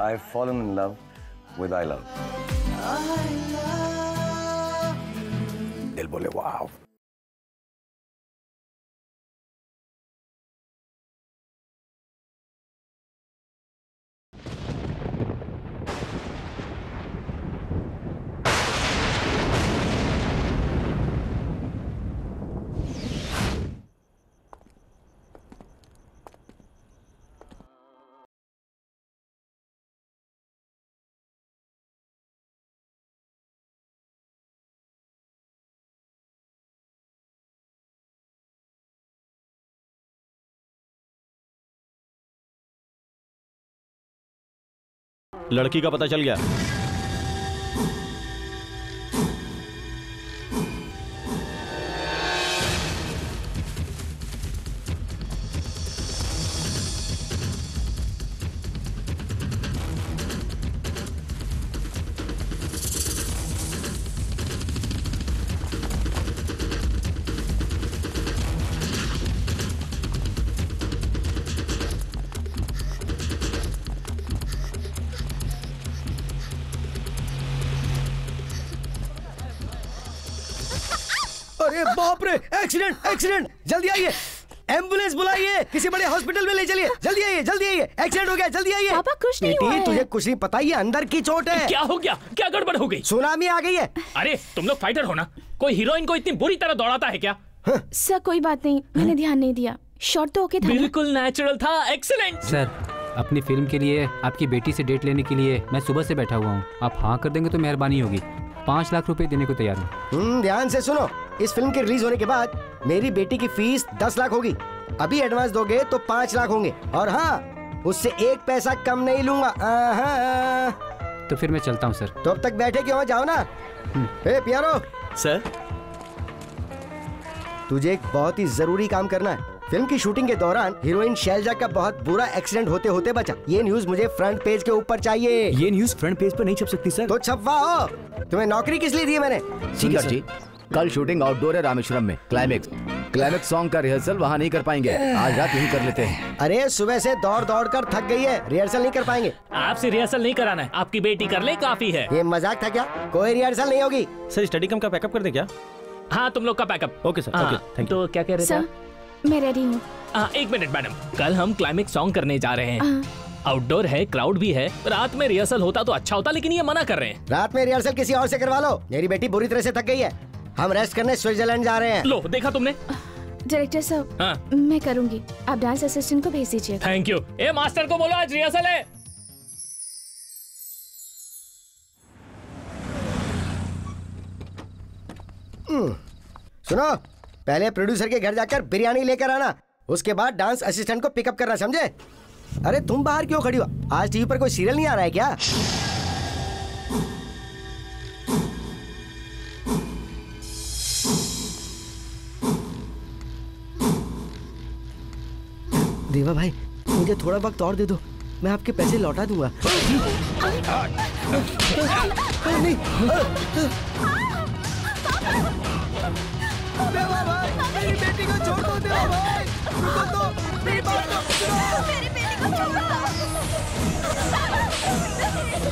I've fallen in love with I Love. I love Él volvió, wow. लड़की का पता चल गया। एक्सीडेंट एक्सीडेंट जल्दी आइए। एंबुलेंस बुलाइए। किसी बड़े हॉस्पिटल में ले चलिए। जल्दी आइए जल्दी आइए। एक्सीडेंट हो गया जल्दी आइए। पापा, कुछ नहीं हुआ है। तुझे कुछ नहीं पता ये अंदर की चोट है। क्या हो गया? क्या गड़बड़ हो गई? सुनामी आ गई है। अरे तुम लोग फाइटर हो ना? कोई हीरोइन को इतनी बुरी तरह दौड़ाता है क्या? सर कोई बात नहीं मैंने ध्यान नहीं दिया। शॉट तो ओके था बिल्कुल नेचुरल था एक्सीलेंट सर अपनी फ़िल्म के लिए आपकी बेटी से डेट लेने के लिए मैं सुबह से बैठा हुआ हूँ। आप हाँ कर देंगे तो मेहरबानी होगी। पाँच लाख रुपए देने को तैयार हूँ। हम्म, ध्यान से सुनो। इस फ़िल्म के रिलीज़ होने के बाद मेरी बेटी की फ़ीस दस लाख होगी। अभी एडवांस दोगे तो पाँच लाख होंगे। और हाँ उससे एक पैसा कम नहीं लूँगा। तो फिर मैं चलता हूँ सर। तो अब तक बैठे क्यों जाओ ना। ए प्यारो सर? तुझे एक बहुत ही ज़रूरी काम करना है। फ़िल्म की शूटिंग के दौरान हीरोइन शैलजा का बहुत बुरा एक्सीडेंट होते होते बचा। ये न्यूज़ मुझे फ्रंट पेज के ऊपर चाहिए। ये न्यूज़ फ्रंट पेज पर नहीं छप सकती सर तो छपवाओ तुम्हें नौकरी किस लिए दी मैंने? ठीक जी। कल शूटिंग आउटडोर है रामेश्वरम में। क्लाइमेक्स क्लाइमेक्स सॉन्ग का रिहर्सल वहाँ नहीं कर पाएँगे। आज रात यही कर लेते हैं। अरे सुबह से दौड़ दौड़ कर थक गई है। रिहर्सल नहीं कर पाएँगे। आपसे रिहर्सल नहीं कराना है। आपकी बेटी कर ले काफ़ी है। ये मज़ाक था क्या? कोई रिहर्सल नहीं होगी। सर स्टडी कम का पैकअप कर दे क्या? हाँ तुम लोग का pack up okay sir okay thank you तो क्या कह रहे थे सर मैं रेडी हूँ। हाँ एक मिनट मैडम। कल हम क्लाइमेक्स सॉन्ग करने जा रहे हैं। हाँ। आउटडोर है क्राउड भी है। रात में रिहर्सल होता तो अच्छा होता लेकिन ये मना कर रहे हैं। रात में रिहर्सल किसी और से करवा लो। मेरी बेटी बुरी तरह से थक गई है। हम रेस्ट करने स्विट्जरलैंड जा रहे हैं। लो देखा तुमने? डायरेक्टर साहब हाँ। मैं करूँगी। आप डांस असिस्टेंट को भेज दीजिए। थैंक यू ए मास्टर को बोलो आज रिहर्सल है। सुनो पहले प्रोड्यूसर के घर जाकर बिरयानी लेकर आना। उसके बाद डांस असिस्टेंट को पिकअप करना, समझे? अरे, तुम बाहर क्यों खड़ी हो? आज टीवी पर कोई सीरियल नहीं आ रहा है क्या? देवा भाई, मुझे थोड़ा वक्त और दे दो। मैं आपके पैसे लौटा दूँगा। नहीं। देवा भाई मेरी बेटी को छोड़ दो देवा भाई रुको तो मेरी बात तो सुनो मेरी बेटी को छोड़ दो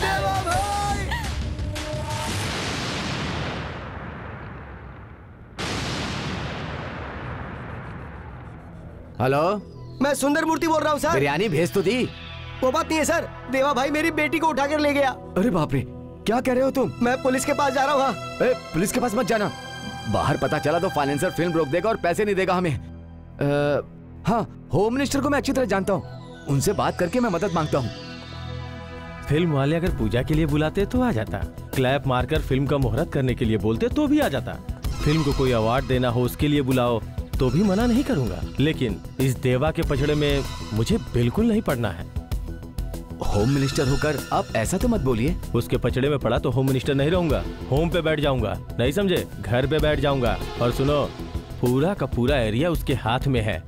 देवा भाई हेलो? मैं सुंदर मूर्ति बोल रहा हूँ सर। बिरयानी भेज तो दी। वो बात नहीं है सर। देवा भाई मेरी बेटी को उठाकर ले गया। अरे बाप रे क्या कह रहे हो तुम? मैं पुलिस के पास जा रहा हूँ हाँ। पुलिस के पास मत जाना। बाहर पता चला तो फाइनेंसर फ़िल्म रोक देगा और पैसे नहीं देगा हमें। हाँ होम मिनिस्टर को मैं अच्छी तरह जानता हूँ। उनसे बात करके मैं मदद माँगता हूँ। फ़िल्म वाले अगर पूजा के लिए बुलाते तो आ जाता। क्लैप मारकर फ़िल्म का मुहूर्त करने के लिए बोलते तो भी आ जाता। फ़िल्म को कोई अवार्ड देना हो, उसके लिए बुलाओ तो भी मना नहीं करूँगा। लेकिन इस देवा के पछड़े में मुझे बिल्कुल नहीं पड़ना है। होम मिनिस्टर होकर आप ऐसा तो मत बोलिए। उसके पचड़े में पड़ा तो होम मिनिस्टर नहीं रहूँगा। होम पे बैठ जाऊँगा। नहीं समझे? घर पे बैठ जाऊँगा। और सुनो पूरा का पूरा एरिया उसके हाथ में है।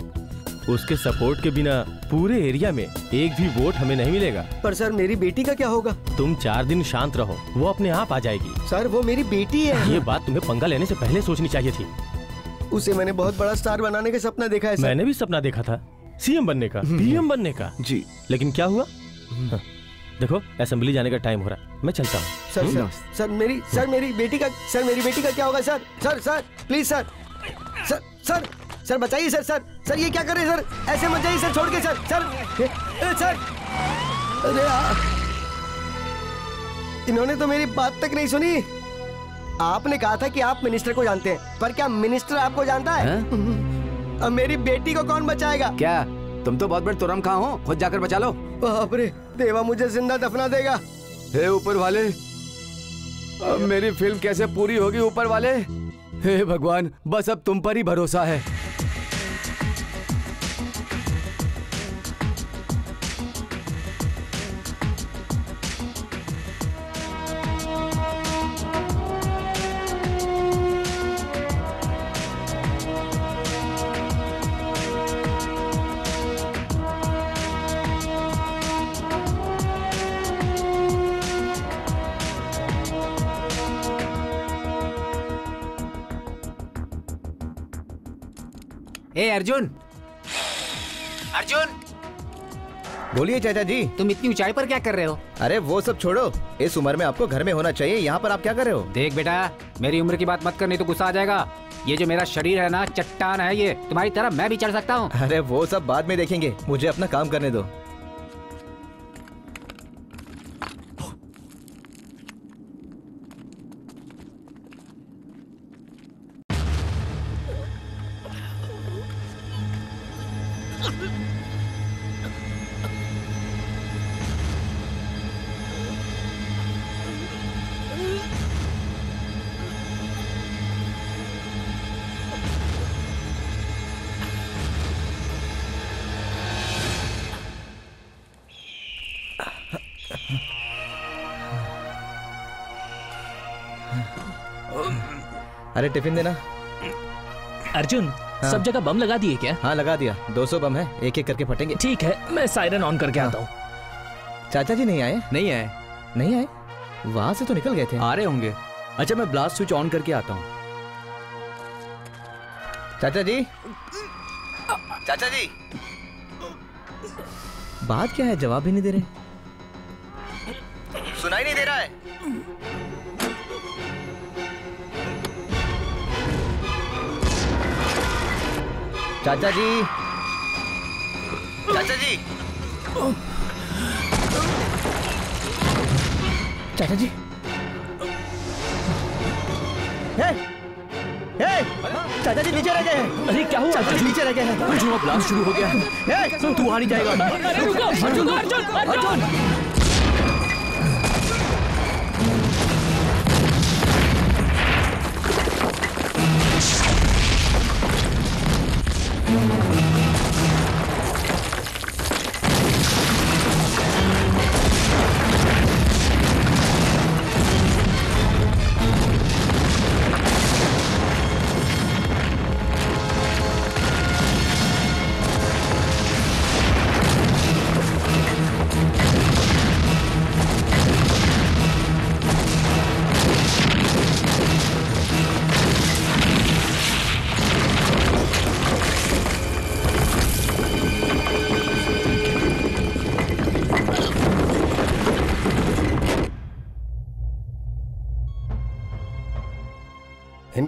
उसके सपोर्ट के बिना पूरे एरिया में एक भी वोट हमें नहीं मिलेगा। पर सर मेरी बेटी का क्या होगा? तुम चार दिन शांत रहो। वो अपने आप आ जाएगी। सर वो मेरी बेटी है। ये बात तुम्हें पंगा लेने से पहले सोचनी चाहिए थी। उसे मैंने बहुत बड़ा स्टार बनाने का सपना देखा है सर। मैंने भी सपना देखा था। सीएम बनने का पीएम बनने का। जी। लेकिन क्या हुआ? देखो असेंबली जाने का टाइम हो रहा है। मैं चलता हूँ। सर सर सर मेरी सर मेरी बेटी का सर मेरी बेटी का क्या होगा sir? Sir sir please sir sir sir sir बचाइए सर सर। सर ये क्या कर रहे हैं सर? ऐसे मत जाइए सर छोड़ के सर सर। सर। अरे इन्होंने तो मेरी बात तक नहीं सुनी। आपने कहा था कि आप मिनिस्टर को जानते हैं पर क्या मिनिस्टर आपको जानता है? अब मेरी बेटी को कौन बचाएगा? क्या? तुम तो बहुत बड़े तुरम कहाँ हो। खुद जाकर बचा लो। बाप रे देवा मुझे ज़िंदा दफना देगा। हे ऊपर वाले अब मेरी फ़िल्म कैसे पूरी होगी ऊपर वाले हे भगवान बस अब तुम पर ही भरोसा है। अर्जुन। अर्जुन। बोलिए चाचा जी। तुम इतनी ऊंचाई पर क्या कर रहे हो? अरे वो सब छोड़ो। इस उम्र में आपको घर में होना चाहिए। यहाँ पर आप क्या कर रहे हो? देख बेटा मेरी उम्र की बात मत करनी तो गुस्सा आ जाएगा। ये जो मेरा शरीर है ना चट्टान है ये। तुम्हारी तरह मैं भी चढ़ सकता हूँ। अरे वो सब बाद में देखेंगे। मुझे अपना काम करने दो। अरे टिफ़िन देना। अर्जुन हाँ। सब जगह बम लगा दिए क्या? हाँ लगा दिया। 200 बम है एक एक करके फटेंगे। ठीक है मैं सायरन ऑन करके आता हूँ। चाचा जी नहीं आए? नहीं है नहीं आए? वहाँ से तो निकल गए थे। आ रहे होंगे। अच्छा मैं ब्लास्ट स्विच ऑन करके आता हूँ। चाचा जी? चाचा जी! बात क्या है? जवाब भी नहीं दे रहे। सुनाई नहीं दे रहा है। चाचा जी चाचा जी चाचा जी हे! हे! चाचा जी नीचे रह गए हैं। अरे क्या हुआ? चाचा जी नीचे रह गए हैं। हुआ? ब्लास्ट शुरू हो गया। है हे! तू आ नहीं जाएगा। अरे रुको अर्जुन अर्जुन। अर्जुन।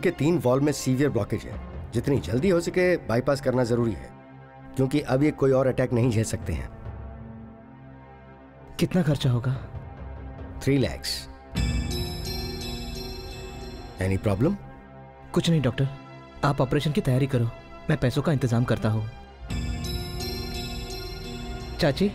इनके तीन वॉल में सीवियर ब्लॉकेज है। जितनी जल्दी हो सके बाईपास करना ज़रूरी है क्योंकि अब ये कोई और अटैक नहीं झेल सकते हैं। कितना खर्चा होगा? थ्री लैक्स एनी प्रॉब्लम कुछ नहीं डॉक्टर आप ऑपरेशन की तैयारी करो। मैं पैसों का इंतज़ाम करता हूँ। चाची?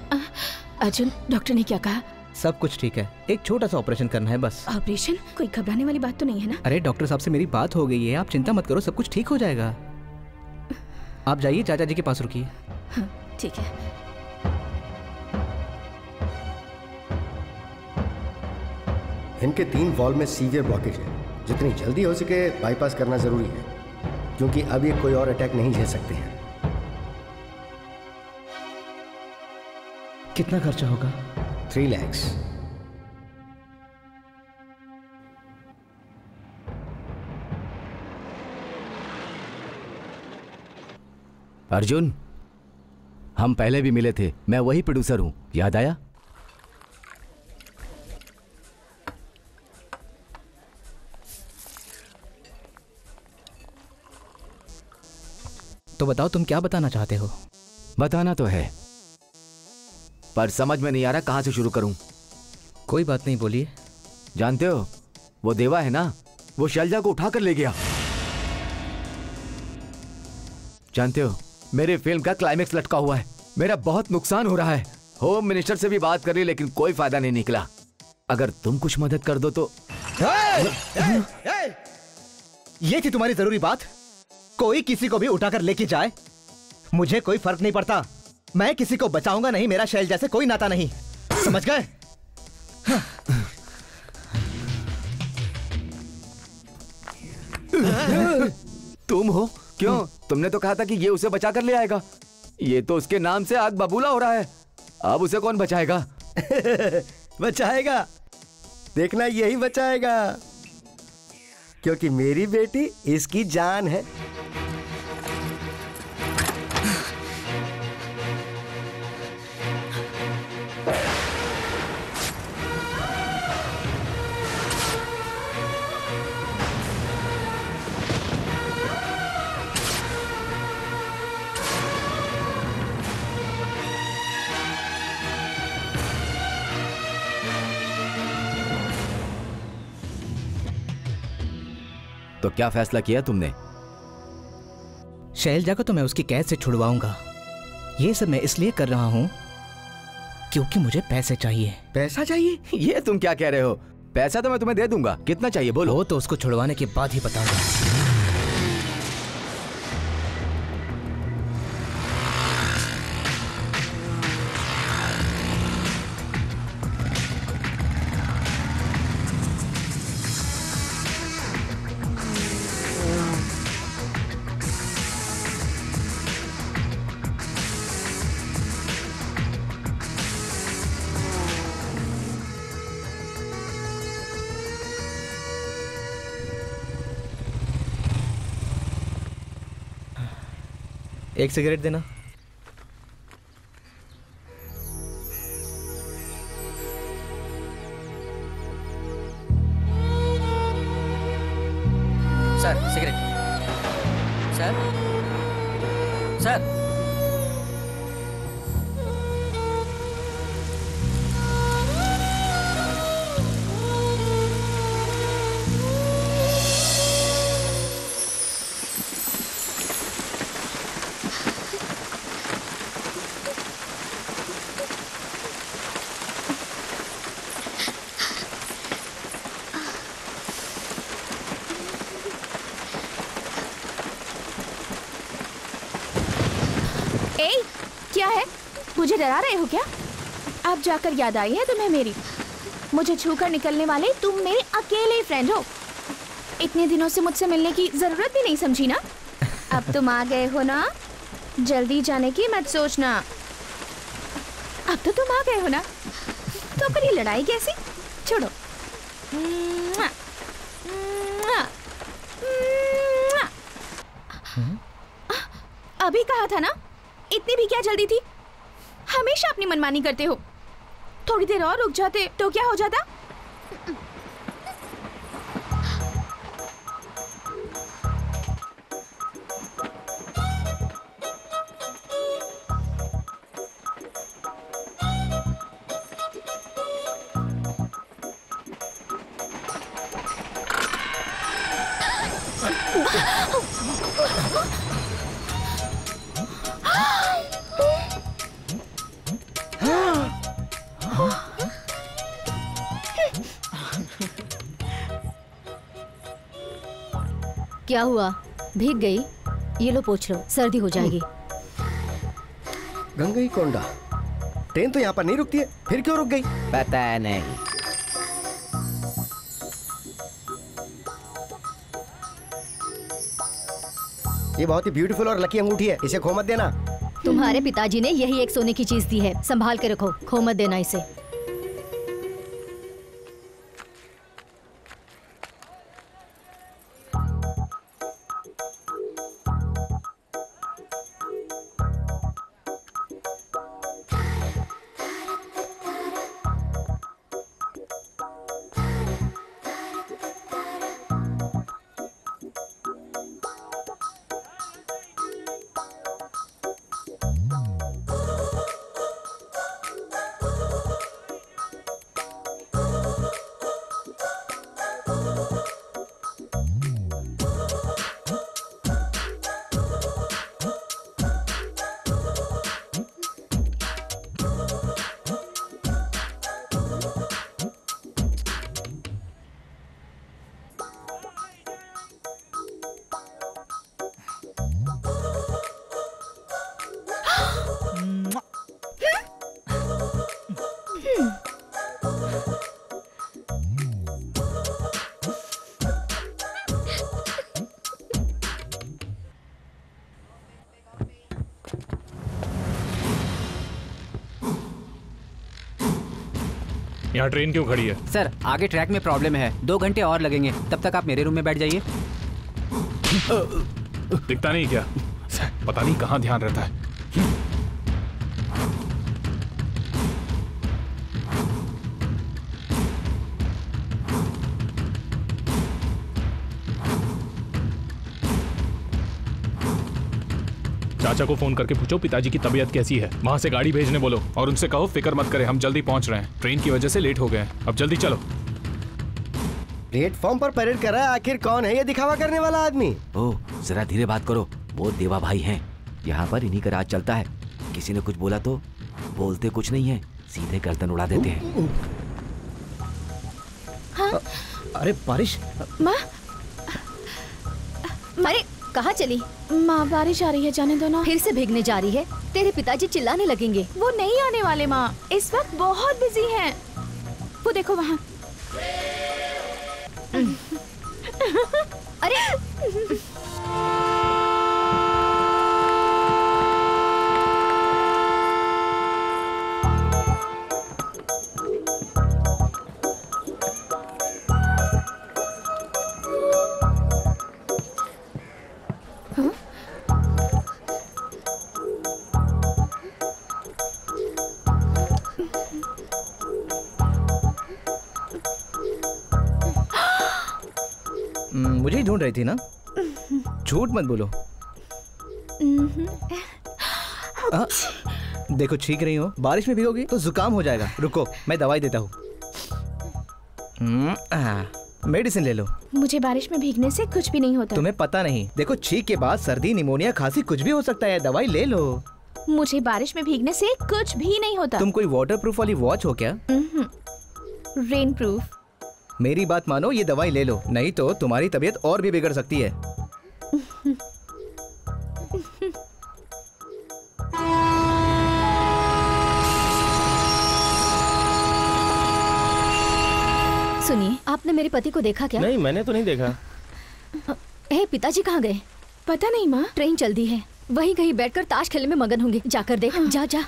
अर्जुन डॉक्टर ने क्या कहा? सब कुछ ठीक है। एक छोटा सा ऑपरेशन करना है बस। ऑपरेशन? कोई घबराने वाली बात तो नहीं है ना? अरे डॉक्टर साहब से मेरी बात हो गई है। आप चिंता मत करो सब कुछ ठीक हो जाएगा। आप जाइए चाचा जी के पास रुकिए। हाँ, ठीक है। इनके तीन वॉल में सीवियर ब्लॉकेज है। जितनी जल्दी हो सके बाईपास करना ज़रूरी है क्योंकि अब ये कोई और अटैक नहीं झेल सकते हैं। कितना खर्चा होगा? three legs. अर्जुन हम पहले भी मिले थे। मैं वही प्रोड्यूसर हूँ। याद आया? तो बताओ तुम क्या बताना चाहते हो? बताना तो है। पर समझ में नहीं आ रहा कहाँ से शुरू करूँ। कोई बात नहीं बोलिए। जानते हो वो देवा है ना? वो शैलजा को उठाकर ले गया। जानते हो मेरे फ़िल्म का क्लाइमेक्स लटका हुआ है। मेरा बहुत नुकसान हो रहा है। होम मिनिस्टर से भी बात कर ली लेकिन कोई फ़ायदा नहीं निकला। अगर तुम कुछ मदद कर दो तो ए, ए, ए, ये थी तुम्हारी ज़रूरी बात। कोई किसी को भी उठाकर लेके जाए। मुझे कोई फ़र्क नहीं पड़ता। मैं किसी को बचाऊँगा नहीं मेरा शैल जैसे कोई नाता नहीं। समझ गए? तुम हो? क्यों? तुमने तो कहा था कि ये उसे बचा कर ले आएगा। ये तो उसके नाम से आग बबूला हो रहा है। अब उसे कौन बचाएगा? बचाएगा। देखना यही बचाएगा। क्योंकि मेरी बेटी इसकी जान है। तो क्या फैसला किया तुमने? शैलजा को तो मैं उसकी कैद से छुड़वाऊँगा। ये सब मैं इसलिए कर रहा हूँ क्योंकि मुझे पैसे चाहिए। पैसा चाहिए? ये तुम क्या कह रहे हो? पैसा तो मैं तुम्हें दे दूँगा। कितना चाहिए बोलो। तो उसको छुड़वाने के बाद ही बताऊँगा। एक सिगरेट देना। जाकर याद आई है तुम्हें मेरी? मुझे छूकर निकलने वाले तुम मेरे अकेले फ्रेंड हो। इतने दिनों से मुझसे मिलने की ज़रूरत भी नहीं, समझी ना? अब तुम आ गए हो ना? जल्दी जाने की मत सोचना। अब तो तुम आ गए हो ना? तो फिर ये लड़ाई कैसी? छोड़ो। अभी कहा था ना? इतनी भी क्या जल्दी थी? हमेशा अपनी मनमानी करते हो। थोड़ी देर और रुक जाते तो क्या हो जाता? क्या हुआ? भीग गई। ये लो पोछ लो सर्दी हो जाएगी। गंगई कोंडा। ट्रेन तो यहाँ पर नहीं रुकती है फिर क्यों रुक गई? पता नहीं। ये बहुत ही ब्यूटीफुल और लकी अंगूठी है इसे खो मत देना। तुम्हारे पिताजी ने यही एक सोने की चीज़ दी है संभाल के रखो खो मत देना इसे। यहाँ ट्रेन क्यों खड़ी है? सर आगे ट्रैक में प्रॉब्लम है। दो घंटे और लगेंगे। तब तक आप मेरे रूम में बैठ जाइए। दिखता नहीं क्या? पता नहीं कहाँ ध्यान रहता है। चाचा को फ़ोन करके पूछो पिताजी की तबीयत कैसी है। वहाँ से गाड़ी भेजने बोलो और उनसे कहो फ़िक्र मत करें हम जल्दी पहुँच रहे हैं। ट्रेन की वजह से लेट हो गए अब जल्दी चलो। प्लेटफॉर्म पर परेड कर रहा है आखिर कौन है? ये दिखावा करने वाला आदमी। ओ जरा धीरे बात करो। वो देवा भाई हैं। यहाँ पर इन्हीं का राज चलता है। किसी ने कुछ बोला तो बोलते कुछ नहीं है। सीधे गर्दन उड़ा देते हैं। हाँ। अरे बारिश। माँ। अरे कहाँ चली? माँ बारिश आ रही है जाने दो ना। फिर से भीगने जा रही है। तेरे पिताजी चिल्लाने लगेंगे। वो नहीं आने वाले माँ। इस वक्त बहुत बिज़ी हैं। वो देखो वहाँ। अरे! थी ना? झूठ मत बोलो। आ, देखो ठीक रही हो। बारिश में भीगोगी तो जुकाम हो जाएगा। रुको मैं दवाई देता हूँ। हम्म, मेडिसिन ले लो। मुझे बारिश में भीगने से कुछ भी नहीं होता। तुम्हें पता नहीं। देखो छींक के बाद सर्दी निमोनिया खांसी कुछ भी हो सकता है। दवाई ले लो। मुझे बारिश में भीगने से कुछ भी नहीं होता। तुम कोई वाटर प्रूफ वाली वॉच हो क्या? रेन प्रूफ मेरी बात मानो ये दवाई ले लो। नहीं तो तुम्हारी तबीयत और भी बिगड़ सकती है। सुनिए आपने मेरे पति को देखा क्या? नहीं मैंने तो नहीं देखा। हे पिताजी कहाँ गए? पता नहीं माँ। ट्रेन चल दी है। वहीं कहीं बैठकर ताश खेलने में मगन होंगे। जाकर देख। जा जा।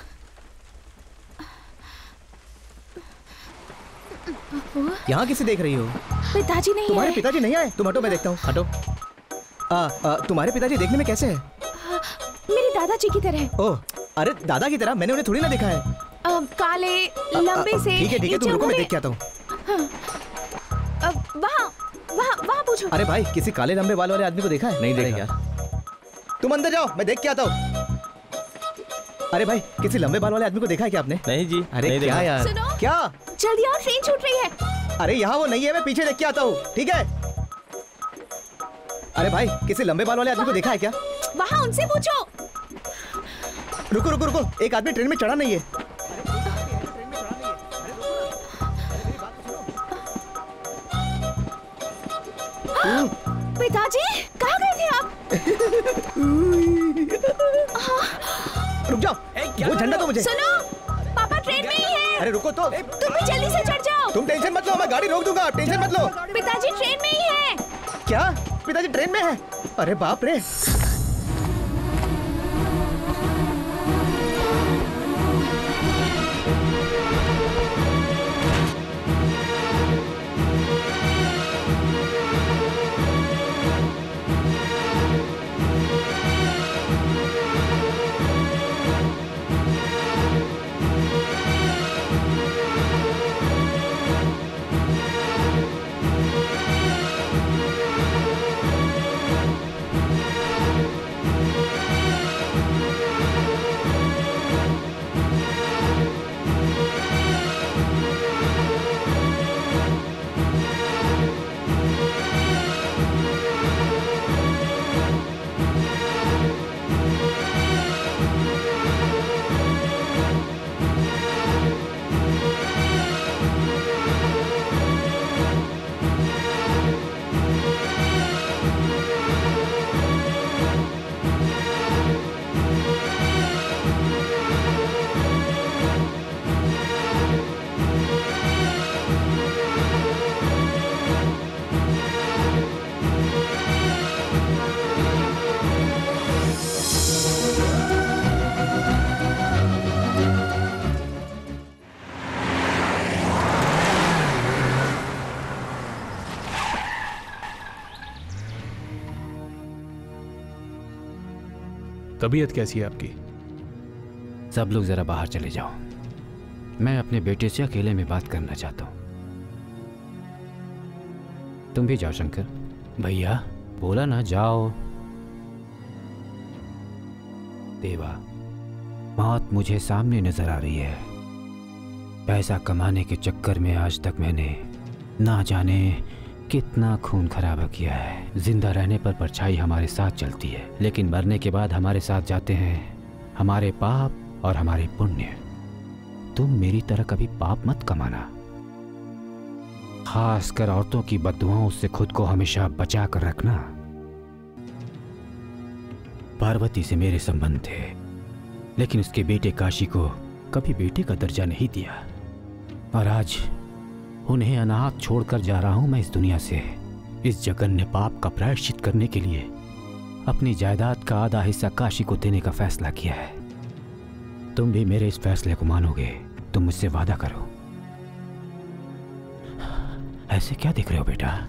यहाँ किसे देख रही हो? पिताजी नहीं तुम्हारे पिताजी नहीं आए? तुम हटो मैं देखता हूँ। हटो। आ, आ, तुम्हारे पिताजी देखने में कैसे है? मेरे दादाजी की तरह। ओह अरे दादा की तरह? मैंने उन्हें थोड़ी ना देखा है। अ, काले लंबे से ठीक है ठीक है तुम रुको मैं देख के आता हूँ। वहाँ वहाँ वहाँ पूछो। अरे भाई किसी काले लंबे बाल वाले आदमी को देखा है? नहीं देखा। यार। तुम अंदर जाओ मैं देख के आता हूँ। अरे भाई किसी लंबे बाल वाले आदमी को देखा है क्या आपने? नहीं जी अरे नहीं क्या यार? सुनो। क्या? जल्दी आओ ट्रेन छूट रही है। अरे यहाँ वो नहीं है मैं पीछे देख के आता हूँ ठीक है? अरे भाई किसी लंबे बाल वाले आदमी को देखा है क्या? वहाँ उनसे पूछो। रुको रुको रुको एक आदमी ट्रेन में चढ़ा नहीं है। पिताजी कहाँ गए थे आप? रुक जाओ। वो झंडा तो मुझे। सुनो पापा ट्रेन में ही है। अरे रुको तो। तुम भी जल्दी से चढ़ जाओ। तुम टेंशन मत लो मैं गाड़ी रोक दूँगा। टेंशन मत लो। पिताजी ट्रेन में ही है। क्या? पिताजी ट्रेन में है? अरे बाप रे। तबीयत कैसी है आपकी? सब लोग जरा बाहर चले जाओ। मैं अपने बेटे से अकेले में बात करना चाहता हूँ। तुम भी जाओ, शंकर। भैया, बोला ना, जाओ। देवा मौत मुझे सामने नज़र आ रही है। पैसा कमाने के चक्कर में आज तक मैंने ना जाने कितना खून खराबा किया है। ज़िंदा रहने पर परछाई हमारे साथ चलती है, लेकिन मरने के बाद हमारे साथ जाते हैं हमारे पाप और हमारे पुण्य। तुम मेरी तरह कभी पाप मत कमाना। खासकर औरतों की बदुआओं से खुद को हमेशा बचा कर रखना। पार्वती से मेरे संबंध थे, लेकिन उसके बेटे काशी को कभी बेटे का दर्जा नहीं दिया। और आज उन्हें अनाथ छोड़कर जा रहा हूँ मैं इस दुनिया से। इस जगन्य पाप का प्रायश्चित करने के लिए अपनी जायदाद का आधा हिस्सा काशी को देने का फैसला किया है। तुम भी मेरे इस फैसले को मानोगे। तुम मुझसे वादा करो। ऐसे क्या दिख रहे हो बेटा?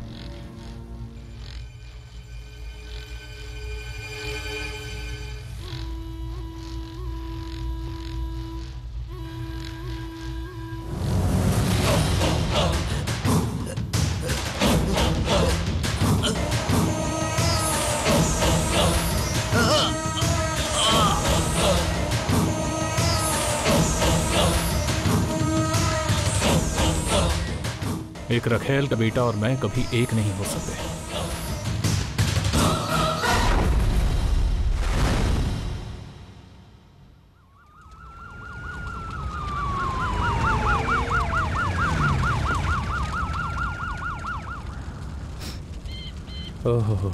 एक रखेल का बेटा और मैं कभी एक नहीं हो सकते। ओहो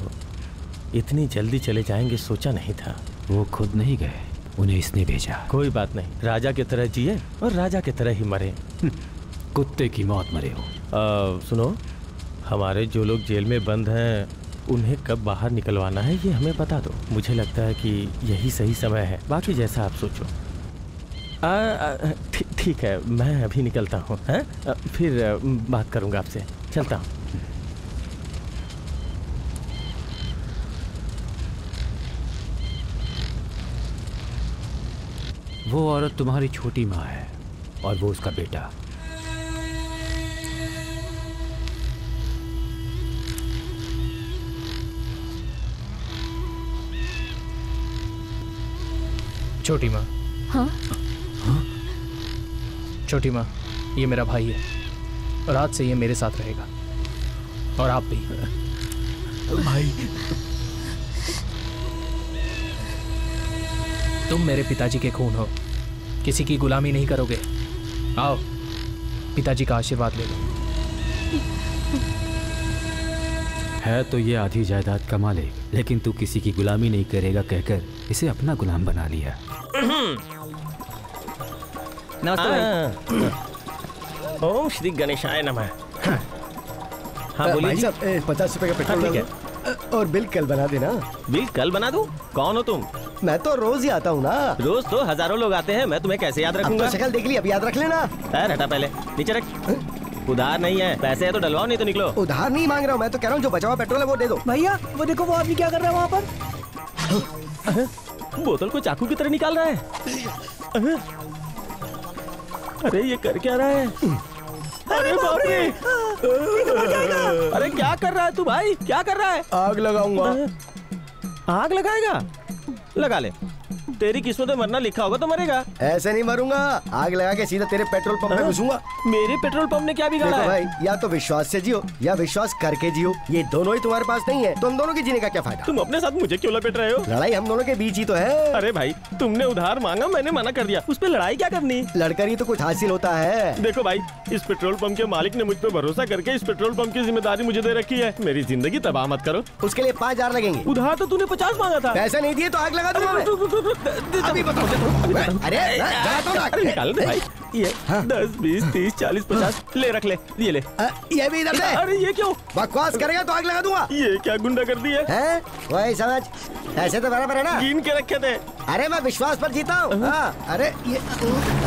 इतनी जल्दी चले जाएँगे सोचा नहीं था। वो खुद नहीं गए उन्हें इसने भेजा। कोई बात नहीं राजा की तरह जिए और राजा की तरह ही मरे। कुत्ते की मौत मरे हो। आ, सुनो। हमारे जो लोग जेल में बंद हैं उन्हें कब बाहर निकलवाना है ये हमें बता दो। मुझे लगता है कि यही सही समय है। बाकी जैसा आप सोचो। ठीक है मैं अभी निकलता हूँ हैं? फिर बात करूँगा आपसे। चलता हूँ। वो औरत तुम्हारी छोटी माँ है और वो उसका बेटा। छोटी माँ। हाँ? छोटी माँ ये मेरा भाई है। और आज से ये मेरे साथ रहेगा। और आप भी। भाई। तुम मेरे पिताजी के खून हो। किसी की गुलामी नहीं करोगे। आओ पिताजी का आशीर्वाद ले लो। है तो ये आधी जायदाद का मालिक लेकिन तू किसी की गुलामी नहीं करेगा कहकर इसे अपना गुलाम बना लिया। नमस्ते हाँ। ओम श्री गणेशाय नमः। हाँ बोलिए भाई जी। साहब पचास रुपए का पेट्रोल हाँ, ठीक डाल। और बिल कल बना देना। बिल कल बना दूँ? कौन हो तुम? मैं तो रोज ही आता हूँ ना। रोज तो हज़ारों लोग आते हैं मैं तुम्हें कैसे याद रखूँगा तो शक्ल देख ली अब याद रख लेना। पैर हटा पहले नीचे रख। उधार नहीं है पैसे है तो डलवाओ नहीं तो निकलो। उधार नहीं मांग रहा हूँ मैं तो कह रहा हूँ जो बचा हुआ पेट्रोल है वो दे दो। भैया वो देखो वो आदमी क्या कर रहा है वहाँ पर? बोतल को चाकू की तरह निकाल रहा है। अरे ये कर क्या रहा है? अरे बाप रे! अरे क्या कर रहा है तू भाई? क्या कर रहा है? आग लगाऊँगा। आग लगाएगा? लगा ले। तेरी किस्मत में मरना लिखा होगा तो मरेगा। ऐसे नहीं मरूँगा। आग लगा के सीधा तेरे पेट्रोल पंप में हाँ? घुसूँगा। मेरे पेट्रोल पंप ने क्या बिगाड़ा है? भाई या तो विश्वास से जियो या विश्वास करके जियो। ये दोनों ही तुम्हारे पास नहीं है। तो हम दोनों के जीने का क्या फ़ायदा? तुम अपने साथ मुझे क्यों लपेट रहे हो? लड़ाई हम दोनों के बीच ही तो है। अरे भाई तुमने उधार मांगा मैंने मना कर दिया। उस पर लड़ाई क्या करनी? लड़कर ही तो कुछ हासिल होता है। देखो भाई इस पेट्रोल पंप के मालिक ने मुझ पर भरोसा करके इस पेट्रोल पंप की ज़िम्मेदारी मुझे दे रखी है। मेरी ज़िंदगी तबाह मत करो। उसके लिए पाँच हज़ार लगेंगे। उधार तो तूने पचास मांगा था। पैसा नहीं दिए तो आग लगा दूँगा अभी बताओ अरे जला तो ना। निकाल दे भाई। ये दस बीस तीस चालीस पचास ले रख ले ये ले। ये भी इधर से। अरे ये क्यों? बकवास करेगा तो आग लगा दूँगा। ये क्या गुंडा कर दी है? हैं? वही समझ। ऐसे तो बराबर है ना। गिन के रखे थे। अरे मैं विश्वास पर जीता हूँ। हाँ, अरे ये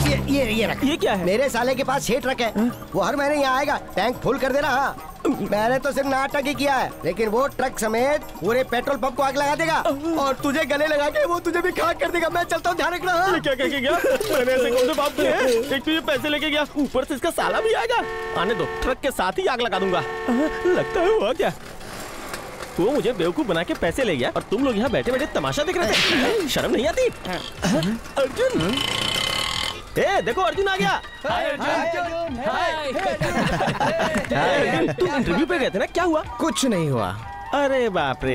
ये ये ये रख। ये क्या है? मेरे साले के पास छह ट्रक है। वो हर महीने यहाँ आएगा। टैंक फुल कर देना हाँ। मैंने तो सिर्फ़ नाटक ही किया है लेकिन वो ट्रक समेत पूरे पेट्रोल पंप को आग लगा देगा। और तुझे गले लगा के वो तुझे भी खाक कर देगा। मैं चलता हूँ ध्यान रखना। हाँ? ये क्या कह के गया मैंने ऐसे कौन से बाप किए एक तो ये पैसे लेके गया ऊपर से इसका साला भी आएगा। आने दो ट्रक के साथ ही आग लगा दूँगा। लगता है हुआ क्या? वो मुझे बेवकूफ़ बना के पैसे ले गया और तुम लोग यहाँ बैठे बैठे तमाशा देख रहे थे। शर्म नहीं आती? अर्जुन! ए देखो अर्जुन आ गया। अर्जुन तुम इंटरव्यू पे गए थे ना? क्या हुआ? कुछ नहीं हुआ। अरे बाप रे।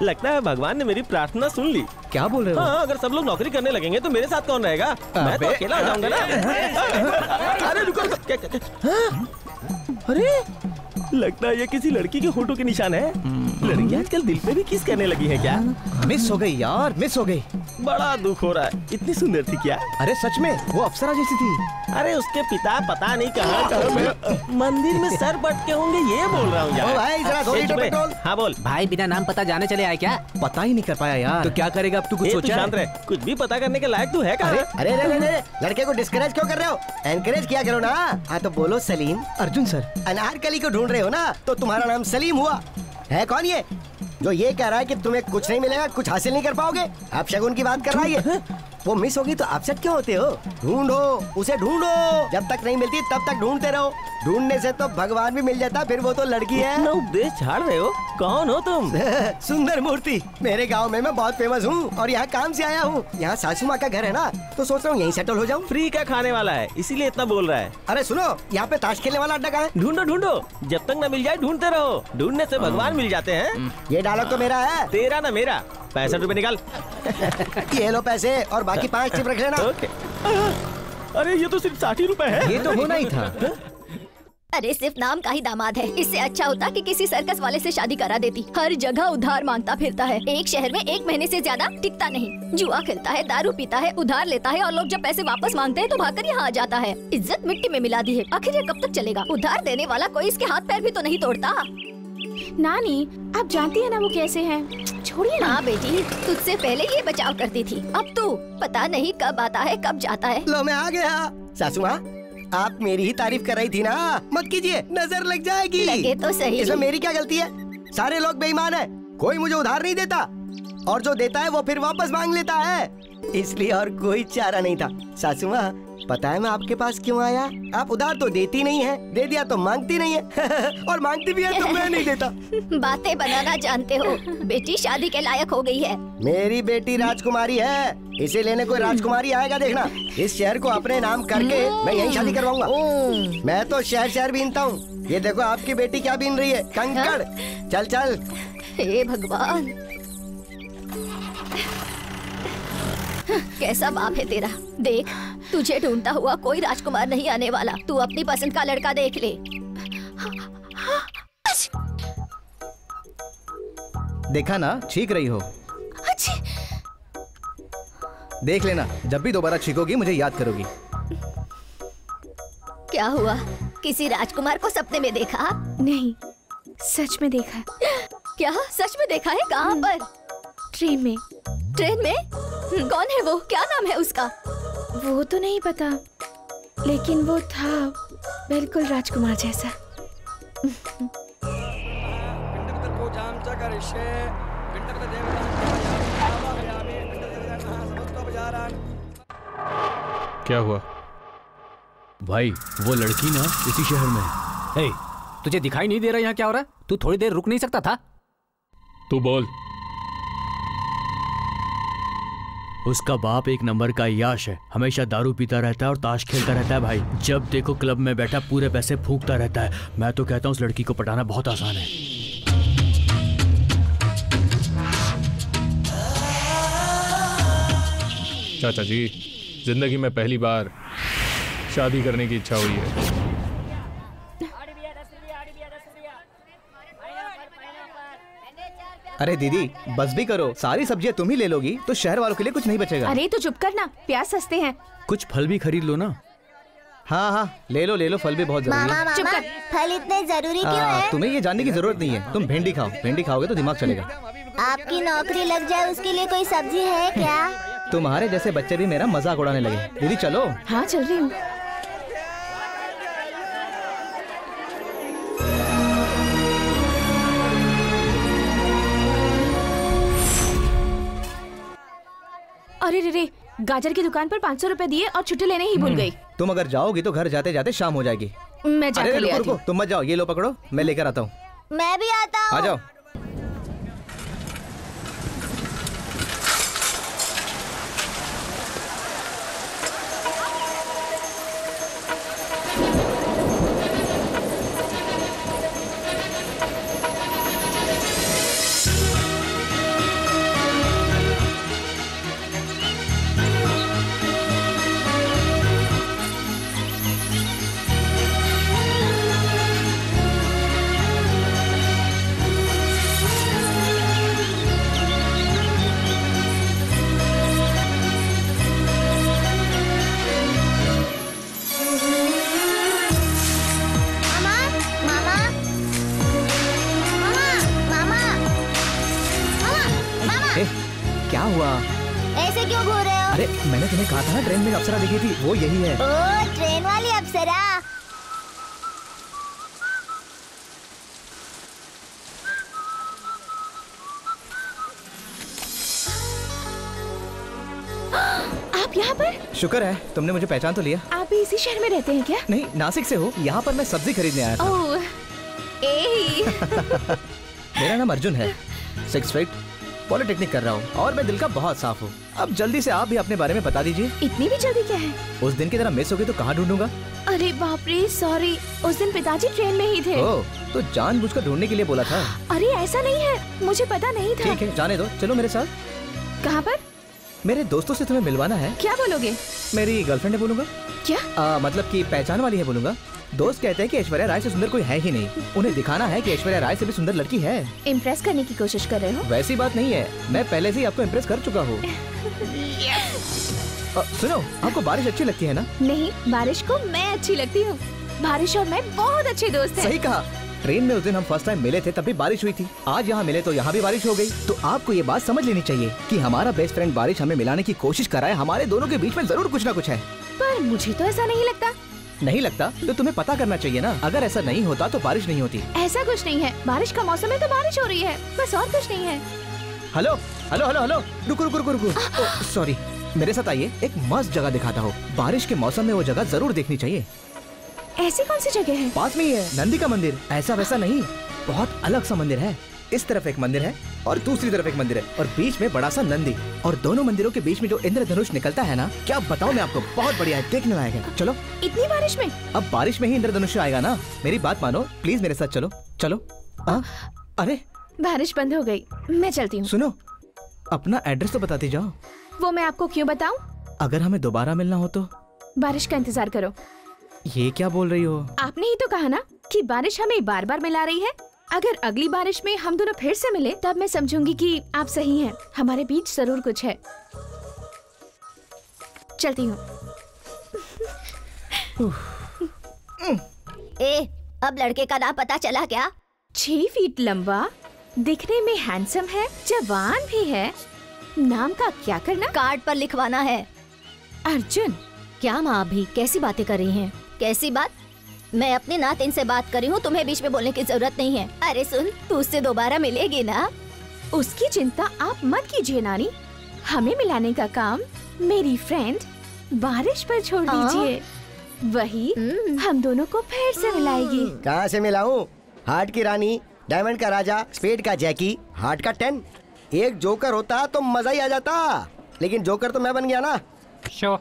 लगता है भगवान ने मेरी प्रार्थना सुन ली। क्या बोल रहे हो? हाँ अगर सब लोग नौकरी करने लगेंगे तो मेरे साथ कौन रहेगा? मैं तो अकेला हो जाऊँगा ना। अरे रुको? हाँ? अरे? लगता है ये किसी लड़की के फ़ोटो के निशान है। लड़की आजकल दिल पे भी किस करने लगी है क्या? मिस हो गई यार मिस हो गई। बड़ा दुख हो रहा है। इतनी सुंदर थी क्या? अरे सच में वो अप्सरा जैसी थी। अरे उसके पिता पता नहीं कहाँ मंदिर में सर पटके होंगे ये बोल रहा हूँ। हाँ बोल। भाई बिना नाम पता जाने चले आए क्या? पता ही नहीं कर पाया यार। तो क्या करेगा अब तू कुछ सोचा? शांत रहे। कुछ भी पता करने के लायक तू है अरे अरे अरे अरे लड़के को डिस्करेज क्यों कर रहे हो? एनकरेज किया करो ना। हाँ तो बोलो सलीम। अर्जुन सर। अनारकली को ढूंढ रहे हो ना तो तुम्हारा नाम सलीम हुआ। है कौन ये? जो ये कह रहा है कि तुम्हें कुछ नहीं मिलेगा कुछ हासिल नहीं कर पाओगे। आप शगुन की बात कर रहा है? वो मिस होगी तो अपसेट क्यों होते हो? ढूंढो उसे ढूंढो। जब तक नहीं मिलती तब तक ढूंढते रहो। ढूँढने से तो भगवान भी मिल जाता फिर वो तो लड़की है। उपदेश रहे हो? कौन हो तुम? सुंदर मूर्ति। मेरे गाँव में मैं बहुत फ़ेमस हूँ और यहाँ काम से आया हूँ। यहाँ सासू माँ का घर है ना तो सोच रहा हूँ यहीं सेटल हो जाऊँ। फ्री का खाने वाला है इसीलिए इतना बोल रहा है। अरे सुनो यहाँ पे ताश खेलने वाला अड्डा कहाँ है? ढूंढो ढूंढो। जब तक न मिल जाए ढूंढते रहो। ढूँढने से भगवान मिल जाते हैं। ये डायलॉग तो मेरा है। तेरा ना मेरा। पैंसठ रुपए निकाल। ये लो पैसे और बाकी पाँच चिप रख लेना। ओके। अरे ये तो सिर्फ़ साठ ही रुपए है। ये तो होना ही था। अरे सिर्फ़ नाम का ही दामाद है। इससे अच्छा होता कि किसी सर्कस वाले से शादी करा देती। हर जगह उधार माँगता फिरता है। एक शहर में एक महीने से ज़्यादा टिकता नहीं। जुआ खेलता है दारू पीता है उधार लेता है और लोग जब पैसे वापस मांगते हैं तो भागकर यहाँ आ जाता है। इज़्ज़त मिट्टी में मिला दी है। आखिर ये कब तक चलेगा? उधार देने वाला कोई इसके हाथ पैर भी तो नहीं तोड़ता। नानी आप जानती है ना वो कैसे हैं? छोड़िए ना। हाँ बेटी तुझसे पहले ये बचाव करती थी। अब तू पता नहीं कब आता है कब जाता है। लो मैं आ गया। सासू माँ आप मेरी ही तारीफ़ कर रही थी ना? मत कीजिए नज़र लग जाएगी। लगे तो सही। इसमें मेरी क्या गलती है? सारे लोग बेईमान है। कोई मुझे उधार नहीं देता। और जो देता है वो फिर वापस मांग लेता है। इसलिए और कोई चारा नहीं था। सासू माँ पता है मैं आपके पास क्यों आया? आप उधार तो देती नहीं है दे दिया तो मांगती नहीं है। और मांगती भी है तो मैं नहीं देता। बातें बनाना जानते हो। बेटी शादी के लायक हो गई है। मेरी बेटी राजकुमारी है। इसे लेने कोई राजकुमारी आएगा देखना। इस शहर को अपने नाम करके मैं यही शादी करवाऊँगा। मैं तो शहर शहर बीनता हूँ। ये देखो आपकी बेटी क्या बीन रही है। कंकड़। चल चल। हे भगवान। कैसा बाप है तेरा? देख तुझे ढूंढता हुआ कोई राजकुमार नहीं आने वाला। तू अपनी पसंद का लड़का देख ले। देखा ना छीक रही हो। अच्छी। देख लेना जब भी दोबारा छीकोगी मुझे याद करोगी। क्या हुआ? किसी राजकुमार को सपने में देखा नहीं सच में देखा क्या? सच में देखा है? कहाँ पर? ट्रेन में। ट्रेन में? कौन है वो? क्या नाम है उसका? वो तो नहीं पता लेकिन वो था बिल्कुल राजकुमार जैसा। क्या हुआ? भाई वो लड़की ना इसी शहर में है तुझे दिखाई नहीं दे रहा यहाँ क्या हो रहा है? तू थोड़ी देर रुक नहीं सकता था? तू बोल। उसका बाप एक नंबर का याश है। हमेशा दारू पीता रहता है और ताश खेलता रहता है भाई। जब देखो क्लब में बैठा, पूरे पैसे फूकता रहता है। मैं तो कहता हूँ उस लड़की को पटाना बहुत आसान है। चाचा जी, ज़िंदगी में पहली बार शादी करने की इच्छा हुई है। अरे दीदी बस भी करो। सारी सब्ज़ियाँ तुम ही ले लोगी तो शहर वालों के लिए कुछ नहीं बचेगा। अरे तो चुप करना प्याज सस्ते हैं। कुछ फल भी खरीद लो ना। हाँ हाँ ले लो ले लो फल भी बहुत ज़रूरी मामा, है। चुप कर। फल इतने ज़रूरी क्यों हाँ, है? तुम्हें ये जानने की ज़रूरत नहीं है। तुम भिंडी खाओ भिंडी खाओगे तो दिमाग चलेगा। आपकी नौकरी लग जाए उसके लिए कोई सब्ज़ी है क्या? तुम्हारे जैसे बच्चे भी मेरा मज़ाक उड़ाने लगे। दीदी चलो। हाँ चल रही हूँ। अरे रे रे गाजर की दुकान पर पाँच सौ रूपए दिए और छुट्टी लेने ही भूल गई। तुम अगर जाओगी तो घर जाते जाते शाम हो जाएगी। मैं जाकर ले रुको आती रुको तुम मत जाओ ये लो पकड़ो मैं लेकर आता हूँ। मैं भी आता हूँ। आ जाओ। अरे मैंने तुम्हें कहा था ना ट्रेन में अप्सरा दिखी थी वो यही है। ओ ट्रेन वाली अप्सरा। आप यहाँ पर? शुक्र है तुमने मुझे पहचान तो लिया। आप भी इसी शहर में रहते हैं क्या? नहीं नासिक से हो यहाँ पर मैं सब्ज़ी खरीदने आया था। ओह ए मेरा नाम अर्जुन है। सिक्स फीट पॉलिटेक्निक कर रहा हूँ और मैं दिल का बहुत साफ़ हूँ। अब जल्दी से आप भी अपने बारे में बता दीजिए। इतनी भी जल्दी क्या है? उस दिन की तरह मिस हो गई तो कहाँ ढूंढूँगा? अरे बाप रे सॉरी उस दिन पिताजी ट्रेन में ही थे। ओ तो जानबूझकर ढूँढने के लिए बोला था। अरे ऐसा नहीं है मुझे पता नहीं था। ठीक है जाने दो चलो मेरे साथ। कहाँ पर? मेरे दोस्तों से तुम्हें मिलवाना है। क्या बोलोगे? मेरी गर्लफ्रेंड है बोलूँगा। क्या? आ, मतलब कि पहचान वाली है बोलूँगा। दोस्त कहते हैं कि ऐश्वर्या राय से सुंदर कोई है ही नहीं। उन्हें दिखाना है कि ऐश्वर्या राय से भी सुंदर लड़की है। इम्प्रेस करने की कोशिश कर रहे हो? वैसी बात नहीं है। मैं पहले से ही आपको इम्प्रेस कर चुका हूँ। सुनो आपको बारिश अच्छी लगती है ना? नहीं बारिश को मैं अच्छी लगती हूँ। बारिश और मैं बहुत अच्छे दोस्त हैं। सही कहा। ट्रेन में उस दिन हम फ़र्स्ट टाइम मिले थे तब भी बारिश हुई थी। आज यहाँ मिले तो यहाँ भी बारिश हो गई। तो आपको ये बात समझ लेनी चाहिए कि हमारा बेस्ट फ्रेंड बारिश हमें मिलाने की कोशिश कर रहा है। हमारे दोनों के बीच में ज़रूर कुछ ना कुछ है। पर मुझे तो ऐसा नहीं लगता। नहीं लगता? तो तुम्हें पता करना चाहिए ना। अगर ऐसा नहीं होता तो बारिश नहीं होती। ऐसा कुछ नहीं है। बारिश का मौसम है तो बारिश हो रही है। बस और कुछ नहीं है। हेलो? Hello hello hello. रुको रुको रुको रुको। सॉरी। मेरे साथ आइए। एक मस्त जगह दिखाता हूँ। बारिश के मौसम में वो जगह ज़रूर देखनी चाहिए। ऐसी कौन सी जगह है? पास में ही है। नंदी का मंदिर। ऐसा वैसा नहीं। बहुत अलग सा मंदिर है। इस तरफ़ एक मंदिर है और दूसरी तरफ़ एक मंदिर है और बीच में बड़ा सा नंदी। और दोनों मंदिरों के बीच में जो इंद्रधनुष निकलता है ना क्या बताओ मैं आपको? बहुत बढ़िया है देखने लायक है। चलो। इतनी बारिश में? अब बारिश में ही इंद्रधनुष आएगा ना? मेरी बात मानो प्लीज़ मेरे साथ चलो। चलो। आ? अरे। बारिश बंद हो गई मैं चलती हूँ। सुनो अपना एड्रेस तो बताती जाओ। वो मैं आपको क्यों बताऊँ? अगर हमें दोबारा मिलना हो तो? बारिश का इंतज़ार करो। ये क्या बोल रही हो? आपने ही तो कहा ना कि बारिश हमें बार बार मिला रही है। अगर अगली बारिश में हम दोनों फिर से मिले तब मैं समझूँगी कि आप सही हैं। हमारे बीच ज़रूर कुछ है। चलती हूँ। ए अब लड़के का नाम पता चला क्या? छह फीट लंबा दिखने में हैंडसम है जवान भी है। नाम का क्या करना? कार्ड पर लिखवाना है। अर्जुन क्या माँ अभी कैसी बातें कर रही हैं? कैसी बात? मैं अपने नातिन से बात करी हूँ तुम्हें बीच में बोलने की ज़रूरत नहीं है। अरे सुन तू उससे दोबारा मिलेगी ना? उसकी चिंता आप मत कीजिए नानी। हमें मिलाने का काम मेरी फ्रेंड बारिश पर छोड़ हाँ? दीजिए। वही हम दोनों को फिर से मिलाएगी। कहाँ से मिलाऊं? हार्ट की रानी डायमंड का राजा स्पेड का जैकी हार्ट का टेन। एक जोकर होता तो मज़ा ही आ जाता। लेकिन जोकर तो मैं बन गया ना। शो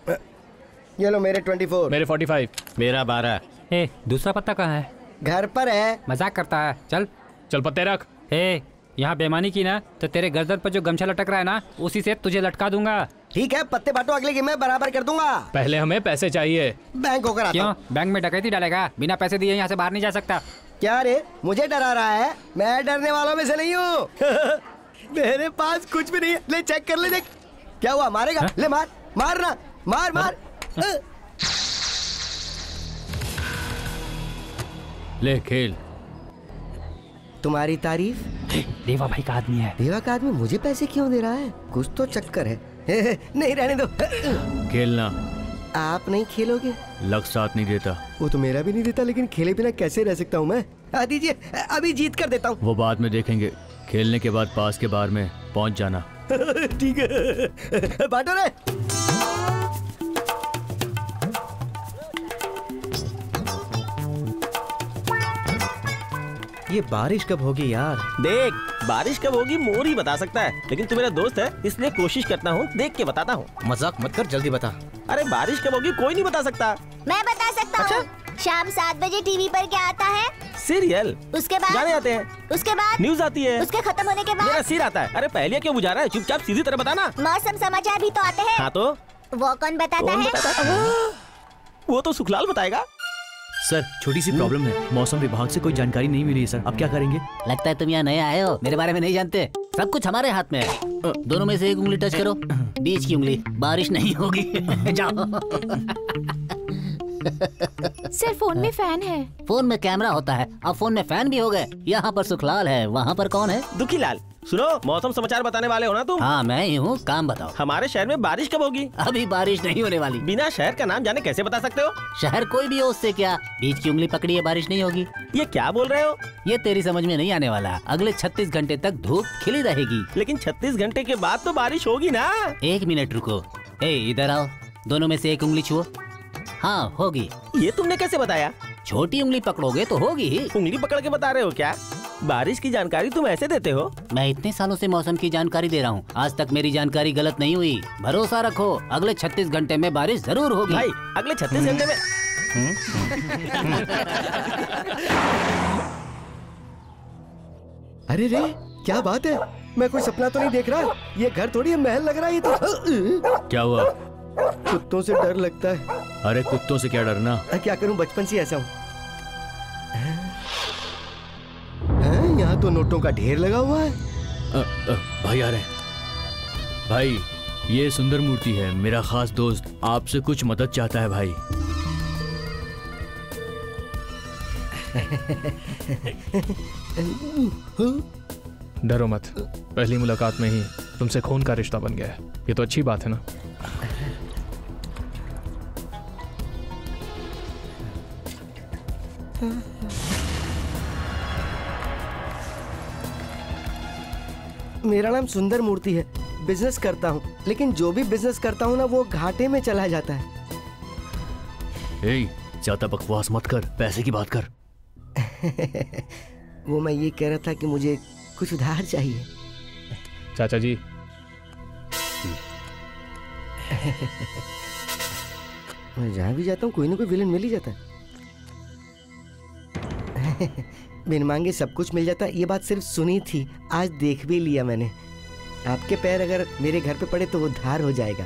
ये लो मेरे ट्वेंटी फोर। मेरे 45 मेरा बारह। ए दूसरा पत्ता कहाँ है? घर पर है। मज़ाक करता है। चल। चल पत्ते रख। ए यहाँ बेमानी की ना तो तेरे गर्दन पर जो गमछा लटक रहा है ना उसी से तुझे लटका दूँगा। ठीक है पत्ते बांटो अगले गेम में बराबर कर दूँगा। पहले हमें पैसे चाहिए। बैंक होकर क्यों? बैंक में डकैती डालेगा। बिना पैसे दिए यहाँ से बाहर नहीं जा सकता। क्या रे? मुझे डरा रहा है। मैं डरने वालों में से नहीं हूँ। मेरे पास कुछ भी नहीं है। ले चेक कर ले देख। क्या हुआ? मारेगा? ले मार। मार ना मार मार ले खेल। तुम्हारी तारीफ़? देवा भाई का आदमी है। देवा का आदमी मुझे पैसे क्यों दे रहा है? कुछ तो चक्कर है। नहीं रहने दो। खेलना। आप नहीं खेलोगे? लग साथ नहीं देता। वो तो मेरा भी नहीं देता लेकिन खेले बिना कैसे रह सकता हूँ मैं? दीजिए अभी जीत कर देता हूँ। वो बाद में देखेंगे। खेलने के बाद पास के बार में पहुँच जाना। ठीक है। बांटो रे! ये बारिश कब होगी यार? देख बारिश कब होगी मोर ही बता सकता है लेकिन तू मेरा दोस्त है इसलिए कोशिश करता हूँ देख के बताता हूँ। मज़ाक मत कर जल्दी बता। अरे बारिश कब होगी कोई नहीं बता सकता। मैं बता सकता अच्छा? हूँ शाम सात बजे टीवी पर क्या आता है? सीरियल। उसके बाद गाने आते हैं। उसके बाद न्यूज़ आती है। उसके खत्म होने के बाद मेरा सिर आता है। अरे पहले क्यों बुझा रहा है? चुपचाप सीधी तरह बताना। मौसम समाचार भी तो आते हैं। हाँ तो? वो कौन बताता कौन है? बताता है? वो तो सुखलाल बताएगा। सर छोटी सी प्रॉब्लम है। मौसम विभाग से कोई जानकारी नहीं मिली है सर अब क्या करेंगे? लगता है तुम यहाँ नए आए हो। मेरे बारे में नहीं जानते। सब कुछ हमारे हाथ में है। दोनों में से एक उंगली टच करो। बीच की उंगली। बारिश नहीं होगी। जाओ। सर फ़ोन में फ़ैन है। फ़ोन में कैमरा होता है। अब फ़ोन में फ़ैन भी हो गए। यहाँ पर सुखलाल है। वहाँ पर कौन है? दुखी लाल सुनो मौसम समाचार बताने वाले हो ना तुम? हाँ मैं ही हूँ। काम बताओ। हमारे शहर में बारिश कब होगी? अभी बारिश नहीं होने वाली। बिना शहर का नाम जाने कैसे बता सकते हो? शहर कोई भी हो उससे क्या? बीच की उंगली पकड़ी है बारिश नहीं होगी। ये क्या बोल रहे हो? ये तेरी समझ में नहीं आने वाला। अगले 36 घंटे तक धूप खिली रहेगी। लेकिन 36 घंटे के बाद तो बारिश होगी ना? एक मिनट रुको। ए इधर आओ। दोनों में से एक उंगली छुओ। हाँ होगी। ये तुमने कैसे बताया? छोटी उंगली पकड़ोगे तो होगी ही। उंगली पकड़ के बता रहे हो क्या? बारिश की जानकारी तुम ऐसे देते हो? मैं इतने सालों से मौसम की जानकारी दे रहा हूँ। आज तक मेरी जानकारी गलत नहीं हुई। भरोसा रखो अगले 36 घंटे में बारिश ज़रूर होगी। भाई अगले 36 घंटे में अरे रे क्या बात है? मैं कोई सपना तो नहीं देख रहा? ये घर थोड़ी है, महल लग रहा है ये तो। क्या हुआ? कुत्तों से डर लगता है। अरे कुत्तों से क्या डरना क्या करूँ? बचपन से ऐसा हूँ? हैं? यहाँ तो नोटों का ढेर लगा हुआ है। अ, अ, भाई आ रहे हैं। भाई ये सुंदर मूर्ति है। मेरा खास दोस्त आपसे कुछ मदद चाहता है भाई। डरो मत। पहली मुलाकात में ही तुमसे खून का रिश्ता बन गया है। ये तो अच्छी बात है ना? मेरा नाम सुंदर मूर्ति है। बिज़नेस करता हूँ। लेकिन जो भी बिज़नेस करता हूँ ना वो घाटे में चला जाता है। ए ज़्यादा बकवास मत कर। पैसे की बात कर। वो मैं ये कह रहा था कि मुझे कुछ उधार चाहिए। चाचा जी। मैं जहाँ भी जाता हूँ कोई ना कोई विलन मिल ही जाता है। बिन मांगे सब कुछ मिल जाता। ये बात सिर्फ़ सुनी थी। आज देख भी लिया मैंने। आपके पैर अगर मेरे घर पे पड़े तो वो धार हो जाएगा।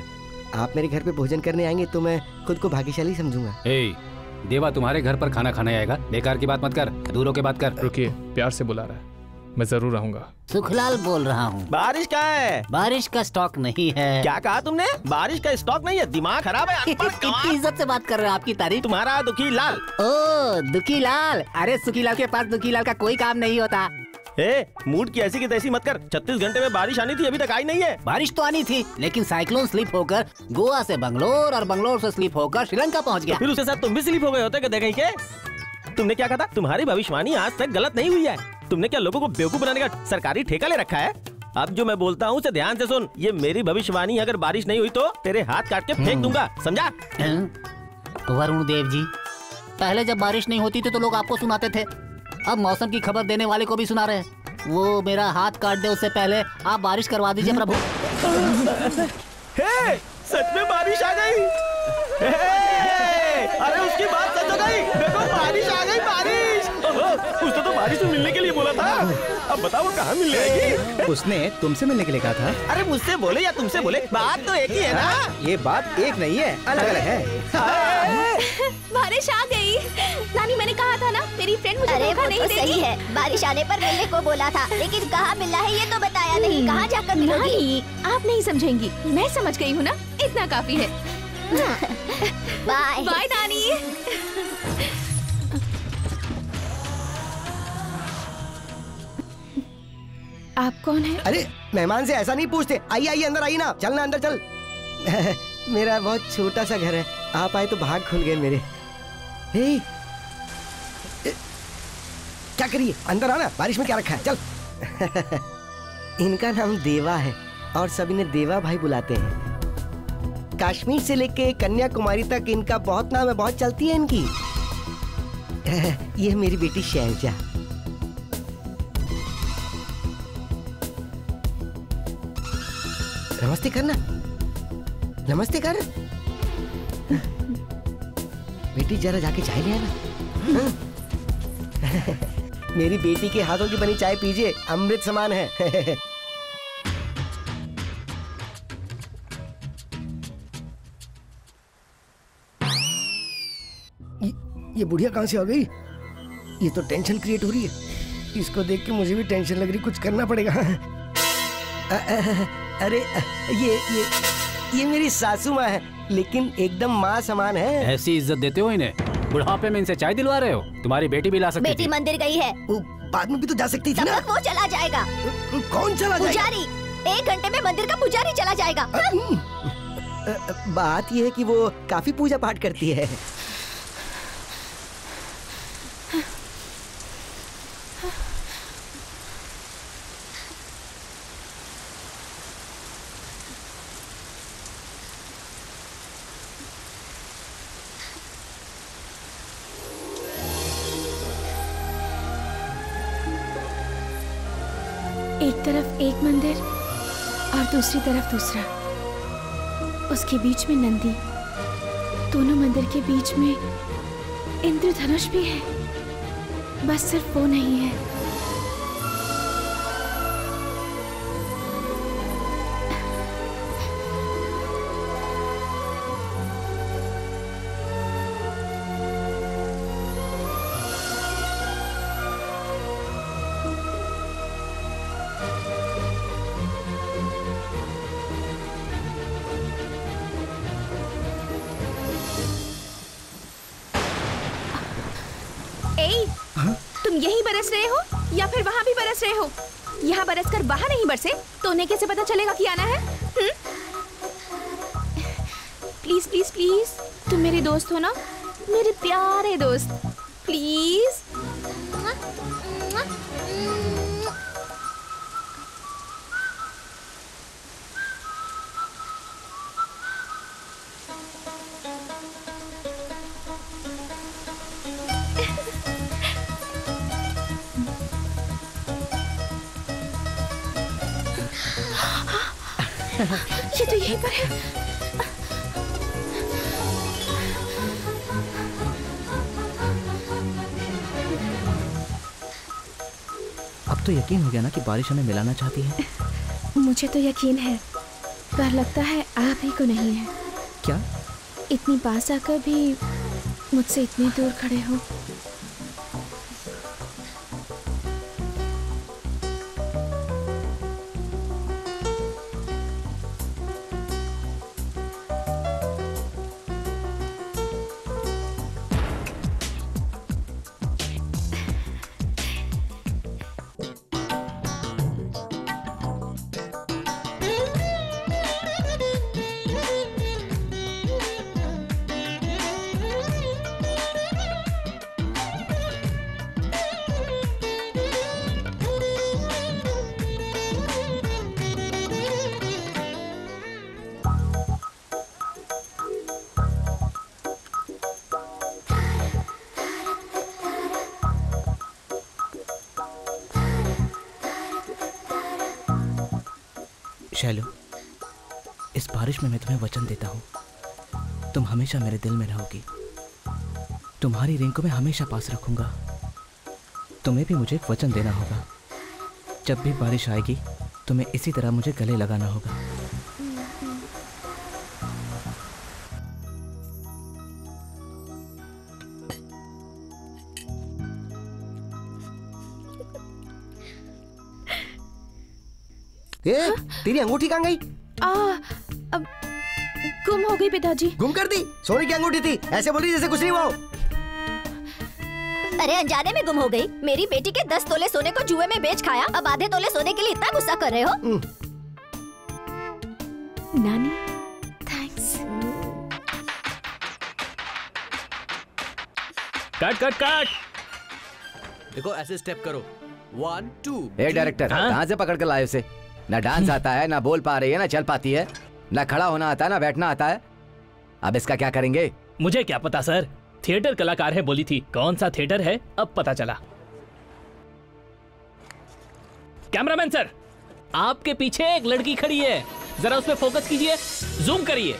आप मेरे घर पे भोजन करने आएँगे तो मैं खुद को भाग्यशाली समझूँगा। ए देवा तुम्हारे घर पर खाना खाने आएगा। बेकार की बात मत कर दूरों की बात कर। रुकिए प्यार से बुला रहा है। मैं ज़रूर रहूँगा सुखलाल बोल रहा हूँ। बारिश का है। बारिश का स्टॉक नहीं है। क्या कहा तुमने? बारिश का स्टॉक नहीं है दिमाग खराब है अनपढ़ कितनी इज़्ज़त से बात कर रहे हो आपकी तारीफ़। तुम्हारा दुखी लाल। ओ दुखी लाल। अरे सुखी लाल के पास दुखी लाल का कोई काम नहीं होता। ए मूड की ऐसी की तैसी मत कर। 36 घंटे में बारिश आनी थी अभी तक आई नहीं है। बारिश तो आनी थी लेकिन साइक्लोन स्लिप होकर गोवा से बंगलोर और बंगलोर से स्लिप होकर श्रीलंका पहुँच गया। फिर उसके साथ तुम भी स्लिप हो गए होते कहीं के? तुमने क्या कहा था? तुम्हारी भविष्यवाणी आज तक गलत नहीं हुई है। तुमने क्या लोगों को बेवकूफ़ बनाने का सरकारी ठेका ले रखा है? अब जो मैं बोलता हूँ उसे ध्यान से सुन। ये मेरी भविष्यवाणी अगर बारिश नहीं हुई तो तेरे हाथ काट के फेंक दूँगा समझा? वरुण देव जी पहले जब बारिश नहीं होती थी तो लोग आपको सुनाते थे। अब मौसम की खबर देने वाले को भी सुना रहे हैं। वो मेरा हाथ काट दे उससे पहले आप बारिश करवा दीजिए प्रभु। हे, सच में बारिश आ गई! अरे उसकी बात सच हो गई। देखो बारिश आ गई बारिश! उसने तो बारिश में मिलने के लिए अब बताओ कहाँ मिलने आएगी उसने तुमसे मिलने के लिए कहा था। अरे मुझसे बोले या तुमसे बोले? बात तो एक ही है ना? ये बात एक नहीं है अलग अलग है। बारिश आ गई। नानी मैंने कहा था ना मेरी फ्रेंड मुझे अरे धोखा वो नहीं तो देगी। सही है। बारिश आने पर मिलने को बोला था लेकिन कहाँ मिलना है ये तो बताया नहीं। कहाँ जाकर मिलोगी? आप नहीं समझेंगी। मैं समझ गई हूँ ना इतना काफ़ी है। बाय। बाय नानी। आप कौन है? अरे मेहमान से ऐसा नहीं पूछते। आइए आइए अंदर आइए ना। चल ना अंदर चल। मेरा बहुत छोटा सा घर है। आप आए तो भाग खुल गए मेरे। हे! ए, क्या करिए? अंदर आना बारिश में क्या रखा है? चल। इनका नाम देवा है और सभी ने देवा भाई बुलाते हैं। कश्मीर से लेके कन्याकुमारी तक इनका बहुत नाम है बहुत चलती है इनकी। ये है मेरी बेटी शैलजा। नमस्ते करना। नमस्ते कर बेटी जरा जाके चाय ले आना। हाँ? मेरी बेटी के हाथों की बनी चाय पीजिए अमृत समान है। ये, बुढ़िया कहाँ से आ गई? ये तो टेंशन क्रिएट हो रही है। इसको देख के मुझे भी टेंशन लग रही कुछ करना पड़ेगा। अरे ये ये ये मेरी सासू माँ है लेकिन एकदम माँ समान है। ऐसी इज़्ज़त देते हो इन्हें? बुढ़ापे में इनसे चाय दिलवा रहे हो? तुम्हारी बेटी भी ला सकती बेटी मंदिर गई है। बाद में भी तो जा सकती तब तक वो चला जाएगा। कौन चला जाएगा? पुजारी एक घंटे में मंदिर का पुजारी चला जाएगा। बात यह है कि वो काफ़ी पूजा पाठ करती है। दूसरी तरफ़ दूसरा। उसके बीच में नंदी। दोनों मंदिर के बीच में इंद्रधनुष भी है। बस सिर्फ़ वो नहीं है। कर से तो उन्हें कैसे पता चलेगा कि आना है? प्लीज़ प्लीज़ प्लीज़ तुम मेरे दोस्त हो ना? मेरे प्यारे दोस्त। प्लीज़ तो यकीन ना कि बारिश हमें मिलाना चाहती है? मुझे तो यकीन है। पर लगता है आप ही को नहीं है। क्या? इतनी पास आकर भी मुझसे इतनी दूर खड़े हो। हमेशा मेरे दिल में रहोगी। तुम्हारी रिंग को मैं हमेशा पास रखूँगा। तुम्हें भी मुझे वचन देना होगा। जब भी बारिश आएगी तुम्हें इसी तरह मुझे गले लगाना होगा। ए, तेरी अंगूठी कहाँ गई? गई पिताजी। गुम कर दी। सोने की अंगूठी थी। ऐसे बोल रही जैसे कुछ नहीं हुआ अरे अनजाने में गुम हो गई। मेरी बेटी के दस तोले सोने को जुए में बेच खाया। अब आधे तोले सोने के लिए इतना गुस्सा कर रहे हो। नानी थैंक्स कट कट कट। देखो ऐसे स्टेप करो। वन टू ए डायरेक्टर हाँ? कहाँ से पकड़ कर लाए उसे? ना डांस आता है ना बोल पा रही है ना चल पाती है ना खड़ा होना आता है ना बैठना आता है। अब इसका क्या करेंगे? मुझे क्या पता सर? थिएटर कलाकार है बोली थी। कौन सा थिएटर है? अब पता चला। Cameraman sir! आपके पीछे एक लड़की खड़ी है। जरा उस पर फोकस कीजिए। जूम करिए।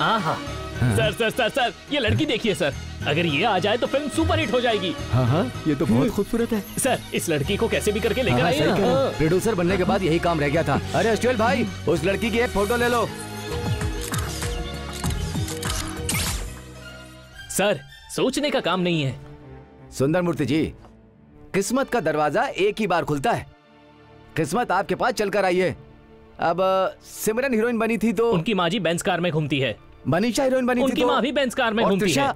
आहा। सर सर सर सर ये लड़की देखिए सर। अगर ये आ जाए तो फ़िल्म सुपर हिट हो जाएगी। हाँ हाँ ये तो बहुत खूबसूरत है। सर इस लड़की को कैसे भी करके लेकर हाँ, आइए। हो। प्रोड्यूसर बनने के बाद यही काम रह गया था। अरे अस्टुअल भाई उस लड़की की एक फ़ोटो ले लो। सर सोचने का काम नहीं है। सुंदर मूर्ति जी किस्मत का दरवाज़ा एक ही बार खुलता है। किस्मत आपके पास चलकर आई है। अब सिमरन हीरोइन बनी थी तो उनकी माँ जी बेंस कार में घूमती है। मनीषा हीरोइन बनी थी उनकी तो माँ भी बेंस कार में घूमती है।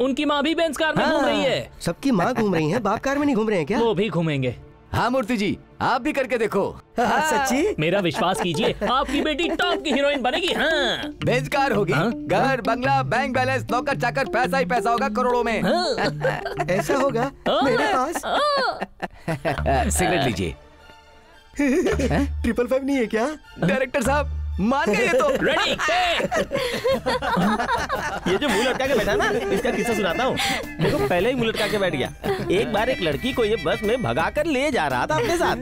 उनकी माँ भी बेंस कार में घूम रही है सबकी माँ घूम रही है। बाप कार में नहीं घूम रहे हैं क्या? वो भी घूमेंगे। हाँ मूर्ति जी आप भी करके देखो। हाँ। सच्ची? मेरा विश्वास कीजिए आपकी बेटी टॉप की हीरोइन बनेगी हाँ। बेजकार होगी। होगी घर बंगला बैंक बैलेंस नौकर चाकर पैसा ही पैसा होगा करोड़ों में। ऐसा होगा? मेरे पास? सिगरेट लीजिए। ट्रिपल फाइव नहीं है क्या? डायरेक्टर साहब मान गए ये तो। रेडी ये जो मुँह लटका के बैठा ना इसका किस्सा सुनाता हूँ। देखो पहले ही मुँह लटका के बैठ गया। एक बार एक लड़की को ये बस में भगा कर ले जा रहा था अपने साथ।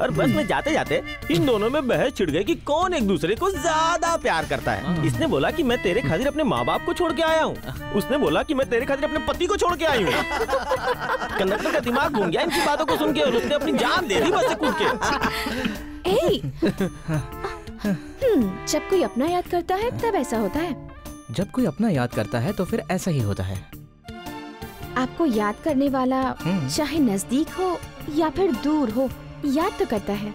और बस में जाते जाते इन दोनों में बहस छिड़ गई कि कौन एक दूसरे को ज़्यादा प्यार करता है। इसने बोला कि मैं तेरे खातिर अपने माँ बाप को छोड़ के आया हूँ। उसने बोला कि मैं तेरे खातिर अपने पति को छोड़ के आई हूँ। कंडक्टर का दिमाग घूम गया इनकी बातों को सुन के और उसने अपनी जान दे दी बस से कूद के। हम्म, जब कोई अपना याद करता है तब ऐसा होता है। जब कोई अपना याद करता है तो फिर ऐसा ही होता है। आपको याद करने वाला हम्म। चाहे नज़दीक हो या फिर दूर हो याद तो करता है।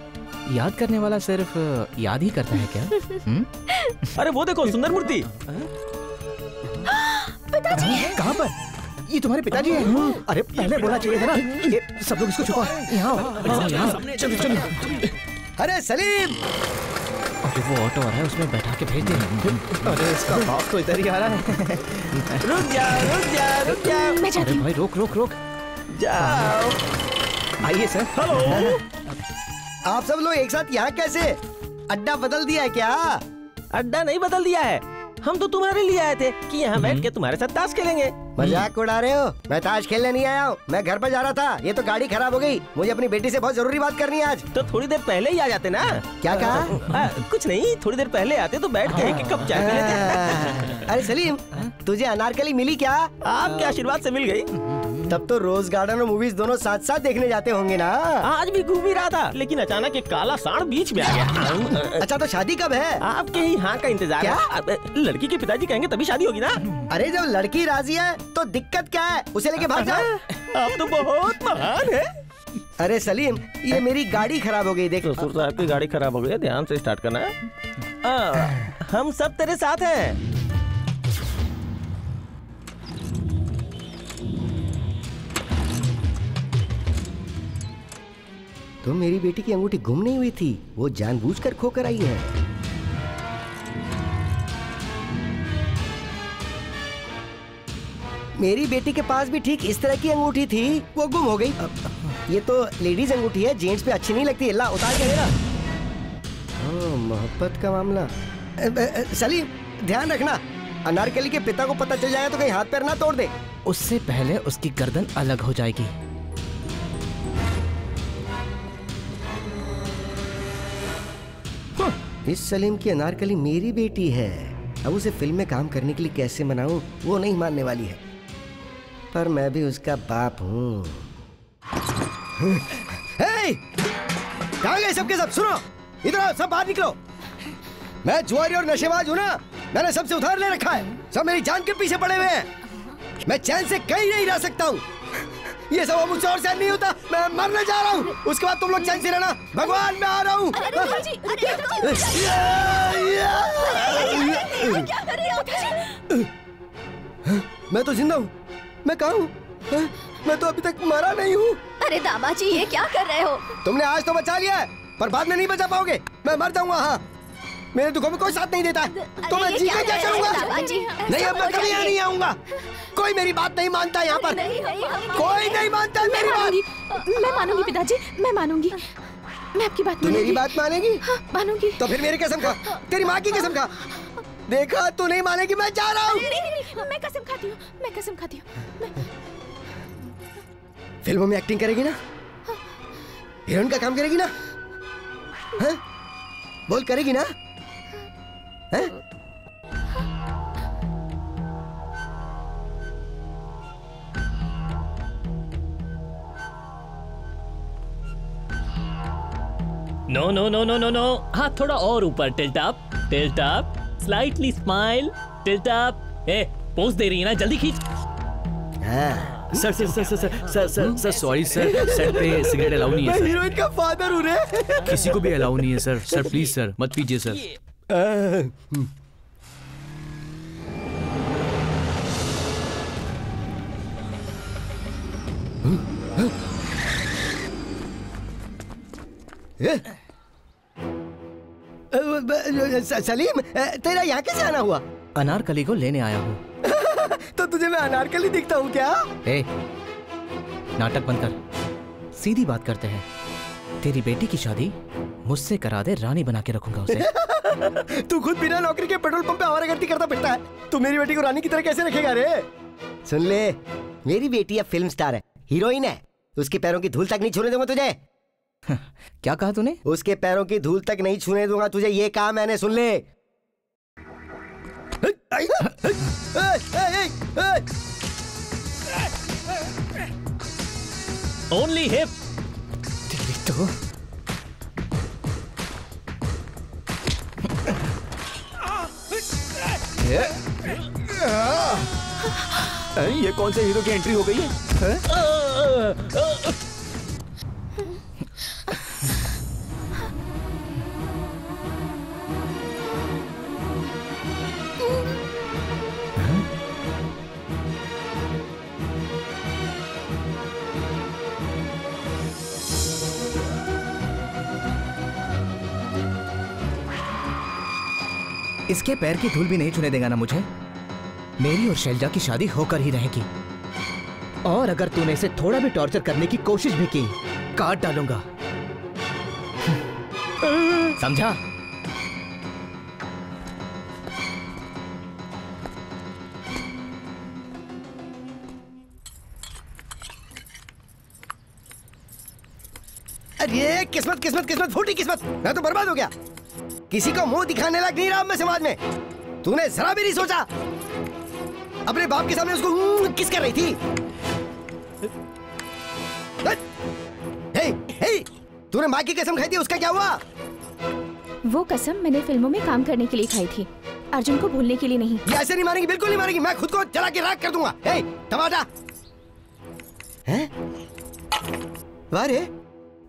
याद करने वाला सिर्फ़ याद ही करता है क्या? हम्म? अरे वो देखो सुंदर मूर्ति। पिताजी! कहाँ पर? ये तुम्हारे पिताजी हैं। अरे पहले बोला चाहिए था ना ये सब लोग इसको छुपा यहाँ। चलो चलो। अरे सलीम! अरे वो ऑटो आ रहा है उसमें बैठा के भेज दे। अरे इसका बाप तो इधर ही आ रहा है। रुक जा रुक जा रुक जा। मैं जाती अरे भाई रोक रोक रोक। जाओ। आइए सर। हेलो। आप सब लोग एक साथ यहाँ कैसे? अड्डा बदल दिया है क्या? अड्डा नहीं बदल दिया है। हम तो तुम्हारे लिए आए थे कि यहाँ बैठ के तुम्हारे साथ ताश खेलेंगे। मज़ाक उड़ा रहे हो? मैं ताश खेलने नहीं आया हूँ। मैं घर पर जा रहा था। ये तो गाड़ी खराब हो गई। मुझे अपनी बेटी से बहुत ज़रूरी बात करनी है आज। तो थोड़ी देर पहले ही आ जाते ना? क्या कहा? आ, कुछ नहीं थोड़ी देर पहले आते तो बैठ के एक कप चाय पी लेते। अरे सलीम तुझे अनारकली मिली क्या? आपके आशीर्वाद से मिल गई। तब तो रोज गार्डन और मूवीज़ दोनों साथ साथ देखने जाते होंगे ना? आज भी घूम ही रहा था लेकिन अचानक एक काला सांड बीच में आ गया। अच्छा तो शादी कब है? आपके ही हाँ का इंतज़ार क्या? है। लड़की के पिताजी कहेंगे तभी शादी होगी ना। अरे जब लड़की राज़ी है तो दिक्कत क्या है? उसे लेके भाग जाओ। आप तो बहुत महान है। अरे सलीम ये मेरी गाड़ी खराब हो गई देख। ससुर साहब की गाड़ी खराब हो गई ध्यान से स्टार्ट करना है। आ, हम सब तेरे साथ हैं। तो मेरी बेटी की अंगूठी गुम नहीं हुई थी। वो जानबूझकर खोकर आई है। मेरी बेटी के पास भी ठीक इस तरह की अंगूठी थी। वो गुम हो गई। ये तो लेडीज़ अंगूठी है जेंट्स पे अच्छी नहीं लगती। ला उतार के ओह, मोहब्बत का मामला। सलीम ध्यान रखना। अनारकली के पिता को पता चल जाएगा तो कहीं हाथ पैर ना तोड़ दे। उससे पहले उसकी गर्दन अलग हो जाएगी। इस सलीम की अनारकली मेरी बेटी है। अब उसे फ़िल्म में काम करने के लिए कैसे मनाऊं, वो नहीं मानने वाली है। पर मैं भी उसका बाप हूँ! गए सबके सब? सुनो! इधर सब बाहर निकलो! मैं जुआरी और नशेबाज हूँ ना, मैंने सबसे उधार ले रखा है। सब मेरी जान के पीछे पड़े हुए हैं। मैं चैन से कहीं नहीं रह सकता हूँ। ये सब मुझसे और सहन नहीं होता। मैं मरने जा रहा हूँ। उसके बाद तुम लोग चैन से रहना। भगवान मैं आ रहा हूँ। मैं तो ज़िंदा हूँ। मैं कहा हूँ? हाँ? मैं तो अभी तक मरा नहीं हूँ। अरे दामाजी ये क्या कर रहे हो? तुमने आज तो बचा लिया है पर बाद में नहीं बचा पाओगे। मैं मर जाऊँगा हाँ। मेरे दुखों में कोई साथ नहीं देता। है तो मैं जी क्या हैं? करूँगा? नहीं अब मैं कभी यहाँ नहीं आऊँगा। कोई मेरी बात नहीं मानता यहाँ पर। नहीं, नहीं, कोई नहीं मानता मेरी बात। मैं मानूँगी पिताजी। मैं मानूँगी। मैं आपकी बात तू मेरी बात मानेगी? हाँ, मानूँगी। तो फिर मेरी कसम खा। तेरी माँ की कसम खा। देखा तू नहीं मानेगी मैं जा रहा हूँ। मैं कसम खाती हूँ। मैं कसम खाती हूँ। फ़िल्मों में एक्टिंग करेगी ना? हीरोइन का काम करेगी ना? हैं? बोल करेगी ना? No no no no no no हाँ थोड़ा और ऊपर tilt up tilt up slightly smile tilt up a pose दे रही है ना जल्दी खींच। हाँ। Sir sir sir sir sir sir sir हम्म। सॉरी सर सर पे सिगरेट अलाउ नहीं है सर हीरोइन का फादर हूँ रे। किसी को भी अलाउ नहीं है सर सर प्लीज़ सर मत पीजिए सर सलीम तेरा यहाँ कैसे आना हुआ? अनारकली को लेने आया हूँ। तो तुझे मैं अनारकली दिखता हूँ क्या? ए, नाटक बंद कर। सीधी बात करते हैं। तेरी बेटी की शादी मुझसे करा दे रानी बना के रखूँगा उसे। तू खुद बिना नौकरी के पेट्रोल पंप पे आवारागर्दी करता फिरता है। तू मेरी बेटी को रानी की तरह कैसे रखेगा रे? सुन ले मेरी बेटी अब फ़िल्म स्टार है हीरोइन है। उसके पैरों की धूल तक नहीं छूने दूँगा तुझे। क्या कहा तूने? उसके पैरों की धूल तक नहीं छूने दूँगा तुझे ये कहा मैंने सुन ले। ओनली हिप तेरी तो। ये कौन से हीरो की एंट्री हो गई है? इसके पैर की धूल भी नहीं छूने देगा ना मुझे। मेरी और शैलजा की शादी होकर ही रहेगी। और अगर तूने इसे थोड़ा भी टॉर्चर करने की कोशिश भी की, काट डालूँगा। समझा? अरे, किस्मत किस्मत किस्मत, फूटी किस्मत। मैं तो बर्बाद हो गया। किसी को मुँह दिखाने लायक नहीं रहा मैं समाज में। तूने जरा भी नहीं सोचा। अपने बाप के सामने उसको हम्म, किस कर रही थी? हे, हे, तूने माँ की कसम खाई थी उसका क्या हुआ? वो कसम मैंने फ़िल्मों में काम करने के लिए खाई थी। अर्जुन को भूलने के लिए नहीं। ये ऐसे नहीं मारेंगी बिल्कुल नहीं मारेंगी मैं खुद को जला के राख कर दूँगा। हे टमाटा हैं? वाह रे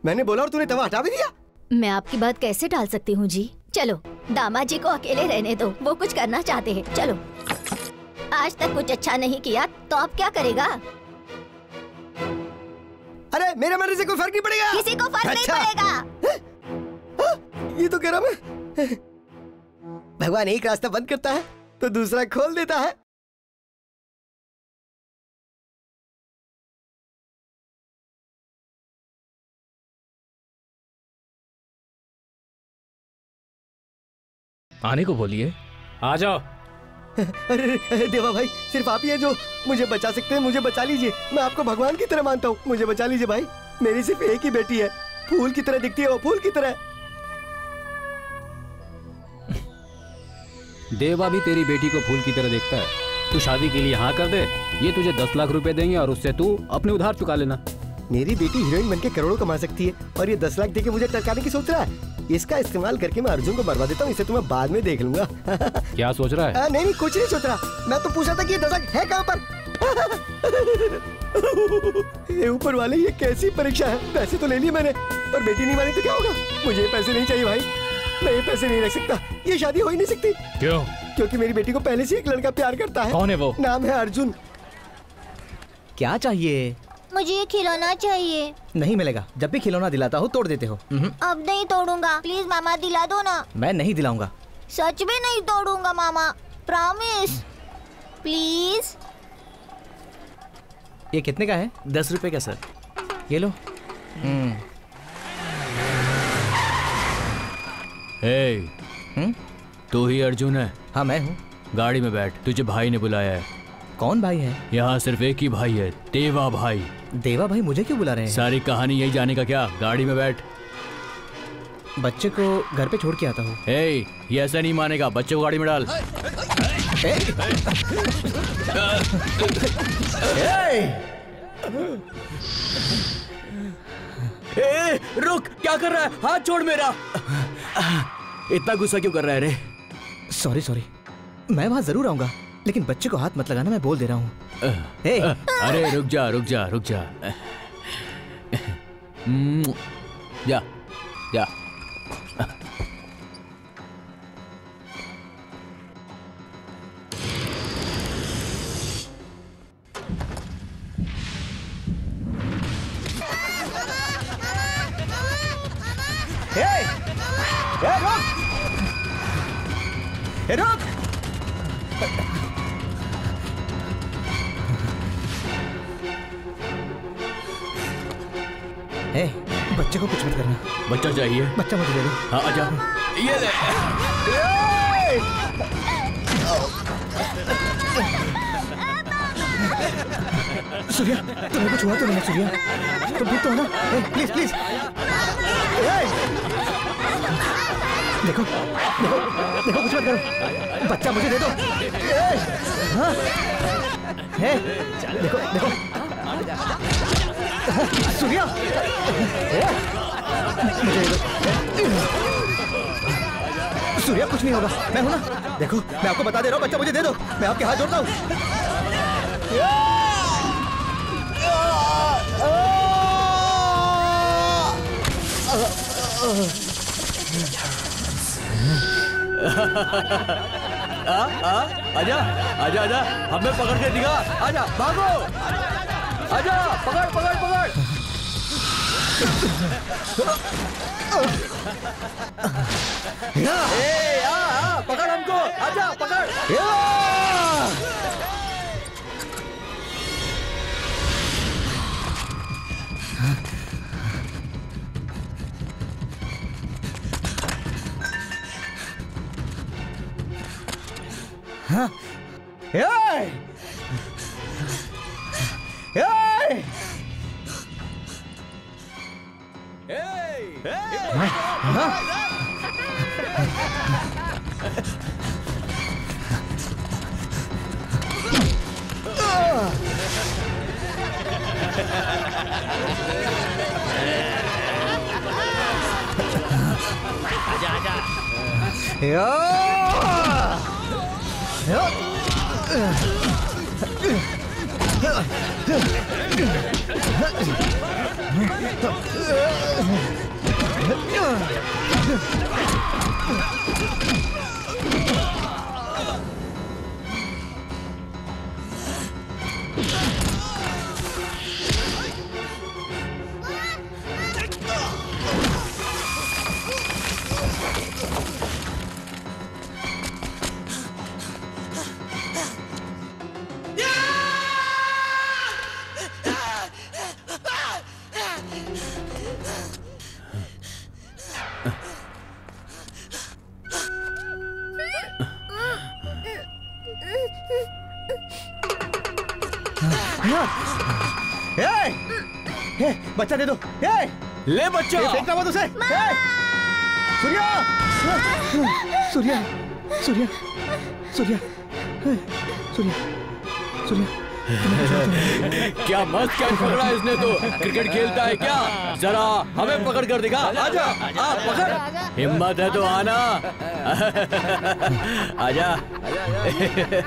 मैंने बोला और तूने तवा हटा भी दिया? मैं आपकी बात कैसे टाल सकती हूँ जी? चलो दामाद जी को अकेले रहने दो वो कुछ करना चाहते हैं। चलो। आज तक कुछ अच्छा नहीं किया तो अब क्या करेगा? अरे मेरे मरने से कोई फ़र्क नहीं पड़ेगा। किसी को फ़र्क अच्छा। नहीं पड़ेगा ये तो कह रहा मैं भगवान एक रास्ता बंद करता है तो दूसरा खोल देता है। आने को बोलिए। आ जाओ। अरे अरे देवा भाई सिर्फ़ आप ही हैं जो मुझे बचा सकते हैं मुझे बचा लीजिए। मैं आपको भगवान की तरह मानता हूँ। मुझे बचा लीजिए भाई। मेरी सिर्फ़ एक ही बेटी है। फूल की तरह दिखती है वो फूल की तरह। देवा भी तेरी बेटी को फूल की तरह देखता है। तू शादी के लिए हाँ कर दे। ये तुझे दस लाख रुपए देंगे और उससे तू अपने उधार चुका लेना। मेरी बेटी हीरोइन बनके करोड़ों कमा सकती है और ये दस लाख देके मुझे टरकाने की सोच रहा है। इसका इस्तेमाल करके मैं अर्जुन को मरवा देता हूँ इसे तो मैं बाद में देख लूँगा। क्या सोच रहा है? आ, नहीं नहीं कुछ नहीं सोच रहा। मैं तो पूछा था कि ये दस लाख है कहाँ पर? ये ऊपर वाले ये कैसी परीक्षा है? पैसे तो ले लिए मैंने पर बेटी नहीं मानी तो क्या होगा? मुझे पैसे नहीं चाहिए भाई। मैं ये पैसे नहीं रख सकता। ये शादी हो ही नहीं सकती। क्यों? क्योंकि मेरी बेटी को पहले से एक लड़का प्यार करता है। कौन है वो? नाम है अर्जुन। क्या चाहिए? मुझे ये खिलौना चाहिए। नहीं मिलेगा। जब भी खिलौना दिलाता हूँ तोड़ देते हो। हम्म, अब नहीं तोड़ूँगा। प्लीज़ मामा दिला दो ना। मैं नहीं दिलाऊँगा। सच में नहीं तोड़ूँगा मामा। प्रॉमिस प्लीज़ ये कितने का है? दस रुपए का सर। ये लो। हम्म। ए, तू ही अर्जुन है। हाँ मैं हूँ। गाड़ी में बैठ। तुझे भाई ने बुलाया है। कौन भाई है? यहाँ सिर्फ़ एक ही भाई है देवा भाई। देवा भाई मुझे क्यों बुला रहे हैं? सारी कहानी यही जाने का क्या? गाड़ी में बैठ। बच्चे को घर पे छोड़ के आता हूँ। ए, ये ऐसा नहीं मानेगा। बच्चे को गाड़ी में डाल। ए, रुक! क्या कर रहा है? हाथ छोड़ मेरा। इतना गुस्सा क्यों कर रहा है रे? सॉरी सॉरी मैं वहाँ ज़रूर आऊँगा। लेकिन बच्चे को हाथ मत लगाना मैं बोल दे रहा हूँ। अरे रुक जा रुक जा रुक जा। जा जा चाहिए बच्चा मुझे दे दो हाँ आजा ये ले। सूर्या तुम्हें कुछ हुआ तो नहीं सूर्या। तुम ठीक तो हो ना। ए, प्लीज़ प्लीज़ देखो देखो देखो कुछ मत करो। बच्चा मुझे दे दो। ए! हाँ। ए, देखो देखो। सूर्या। सूर्या, कुछ नहीं होगा। मैं हूँ ना। देखो, मैं आपको बता दे रहा हूँ, बच्चा मुझे दे दो। मैं आपके हाथ जोड़ता हूँ। आजा आजा आजा। हमें पकड़ के दिखा। आजा, भागो। आजा पकड़ पकड़ पकड़। ए, आ, आ, पकड़ हमको। आजा पकड़। हाँ ए! ए! आजा आजा या! या! ए! ए, बच्चा दे दो। ए! ले बच्चा। ये फेंकना मत उसे सूर्या! सूर्या सूर्या सूर्या सूर्या सूर्या क्या मस्त कैच पकड़ा है इसने तो। क्रिकेट खेलता है क्या? जरा हमें पकड़ कर दिखा। आजा आ पकड़। हिम्मत है तो आना। आजा। ए, ए, ए,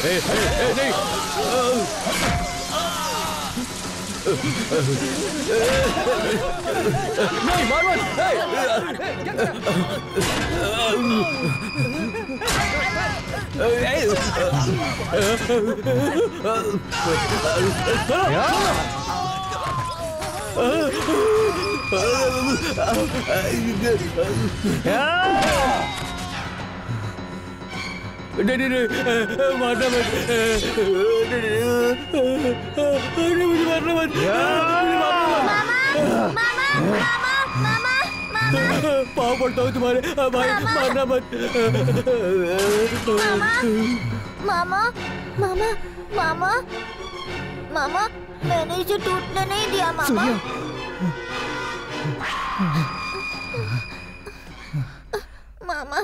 नहीं नहीं मार मत नहीं नहीं नहीं मारना मत अरे मुझे मारना मत पाँव पड़ता हूँ तुम्हारे भाई मारना मत मामा मामा मामा मामा मैंने इसे टूटने नहीं दिया मामा। मामा।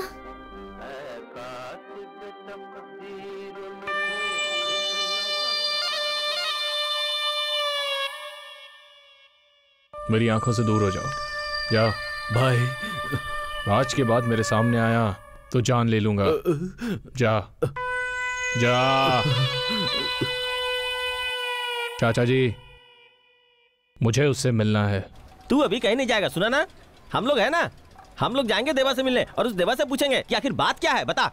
मेरी आँखों से दूर हो जाओ। जा भाई। आज के बाद मेरे सामने आया तो जान ले लूँगा। जा। जा। चाचा जी मुझे उससे मिलना है। तू अभी कहीं नहीं जाएगा सुना ना? हम लोग है ना? हम लोग जाएँगे देवा से मिलने और उस देवा से पूछेंगे कि आखिर बात क्या है बता।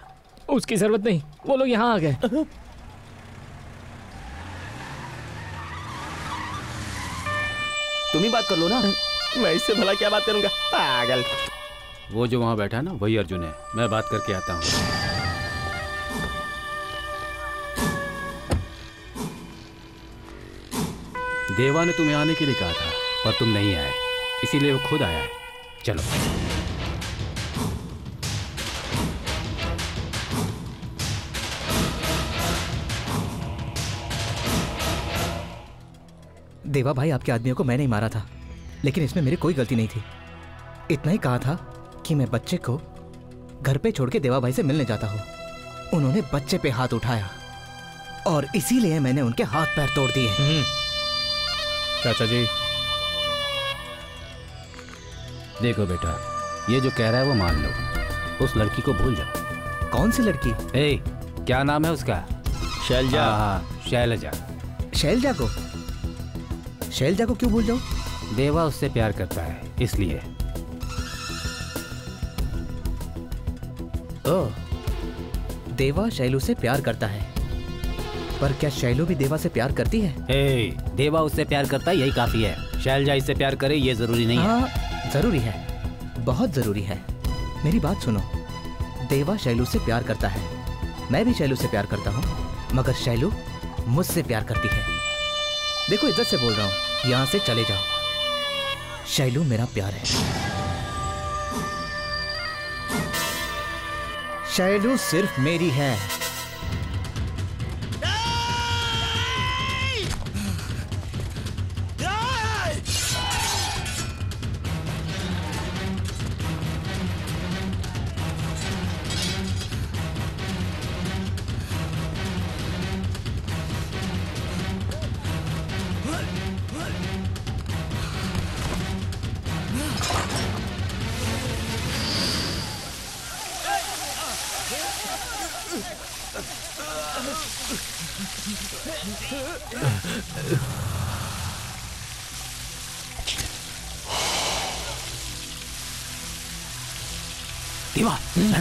उसकी ज़रूरत नहीं वो लोग यहाँ आ गए। तुम ही बात कर लो ना। मैं इससे भला क्या बात करूँगा? पागल। वो जो वहाँ बैठा है ना वही अर्जुन है। मैं बात करके आता हूँ। देवा ने तुम्हें आने के लिए कहा था पर तुम नहीं आए। इसीलिए वो खुद आया है। चलो। देवा भाई आपके आदमियों को मैं नहीं मारा था लेकिन इसमें मेरी कोई गलती नहीं थी। इतना ही कहा था कि मैं बच्चे को घर पे छोड़ के देवा भाई से मिलने जाता हूँ। उन्होंने बच्चे पे हाथ उठाया और इसीलिए मैंने उनके हाथ पैर तोड़ दिए। चाचा जी। देखो बेटा ये जो कह रहा है वो मान लो। उस लड़की को भूल जाओ। कौन सी लड़की? ए क्या नाम है उसका? शैलजा। हाँ शैलजा। शैलजा को? शैलजा को क्यों भूल जाऊँ? देवा उससे प्यार करता है इसलिए। ओ देवा शैलू से प्यार करता है। पर क्या शैलू भी देवा से प्यार करती है? ए, देवा उससे प्यार करता है यही काफ़ी है। शैलजा इससे प्यार करे ये ज़रूरी नहीं है। हाँ ज़रूरी है बहुत ज़रूरी है। मेरी बात सुनो देवा शैलू से प्यार करता है। मैं भी शैलू से प्यार करता हूँ मगर शैलू मुझसे प्यार करती है। देखो इज़्ज़त से बोल रहा हूँ। यहाँ से चले जाओ। शैलू, मेरा प्यार है। शैलू सिर्फ़ मेरी है।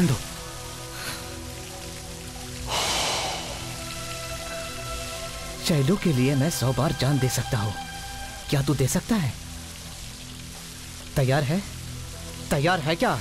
दो शैलू के लिए मैं सौ बार जान दे सकता हूँ। क्या तू दे सकता है? तैयार है? तैयार है क्या?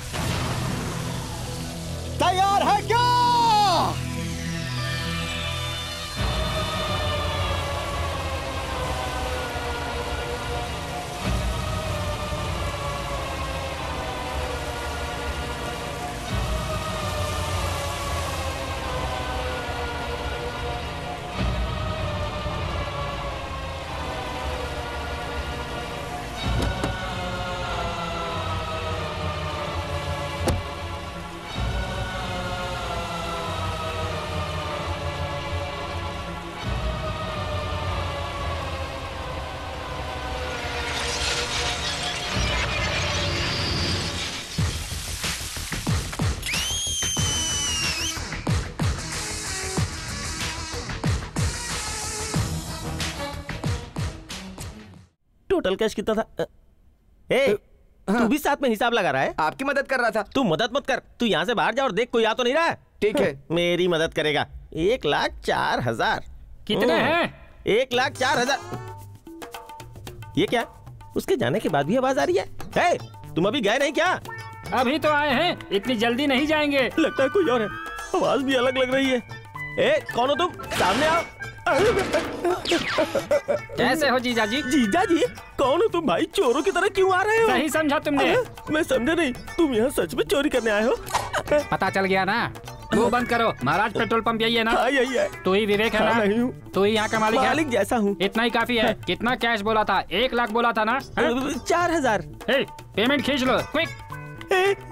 टोटल कैश कितना था? ए, हाँ। तू भी साथ में हिसाब लगा रहा है। आपकी मदद कर रहा था। तू मदद मत कर तू यहाँ से बाहर जा और देख कोई आ तो नहीं रहा ठीक है। मेरी मदद करेगा। एक लाख चार हज़ार। कितने हम्म, हैं? एक लाख चार हज़ार। ये क्या? उसके जाने के बाद भी आवाज़ आ रही है? ए, तुम अभी गए नहीं क्या? अभी तो आए हैं इतनी जल्दी नहीं जाएँगे। लगता है कोई और है। आवाज़ भी अलग लग रही है। ए कौन हो तुम? सामने आओ। कैसे हो जीजा जी? जीजा जी कौन हो तुम भाई? चोरों की तरह क्यों आ रहे हो? नहीं समझा तुमने। मैं समझा नहीं। तुम यहाँ सच में चोरी करने आए हो? पता चल गया ना। मुँह बंद करो। महाराज पेट्रोल पंप यही है ना? हाँ यही है। तू ही विवेक है हाँ, ना? नहीं हूँ। तू ही यहाँ का मालिक है। मालिक जैसा हूँ। इतना ही काफ़ी है। कितना कैश बोला था? एक लाख बोला था ना? चार हज़ार। पेमेंट खींच लो क्विक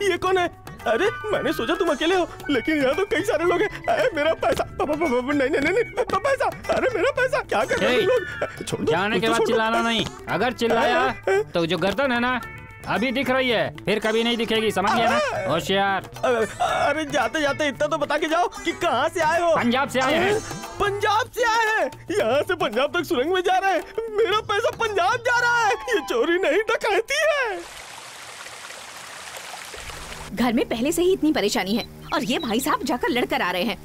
ये कौन है? अरे मैंने सोचा तुम अकेले हो लेकिन यहाँ तो कई सारे लोग हैं। अरे, मेरा पैसा। नहीं नहीं नहीं नहीं, पैसा। अरे मेरा पैसा। क्या कर रहे हो लोग? छोड़ दो जाने के बाद चिल्लाना नहीं। अगर चिल्लाया तो जो गर्दन है ना अभी दिख रही है फिर कभी नहीं दिखेगी समझ गया ना होशियार। अरे अरे जाते जाते इतना तो बता के जाओ कि कहाँ से आए हो। पंजाब से आए हैं। पंजाब से आए हैं। यहाँ से पंजाब तक सुरंग में जा रहे हैं। मेरा पैसा पंजाब जा रहा है। ये चोरी नहीं डकैती है। घर में पहले से ही इतनी परेशानी है और ये भाई साहब जाकर लड़कर आ रहे हैं।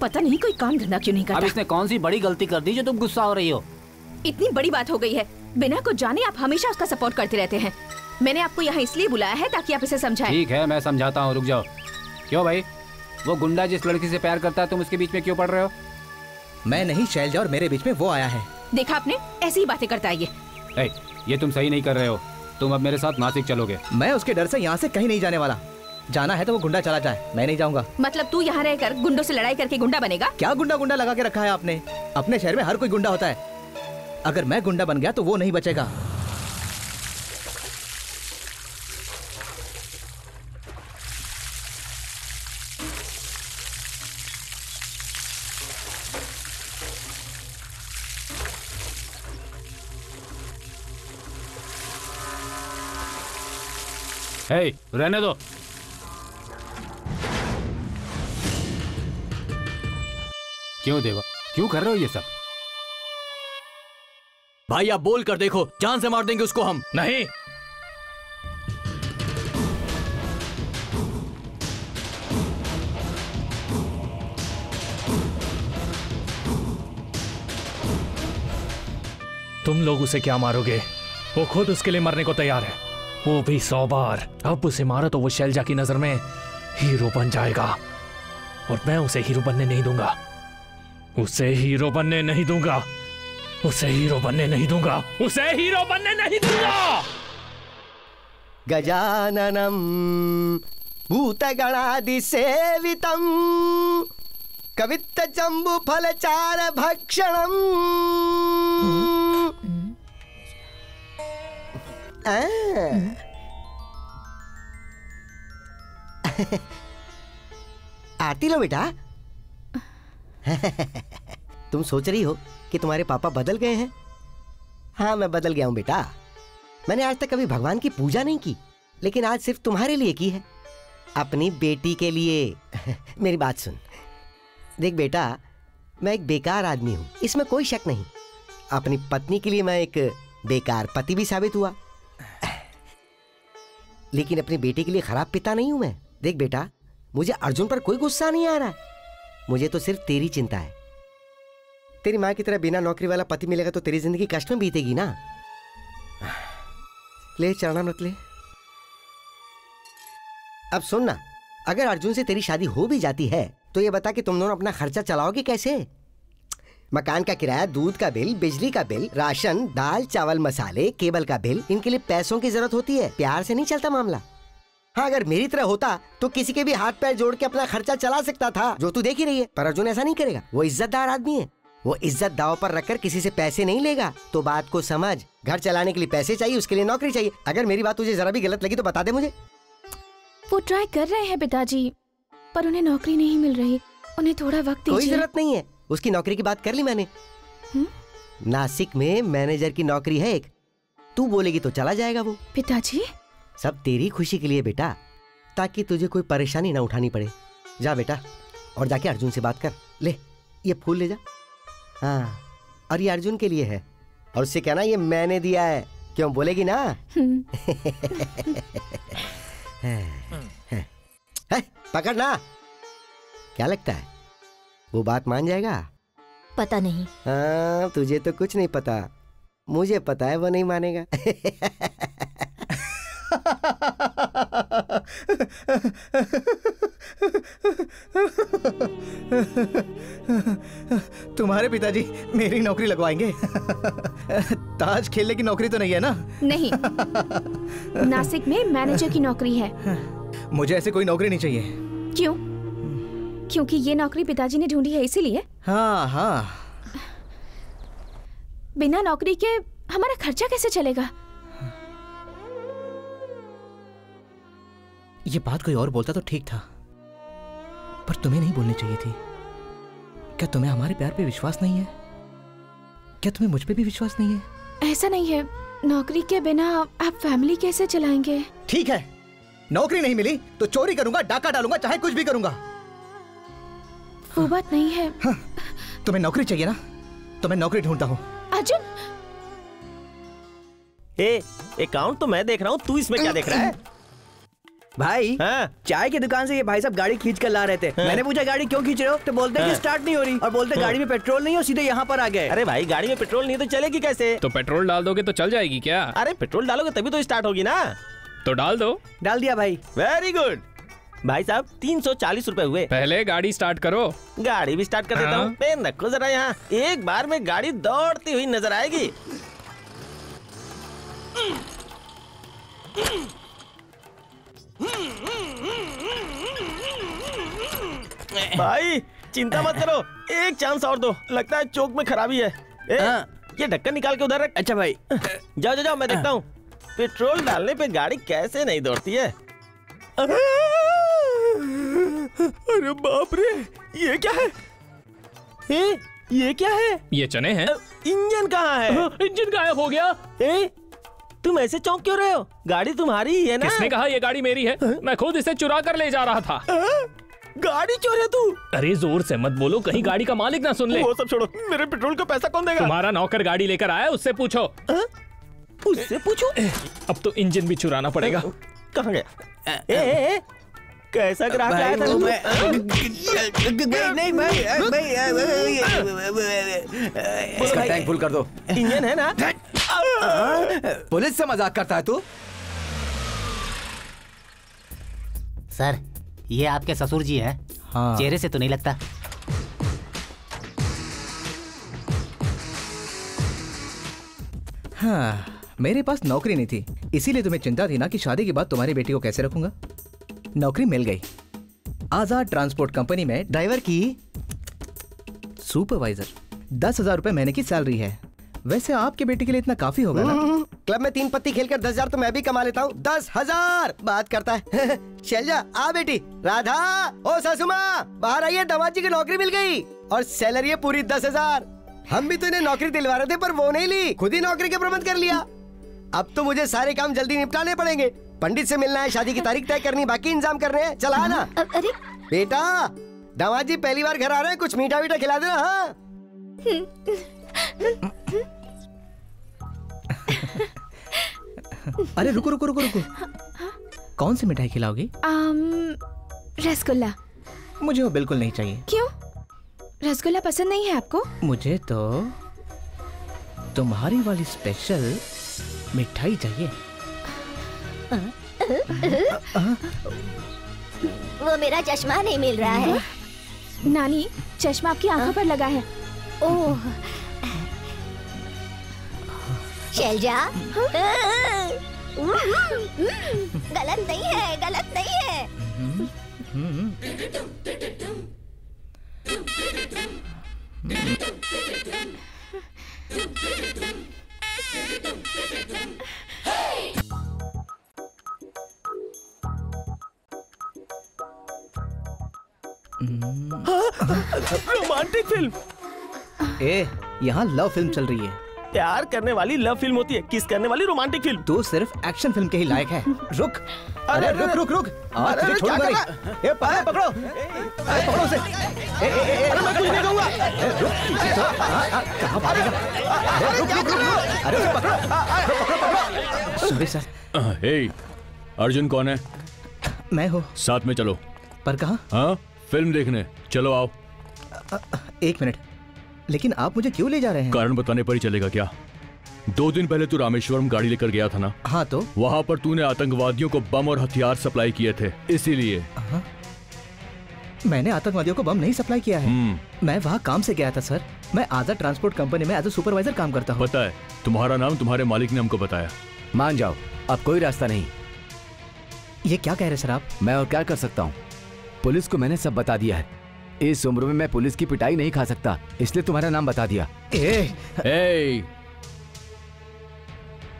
पता नहीं कोई काम धंधा क्यों नहीं अब करता। इसने कौन सी बड़ी गलती कर दी जो तुम गुस्सा हो रही हो? इतनी बड़ी बात हो गई है। बिना कुछ जाने आप हमेशा उसका सपोर्ट करते रहते हैं। मैंने आपको यहाँ इसलिए बुलाया है ताकि आप इसे समझाएँ। ठीक है मैं समझाता हूँ रुक जाओ। क्यों भाई? वो गुंडा जिस लड़की से प्यार करता है तुम उसके बीच में क्यों पड़ रहे हो? मैं नहीं शैलजा और मेरे बीच में वो आया है। देखा आपने? ऐसी ही बातें करता है ये। ये तुम सही नहीं कर रहे हो। तुम अब मेरे साथ नासिक चलोगे। मैं उसके डर से यहाँ से कहीं नहीं जाने वाला। जाना है तो वो गुंडा चला जाए। मैं नहीं जाऊँगा। मतलब तू यहाँ रहकर गुंडों से लड़ाई करके गुंडा बनेगा? क्या गुंडा गुंडा लगा के रखा है आपने? अपने शहर में हर कोई गुंडा होता है। अगर मैं गुंडा बन गया तो वो नहीं बचेगा। हे रहने दो। क्यों देवा? क्यों कर रहे हो ये सब? भाई आप बोल कर देखो। जान से मार देंगे उसको हम। नहीं। तुम लोग उसे क्या मारोगे? वो खुद उसके लिए मरने को तैयार है। वो भी सौ बार। अब उसे मारो तो वो शैलजा की नज़र में हीरो बन जाएगा। और मैं उसे हीरो बनने नहीं दूँगा। उसे हीरो बनने नहीं दूँगा। उसे हीरो बनने नहीं दूँगा। उसे हीरो बनने नहीं दूँगा! गजाननम, भूतगणादिसेवितम कवित्त जम्बु फलचार भक्षणम आरती लो बेटा। तुम सोच रही हो कि तुम्हारे पापा बदल गए हैं? हाँ मैं बदल गया हूँ बेटा। मैंने आज तक कभी भगवान की पूजा नहीं की, लेकिन आज सिर्फ़ तुम्हारे लिए की है। अपनी बेटी के लिए। मेरी बात सुन। देख बेटा, मैं एक बेकार आदमी हूँ, इसमें कोई शक नहीं। अपनी पत्नी के लिए मैं एक बेकार पति भी साबित हुआ। लेकिन अपनी बेटी के लिए खराब पिता नहीं हूँ मैं। देख बेटा, मुझे अर्जुन पर कोई गुस्सा नहीं आ रहा। मुझे तो सिर्फ़ तेरी चिंता है। तेरी माँ की तरह बिना नौकरी वाला पति मिलेगा तो तेरी ज़िंदगी कष्ट में बीतेगी ना? ले चरणामृत ले। अब सुन ना, अगर अर्जुन से तेरी शादी हो भी जाती है तो ये बता कि तुम दोनों अपना खर्चा चलाओगे कैसे? मकान का किराया, दूध का बिल, बिजली का बिल, राशन, दाल, चावल, मसाले, केबल का बिल, इनके लिए पैसों की ज़रूरत होती है। प्यार से नहीं चलता मामला। हाँ अगर मेरी तरह होता तो किसी के भी हाथ पैर जोड़ के अपना खर्चा चला सकता था जो तू देख ही रही है। पर अर्जुन ऐसा नहीं करेगा। वो इज्जतदार आदमी है। वो इज़्ज़त दाव पर रखकर किसी से पैसे नहीं लेगा। तो बात को समझ। घर चलाने के लिए पैसे चाहिए उसके लिए नौकरी चाहिए। अगर मेरी बात तुझे जरा भी गलत लगी तो बता दे मुझे। वो ट्राई कर रहे हैं पिताजी पर उन्हें नौकरी नहीं मिल रही। उन्हें थोड़ा वक्त कोई ज़रूरत नहीं है। उसकी नौकरी की बात कर ली मैंने। नासिक में मैनेजर की नौकरी है एक। तू बोलेगी तो चला जाएगा वो। पिताजी? सब तेरी खुशी के लिए बेटा ताकि तुझे कोई परेशानी ना उठानी पड़े। जा बेटा और जाके अर्जुन से बात कर। ले ये फूल ले जा। हाँ और ये अर्जुन के लिए है। और उससे कहना ये मैंने दिया है। क्यों बोलेगी ना? है, पकड़ ना। क्या लगता है? वो बात मान जाएगा? पता नहीं। हाँ तुझे तो कुछ नहीं पता। मुझे पता है वो नहीं मानेगा। तुम्हारे पिताजी मेरी नौकरी लगवाएँगे। ताज खेलने की नौकरी तो नहीं है ना? नहीं। नासिक में मैनेजर की नौकरी है। मुझे ऐसे कोई नौकरी नहीं चाहिए। क्यों? क्योंकि ये नौकरी पिताजी ने ढूंढी है इसीलिए। हाँ हाँ। बिना नौकरी के हमारा खर्चा कैसे चलेगा? ये बात कोई और बोलता तो ठीक था। पर तुम्हें नहीं बोलनी चाहिए थी। क्या तुम्हें हमारे प्यार पे विश्वास नहीं है? क्या तुम्हें मुझ पे भी विश्वास नहीं है? ऐसा नहीं है। नौकरी के बिना आप फैमिली कैसे चलाएँगे? ठीक है। नौकरी नहीं मिली तो चोरी करूँगा डाका डालूँगा चाहे कुछ भी करूँगा। वो हाँ। बात नहीं है। हाँ। तुम्हें नौकरी चाहिए ना? तो मैं नौकरी ढूंढता हूँ। अर्जुन! ए अकाउंट तो मैं देख रहा हूँ तू इसमें क्या देख रहा है? भाई हाँ? चाय की दुकान से ये भाई साहब गाड़ी खींच कर ला रहे थे। हाँ? मैंने पूछा गाड़ी क्यों खींच रहे हो? तो बोलते हैं कि हाँ। स्टार्ट नहीं हो रही। और बोलते हैं गाड़ी में पेट्रोल नहीं हो सीधे यहाँ पर आ गए। अरे भाई गाड़ी में पेट्रोल नहीं तो चलेगी कैसे? तो पेट्रोल डाल दोगे तो चल जाएगी क्या? अरे पेट्रोल डालोगे तभी तो स्टार्ट होगी ना। तो डाल दो। डाल दिया भाई। वेरी गुड भाई साहब तीन सौ चालीस रूपए हुए। पहले गाड़ी स्टार्ट करो। गाड़ी भी स्टार्ट कर देता हाँ। हूँ। पेन रखो जरा यहाँ। एक बार में गाड़ी दौड़ती हुई नज़र आएगी। भाई चिंता मत करो। एक चांस और दो। लगता है चौक में खराबी है। ए, ये ढक्कन निकाल के उधर रख। अच्छा भाई। जाओ जाओ जाओ मैं देखता हूँ। पेट्रोल डालने पे गाड़ी कैसे नहीं दौड़ती है? अरे बाप रे ये क्या है? ए, ये क्या है? ये चने हैं। इंजन कहाँ है? इंजन गायब हो गया। ए, तुम ऐसे चौंक क्यों रहे हो? गाड़ी तुम्हारी ही है ना? किसने कहा ये गाड़ी मेरी है? मैं खुद इसे चुरा कर ले जा रहा था। गाड़ी चोर है तू। अरे ज़ोर से मत बोलो कहीं गाड़ी का मालिक ना सुन ले। वो सब छोड़ो मेरे पेट्रोल का पैसा कौन देगा? तुम्हारा नौकर गाड़ी लेकर आया उससे पूछो। उससे पूछो? अब तो इंजन भी चुराना पड़ेगा। कहाँ गया? ए, ए, ए, कैसा ग्राहक आया था? तू? मैं- नहीं भाई इसका टैंक फुल कर दो। इंजन है ना? पुलिस से मज़ाक करता है तू? सर ये आपके ससुर जी हैं। हाँ। चेहरे से तो नहीं लगता। हाँ मेरे पास नौकरी नहीं थी। इसीलिए तुम्हें चिंता थी ना कि शादी के बाद तुम्हारी बेटी को कैसे रखूँगा। नौकरी मिल गई। आज़ाद ट्रांसपोर्ट कंपनी में ड्राइवर की सुपरवाइजर। दस हज़ार रुपए महीने की सैलरी है। वैसे आपके बेटे के लिए इतना काफ़ी होगा ना? क्लब में तीन पत्ती खेलकर दस हज़ार तो मैं भी कमा लेता हूँ। दस हज़ार! बात करता है। शैलजा आ बेटी। राधा ओ सासुमा बाहर आइए दमाद जी की नौकरी मिल गई। और सैलरी है पूरी दस हज़ार। हम भी तो इन्हें नौकरी दिलवा रहे थे पर वो नहीं ली। खुद ही नौकरी का प्रबंध कर लिया। अब तो मुझे सारे काम जल्दी निपटाने पड़ेंगे। पंडित से मिलना है शादी की तारीख तय करनी बाकी इंतज़ाम कर रहे हैं। चला ना। अरे। बेटा दामाद जी पहली बार घर आ रहे हैं कुछ मीठा वीठा खिला देना हाँ? अरे रुको रुको रुको रुको। कौन सी मिठाई खिलाओगी? आम, रसगुल्ला। मुझे वो बिल्कुल नहीं चाहिए। क्यों? रसगुल्ला पसंद नहीं है आपको? मुझे तो तुम्हारी वाली स्पेशल मिठाई चाहिए। वो मेरा चश्मा नहीं मिल रहा है। नानी चश्मा आपकी आँखों पर लगा है। ओह शैलजा गलत नहीं है गलत नहीं है। Romantic film. ए यहाँ लव फ़िल्म चल रही है। प्यार करने वाली लव फ़िल्म होती है किस करने वाली रोमांटिक फ़िल्म तू सिर्फ़ एक्शन फ़िल्म के ही लायक है। रुक। अरे रुक रुक रुक। आज अरे, तुझे छोड़ूँगा नहीं। ए पकड़ो पकड़ो। अरे पकड़ो उसे। ए ए ए अरे मैं कुछ नहीं कहूँगा। रुक तो हाँ, हाँ, कहाँ भागेगा? अरे रुक रुक रुक रुक। अरे उसे पकड़ो। पकड़ो पकड़ो। सॉरी सर हे अर्जुन कौन है? मैं हूँ। साथ में चलो। पर कहाँ? हाँ फ़िल्म देखने। चलो आओ। एक मिनट। लेकिन आप मुझे क्यों ले जा रहे हैं? कारण बताने पर ही चलेगा क्या? दो दिन पहले तू रामेश्वरम गाड़ी लेकर गया था ना? हाँ तो? वहाँ पर तूने आतंकवादियों को बम और हथियार सप्लाई किए थे इसीलिए। मैंने आतंकवादियों को बम नहीं सप्लाई किया है। हम्म। मैं वहाँ काम से गया था सर। मैं आज़ाद ट्रांसपोर्ट कंपनी में एज ए सुपरवाइजर काम करता हूँ। पता है तुम्हारा नाम तुम्हारे मालिक ने हमको बताया। मान जाओ अब कोई रास्ता नहीं। ये क्या कह रहे सर आप? मैं और क्या कर सकता हूँ? पुलिस को मैंने सब बता दिया है। इस उम्र में मैं पुलिस की पिटाई नहीं खा सकता इसलिए तुम्हारा नाम बता दिया। ए, ए,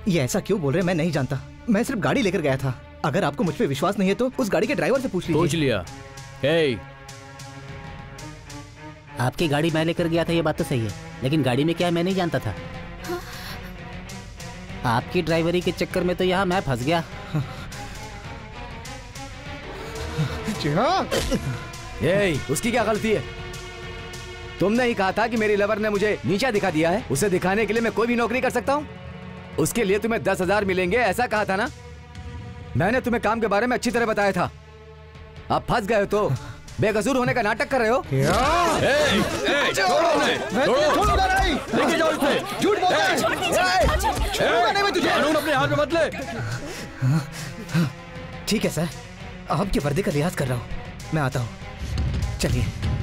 ये ऐसा क्यों बोल रहे मैं नहीं जानता। मैं सिर्फ़ गाड़ी लेकर गया था। अगर आपको मुझ पर विश्वास नहीं है तो उस गाड़ी के ड्राइवर से पूछ लीजिए। पूछ लिया। ए, आपकी गाड़ी मैं लेकर गया था ये बात तो सही है। लेकिन गाड़ी में क्या है मैं नहीं जानता था। आपकी ड्राइवरी के चक्कर में तो यहाँ मैं फंस गया। ए, उसकी क्या गलती है? तुमने ही कहा था कि मेरी लवर ने मुझे नीचा दिखा दिया है। उसे दिखाने के लिए मैं कोई भी नौकरी कर सकता हूँ? उसके लिए तुम्हें दस हज़ार मिलेंगे ऐसा कहा था ना? मैंने तुम्हें काम के बारे में अच्छी तरह बताया था। अब फंस गए हो तो बेकसूर होने का नाटक कर रहे हो? लेके जाओ इसे झूठ बोल रहा है। छोड़ूँगा नहीं तुझे। अपने हाथ में मत ठीक है सर। आपके वर्दी का लिहाज कर रहा हूँ? मैं आता हूँ। चलिए।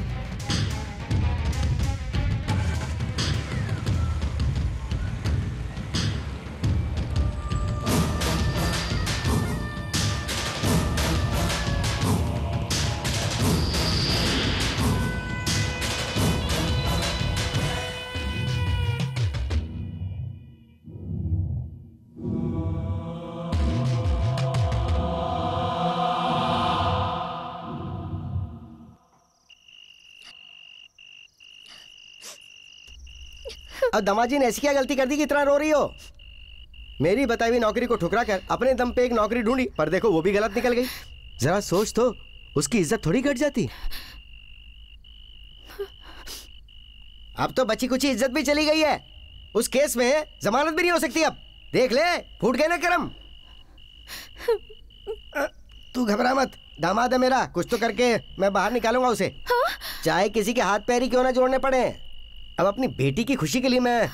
अब दमाजी ने ऐसी क्या गलती कर दी कि इतना रो रही हो? मेरी बताई हुई नौकरी को ठुकरा कर अपने दम पे एक नौकरी ढूंढी पर देखो वो भी गलत निकल गई। जरा सोच तो उसकी इज़्ज़त थोड़ी घट जाती। अब तो बची कुछ इज़्ज़त भी चली गई है। उस केस में जमानत भी नहीं हो सकती अब। देख ले फूट गए ना करम। तू घबरा मत दामाद है मेरा। कुछ तो करके मैं बाहर निकालूँगा उसे। चाहे किसी के हाथ पैर ही क्यों ना जोड़ने पड़े। अब अपनी बेटी की खुशी के लिए मैं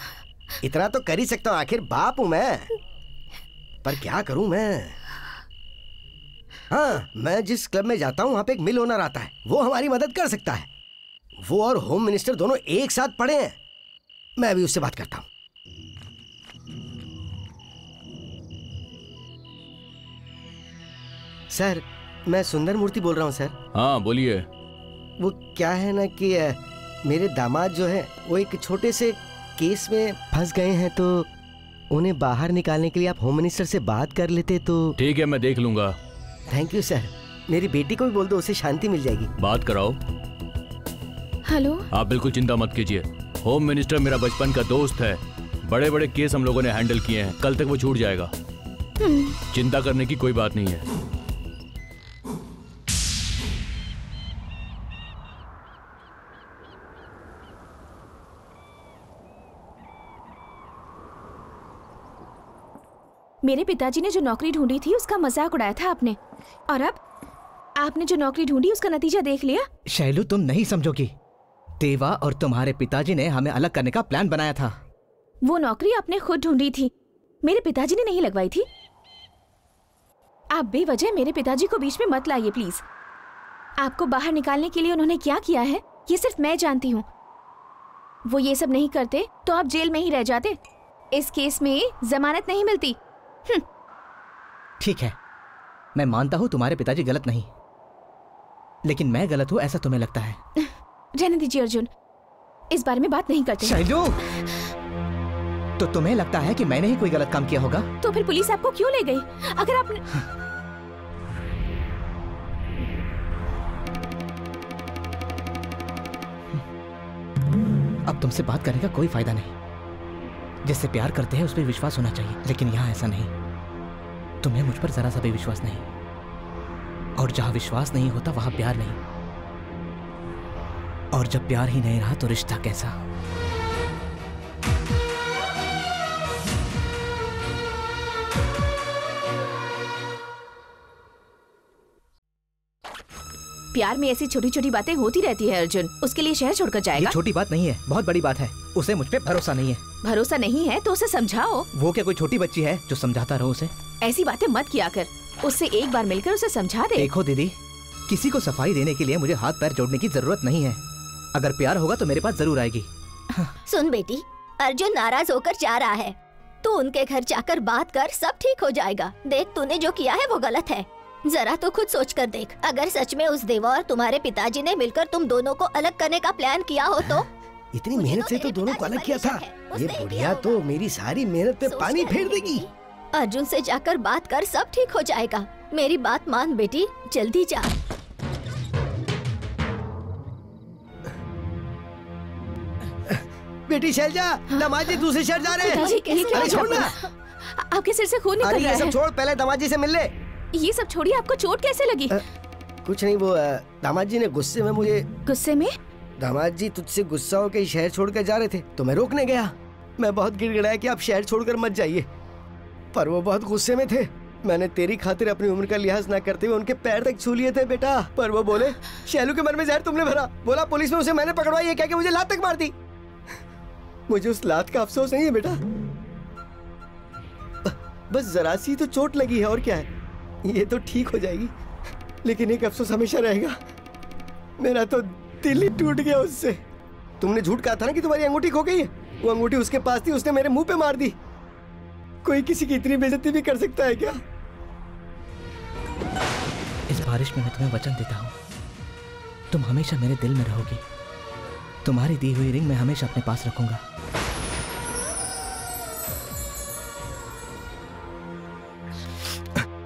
इतना तो कर ही सकता हूँ। आखिर बाप हूँ मैं। पर क्या करूँ मैं? हाँ मैं जिस क्लब में जाता हूँ वहाँ पे एक मिल ओनर आता है। वो हमारी मदद कर सकता है। वो और होम मिनिस्टर दोनों एक साथ पढ़े हैं। मैं अभी उससे बात करता हूँ। सर मैं सुंदर मूर्ति बोल रहा हूँ सर। हाँ बोलिए। वो क्या है ना कि मेरे दामाद जो है वो एक छोटे से केस में फंस गए हैं तो उन्हें बाहर निकालने के लिए आप होम मिनिस्टर से बात कर लेते तो ठीक है मैं देख लूँगा। थैंक यू सर मेरी बेटी को भी बोल दो उसे शांति मिल जाएगी। बात कराओ। हेलो? आप बिल्कुल चिंता मत कीजिए। होम मिनिस्टर मेरा बचपन का दोस्त है। बड़े बड़े केस हम लोगों ने हैंडल किए हैं। कल तक वो छूट जाएगा। हम्म, चिंता करने की कोई बात नहीं है। मेरे पिताजी ने जो नौकरी ढूंढी थी उसका मज़ाक उड़ाया था आपने। और अब? आपने जो नौकरी ढूंढी उसका नतीजा देख लिया? शैलू तुम नहीं समझोगी। देवा और तुम्हारे पिताजी ने हमें अलग करने का प्लान बनाया था। वो नौकरी आपने खुद ढूंढी थी। मेरे पिताजी ने नहीं लगवाई थी। आप बेवजह मेरे पिताजी को बीच में मत लाइए प्लीज़। आपको बाहर निकालने के लिए उन्होंने क्या किया है ये सिर्फ़ मैं जानती हूँ। वो ये सब नहीं करते तो आप जेल में ही रह जाते। इस केस में जमानत नहीं मिलती। ठीक है। मैं मानता हूँ तुम्हारे पिताजी गलत नहीं। लेकिन मैं गलत हूँ ऐसा तुम्हें लगता है। रहने दीजिए अर्जुन। इस बारे में बात नहीं करते शैलू! तो तुम्हें लगता है कि मैंने ही कोई गलत काम किया होगा? तो फिर पुलिस आपको क्यों ले गई? अगर आप आपने अब तुमसे बात करने का कोई फ़ायदा नहीं। जिससे प्यार करते हैं उस पर विश्वास होना चाहिए। लेकिन यहाँ ऐसा नहीं। तुम्हें मुझ पर जरा सा भी विश्वास नहीं। और जहाँ विश्वास नहीं होता वहाँ प्यार नहीं। और जब प्यार ही नहीं रहा तो रिश्ता कैसा? प्यार में ऐसी छोटी छोटी बातें होती रहती है अर्जुन। उसके लिए शहर छोड़कर ये जाएगा। छोटी बात नहीं है। बहुत बड़ी बात है। उसे मुझ पे भरोसा नहीं है। भरोसा नहीं है तो उसे समझाओ। वो क्या कोई छोटी बच्ची है जो समझाता रहो उसे? ऐसी बातें मत किया कर। उससे एक बार मिलकर उसे समझा दे। देखो दीदी किसी को सफ़ाई देने के लिए मुझे हाथ पैर जोड़ने की ज़रूरत नहीं है। अगर प्यार होगा तो मेरे पास ज़रूर आएगी। सुन बेटी अर्जुन नाराज़ होकर जा रहा है। तू उनके घर जाकर बात कर सब ठीक हो जाएगा। देख तूने जो किया है वो गलत है। जरा तो खुद सोच कर देख। अगर सच में उस देवा और तुम्हारे पिताजी ने मिलकर तुम दोनों को अलग करने का प्लान किया हो तो? इतनी मेहनत से तो दोनों को अलग किया था। ये बुढ़िया तो मेरी सारी मेहनत पे पानी फेर देगी। अर्जुन से जाकर बात कर सब ठीक हो जाएगा। मेरी बात मान बेटी जल्दी जा। बेटी शैलजा दमाजी दूसरे शहर जा रहे अरे हो? आपके सिर से खून निकल रहा ये सब है। छोड़ पहले दमाजी से मिल ले। ये सब छोड़िए आपको चोट कैसे लगी? आ, कुछ नहीं वो अ, दामाद जी ने गुस्से में मुझे गुस्से में? दामाद जी, तुझसे गुस्सा होकर शहर छोड़कर जा रहे थे तो मैं रोकने गया। मैं बहुत गिड़गिड़ाया कि आप शहर छोड़कर मत जाइए। पर वो बहुत गुस्से में थे। मैंने तेरी खातिर अपनी उम्र का लिहाज ना करते हुए उनके पैर तक छू लिए थे, बेटा। पर वो बोले, शैलू के मन में जहर तुमने भरा। बोला, पुलिस में उसे मैंने पकड़वाई क्या मुझे लात तक मार दी? मुझे उस लात का अफसोस नहीं है, बेटा। बस जरा सी तो चोट लगी है, और क्या है? ये तो ठीक हो जाएगी, लेकिन एक अफसोस हमेशा रहेगा। मेरा तो दिल ही टूट गया उससे। तुमने झूठ कहा था ना कि तुम्हारी अंगूठी खो गई है? वो अंगूठी उसके पास थी उसने मेरे मुँह पे मार दी। कोई किसी की इतनी बेइज्जती भी कर सकता है क्या? इस बारिश में मैं तुम्हें वचन देता हूँ। तुम हमेशा मेरे दिल में रहोगी। तुम्हारी दी हुई रिंग मैं हमेशा अपने पास रखूँगा।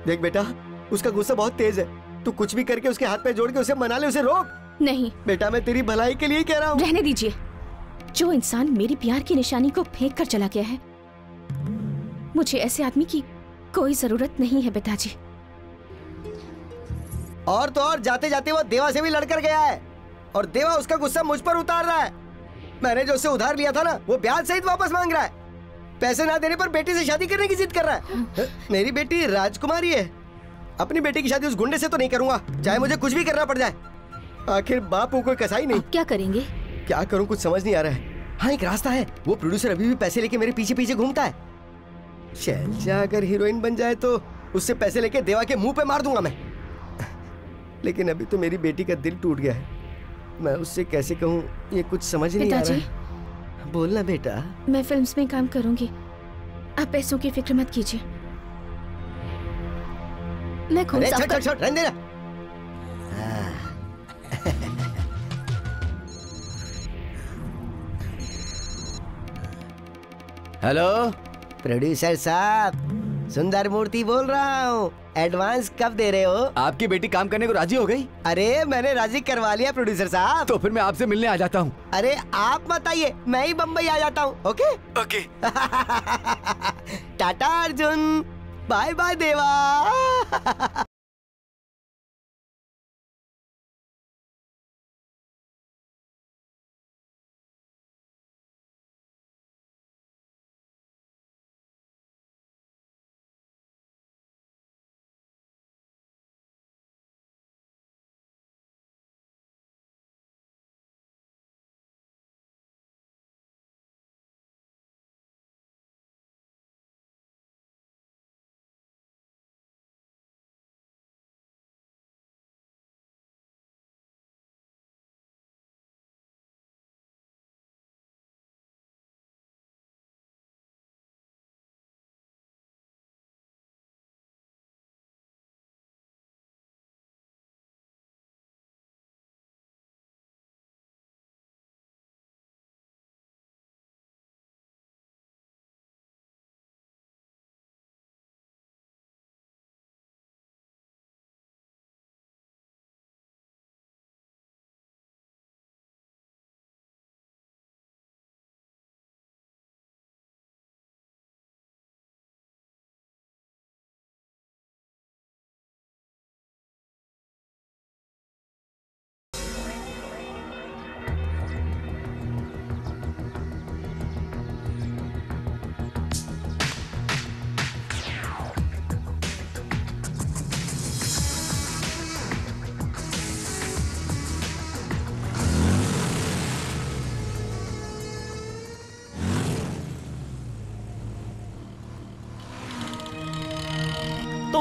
देख बेटा उसका गुस्सा बहुत तेज है। तू कुछ भी करके उसके हाथ पे जोड़ के उसे मना ले उसे रोक। नहीं। बेटा मैं तेरी भलाई के लिए कह रहा हूँ। रहने दीजिए। जो इंसान मेरी प्यार की निशानी को फेंक कर चला गया है मुझे ऐसे आदमी की कोई ज़रूरत नहीं है पिताजी। और तो और जाते जाते वो देवा से भी लड़कर गया है और देवा उसका गुस्सा मुझ पर उतार रहा है। मैंने जो उससे उधार लिया था ना वो ब्याज सहित वापस मांग रहा है। पैसे ना देने पर बेटी से शादी करने की जिद कर रहा है। मेरी बेटी राजकुमारी है। अपनी बेटी की शादी उस गुंडे से तो नहीं करूँगा चाहे मुझे कुछ भी करना पड़ जाए। आखिर बाप को कोई कसाई नहीं। क्या करेंगे? क्या करूँ कुछ समझ नहीं आ रहा है। हाँ एक रास्ता है। वो प्रोड्यूसर अभी भी पैसे लेके मेरे पीछे पीछे घूमता है। शैलजा अगर हीरोइन बन जाए तो उससे पैसे लेके देवा के मुँह पे मार दूँगा मैं। लेकिन अभी तो मेरी बेटी का दिल टूट गया है। मैं उससे कैसे कहूँ ये कुछ समझ नहीं आ रहा है। बोलना बेटा। मैं फिल्म्स में काम करूँगी। आप पैसों की फ़िक्र मत कीजिए। मैं छोड़ रहने दे हेलो प्रोड्यूसर साहब सुंदर मूर्ति बोल रहा हूँ। एडवांस कब दे रहे हो? आपकी बेटी काम करने को राज़ी हो गई? अरे मैंने राज़ी करवा लिया प्रोड्यूसर साहब। तो फिर मैं आपसे मिलने आ जाता हूँ। अरे आप मत आइए मैं ही बम्बई आ जाता हूँ ओके? ओके। टाटा अर्जुन। Bye bye Deva.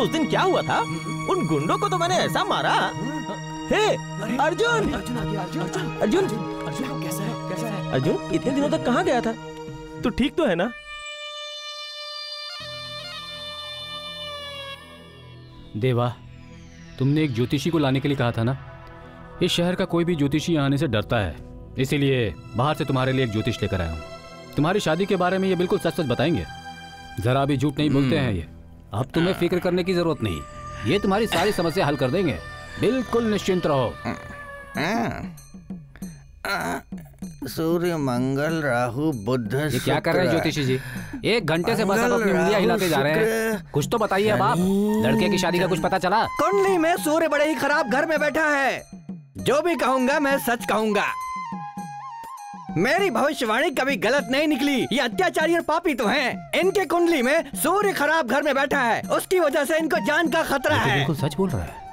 उस दिन क्या हुआ था? उन गुंडों को तो मैंने ऐसा मारा। हे, अर्जुन! अर्जुन! अर्जुन कैसा है अर्जुन इतने दिनों तक कहाँ गया था? तू ठीक तो है ना? देवा, तुमने एक ज्योतिषी को लाने के लिए कहा था ना? इस शहर का कोई भी ज्योतिषी आने से डरता है। इसीलिए बाहर से तुम्हारे लिए एक ज्योतिष लेकर आया हूँ। तुम्हारी शादी के बारे में ये बिल्कुल सच सच बताएँगे। जरा भी झूठ नहीं बोलते हैं ये। अब तुम्हें फ़िक्र करने की ज़रूरत नहीं। ये तुम्हारी सारी समस्या हल कर देंगे। बिल्कुल निश्चिंत रहो। सूर्य मंगल राहु बुद्ध ये क्या कर रहे हैं ज्योतिषी जी? एक घंटे से बस आप अपनी उंगलियाँ हिलाते जा रहे हैं। कुछ तो बताइए अब आप। लड़के की शादी का कुछ पता चला? कुंडली में सूर्य बड़े ही खराब घर में बैठा है। जो भी कहूँगा मैं सच कहूँगा। मेरी भविष्यवाणी कभी गलत नहीं निकली। ये अत्याचारी और पापी तो हैं। इनके कुंडली में सूर्य खराब घर में बैठा है। उसकी वजह से इनको जान का खतरा तो है। बिल्कुल सच बोल रहा है।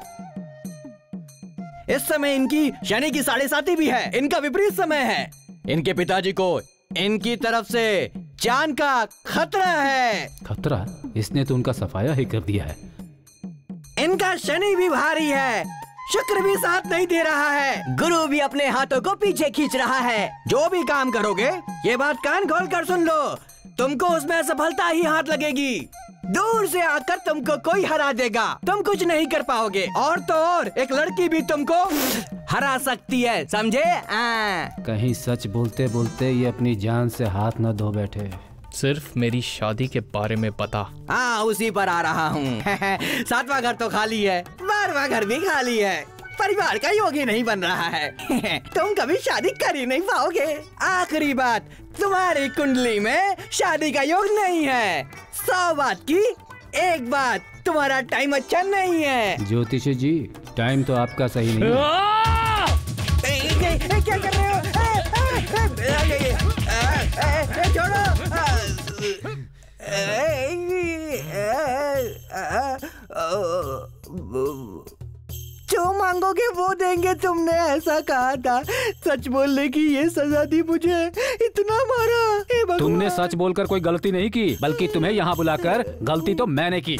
इस समय इनकी शनि की साढ़े साथी भी है। इनका विपरीत समय है। इनके पिताजी को इनकी तरफ़ से जान का खतरा है। खतरा? इसने तो उनका सफाया ही कर दिया है। इनका शनि भी भारी है। शुक्र भी साथ नहीं दे रहा है। गुरु भी अपने हाथों को पीछे खींच रहा है। जो भी काम करोगे, ये बात कान खोल कर सुन लो। तुमको उसमें सफलता ही हाथ लगेगी। दूर से आकर तुमको कोई हरा देगा। तुम कुछ नहीं कर पाओगे। और तो और, एक लड़की भी तुमको हरा सकती है, समझे? कहीं सच बोलते बोलते ये अपनी जान से हाथ न धो बैठे। सिर्फ़ मेरी शादी के बारे में पता हाँ उसी पर आ रहा हूँ सातवां घर तो खाली है बारवा घर भी खाली है परिवार का योगी नहीं बन रहा है तुम कभी शादी कर ही नहीं पाओगे आखिरी बात तुम्हारी कुंडली में शादी का योग नहीं है सौ बात की एक बात तुम्हारा टाइम अच्छा नहीं है ज्योतिष जी टाइम तो आपका सही नहीं है। क्या कर रहे हो छोड़ो जो मांगोगे वो देंगे तुमने ऐसा कहा था। सच बोलने की ये सजा दी मुझे। इतना मारा तुमने सच बोलकर कोई गलती नहीं की बल्कि तुम्हें यहाँ बुलाकर गलती तो मैंने की।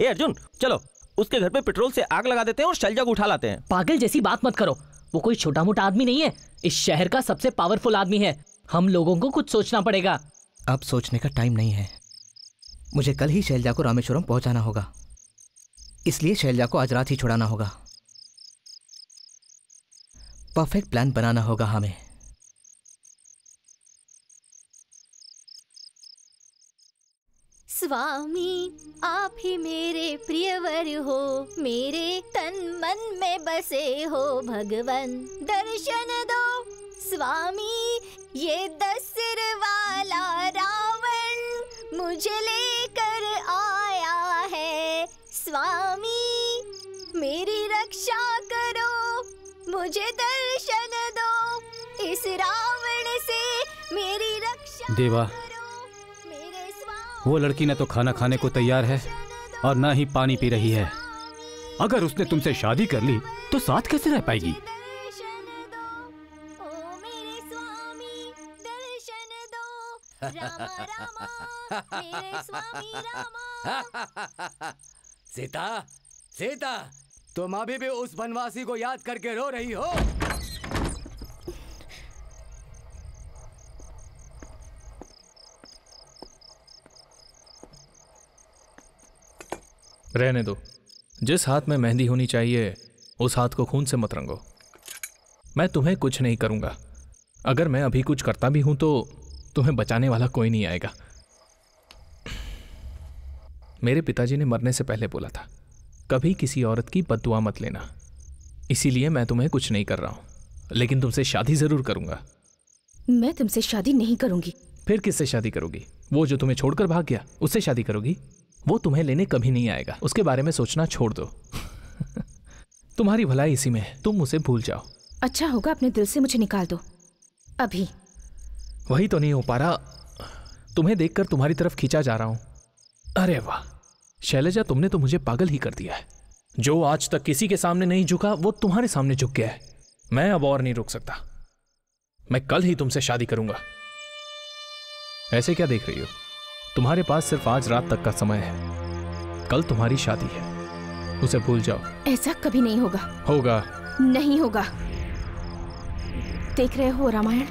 ए अर्जुन चलो उसके घर पे पेट्रोल से आग लगा देते हैं और शैलजा को उठा लाते हैं। पागल जैसी बात मत करो। वो कोई छोटा मोटा आदमी नहीं है। इस शहर का सबसे पावरफुल आदमी है। हम लोगों को कुछ सोचना पड़ेगा। अब सोचने का टाइम नहीं है। मुझे कल ही शैलजा को रामेश्वरम पहुंचाना होगा। इसलिए शैलजा को आज रात ही छुड़ाना होगा। परफेक्ट प्लान बनाना होगा हमें। स्वामी, आप ही मेरे प्रियवर हो। मेरे तन मन में बसे हो भगवन। दर्शन दो स्वामी, ये दस सिर वाला रावण मुझे लेकर आया है। स्वामी, मेरी रक्षा करो, मुझे दर्शन दो। इस रावण से मेरी रक्षा देवा वो लड़की न तो खाना खाने को तैयार है और न ही पानी पी रही है। अगर उसने तुमसे शादी कर ली तो साथ कैसे रह पाएगी? सीता सीता, तुम अभी भी उस वनवासी को याद करके रो रही हो। रहने दो। जिस हाथ में मेहंदी होनी चाहिए उस हाथ को खून से मत रंगो। मैं तुम्हें कुछ नहीं करूँगा। अगर मैं अभी कुछ करता भी हूँ तो तुम्हें बचाने वाला कोई नहीं आएगा। मेरे पिताजी ने मरने से पहले बोला था कभी किसी औरत की बदुआ मत लेना। इसीलिए मैं तुम्हें कुछ नहीं कर रहा हूँ लेकिन तुमसे शादी ज़रूर करूँगा। मैं तुमसे शादी नहीं करूँगी। फिर किससे शादी करोगी? वो जो तुम्हें छोड़कर भाग गया उससे शादी करोगी? वो तुम्हें लेने कभी नहीं आएगा। उसके बारे में सोचना छोड़ दो। तुम्हारी भलाई इसी में है। तुम उसे भूल जाओ। अच्छा होगा अपने दिल से मुझे निकाल दो। अभी। वही तो नहीं हो पा रहा। तुम्हें देखकर तुम्हारी तरफ़ खींचा जा रहा हूँ। अरे वाह। शैलजा तुमने तो मुझे पागल ही कर दिया है। जो आज तक किसी के सामने नहीं झुका वो तुम्हारे सामने झुक गया है। मैं अब और नहीं रुक सकता। मैं कल ही तुमसे शादी करूँगा। ऐसे क्या देख रही हो? तुम्हारे पास सिर्फ़ आज रात तक का समय है। कल तुम्हारी शादी है। उसे भूल जाओ। ऐसा कभी नहीं होगा। होगा। नहीं होगा। देख रहे हो रामायण?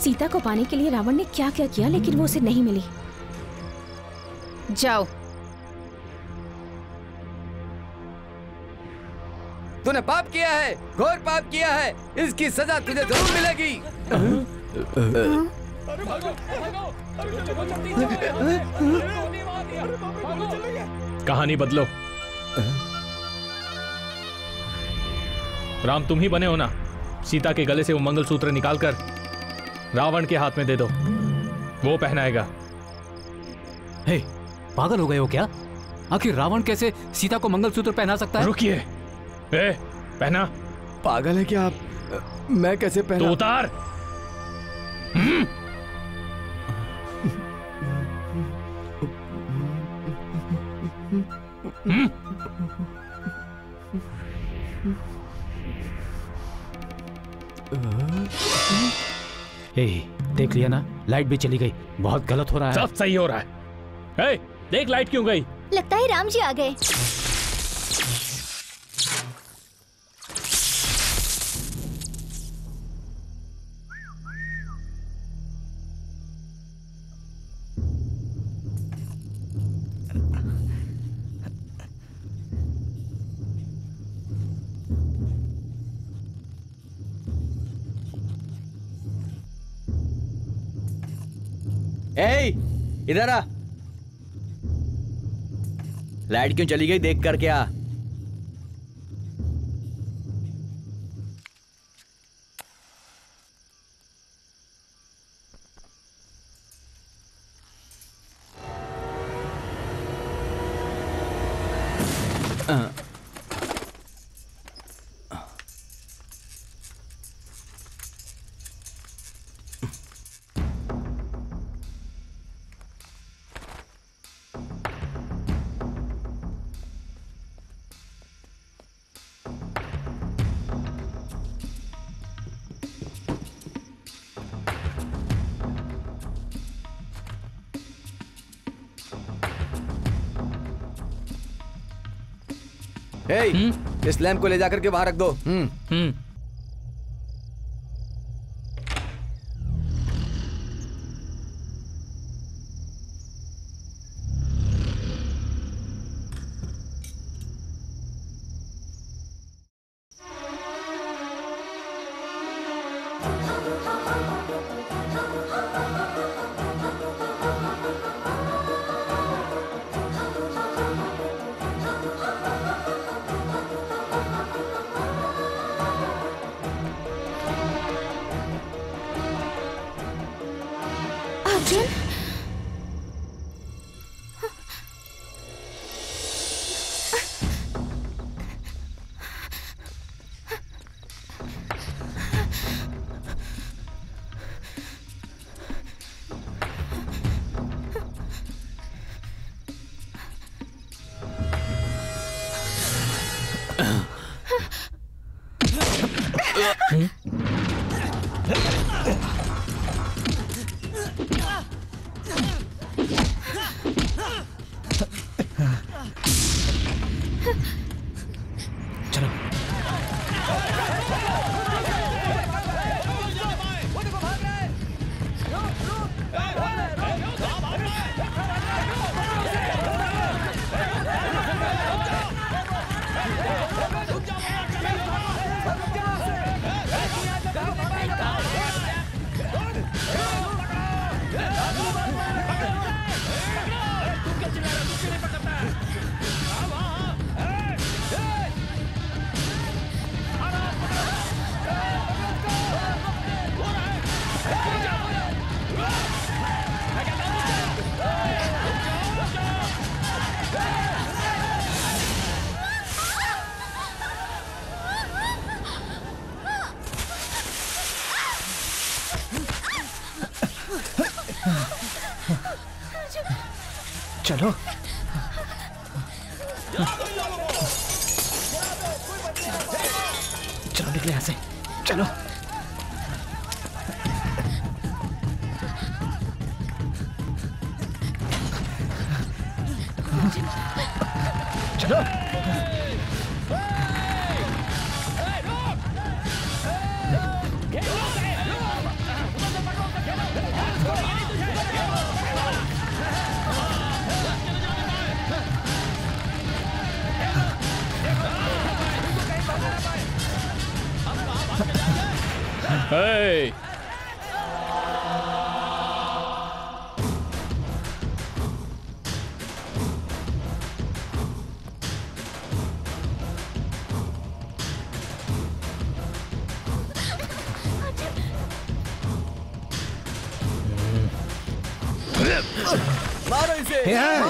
सीता को पाने के लिए रावण ने क्या क्या किया लेकिन वो उसे नहीं मिली। जाओ। तूने पाप किया है घोर पाप किया है। इसकी सजा तुझे ज़रूर मिलेगी। कहानी बदलो। राम तुम ही बने हो ना? सीता के गले से वो मंगलसूत्र निकालकर रावण के हाथ में दे दो। वो पहनाएगा। हे पागल हो गए हो क्या? आखिर रावण कैसे सीता को मंगलसूत्र पहना सकता है? रुकिए। ए, पहना। पागल है क्या आप? मैं कैसे पहना? तो उतार। ए, देख लिया ना लाइट भी चली गई। बहुत गलत हो रहा है। सब सही हो रहा है। ए, देख लाइट क्यों गई? लगता है राम जी आ गए। ए इधर आ। लाइट क्यों चली गई? देख कर क्या? इस लैम्प को ले जाकर के बाहर रख दो। हम्म। अर्जुन मारो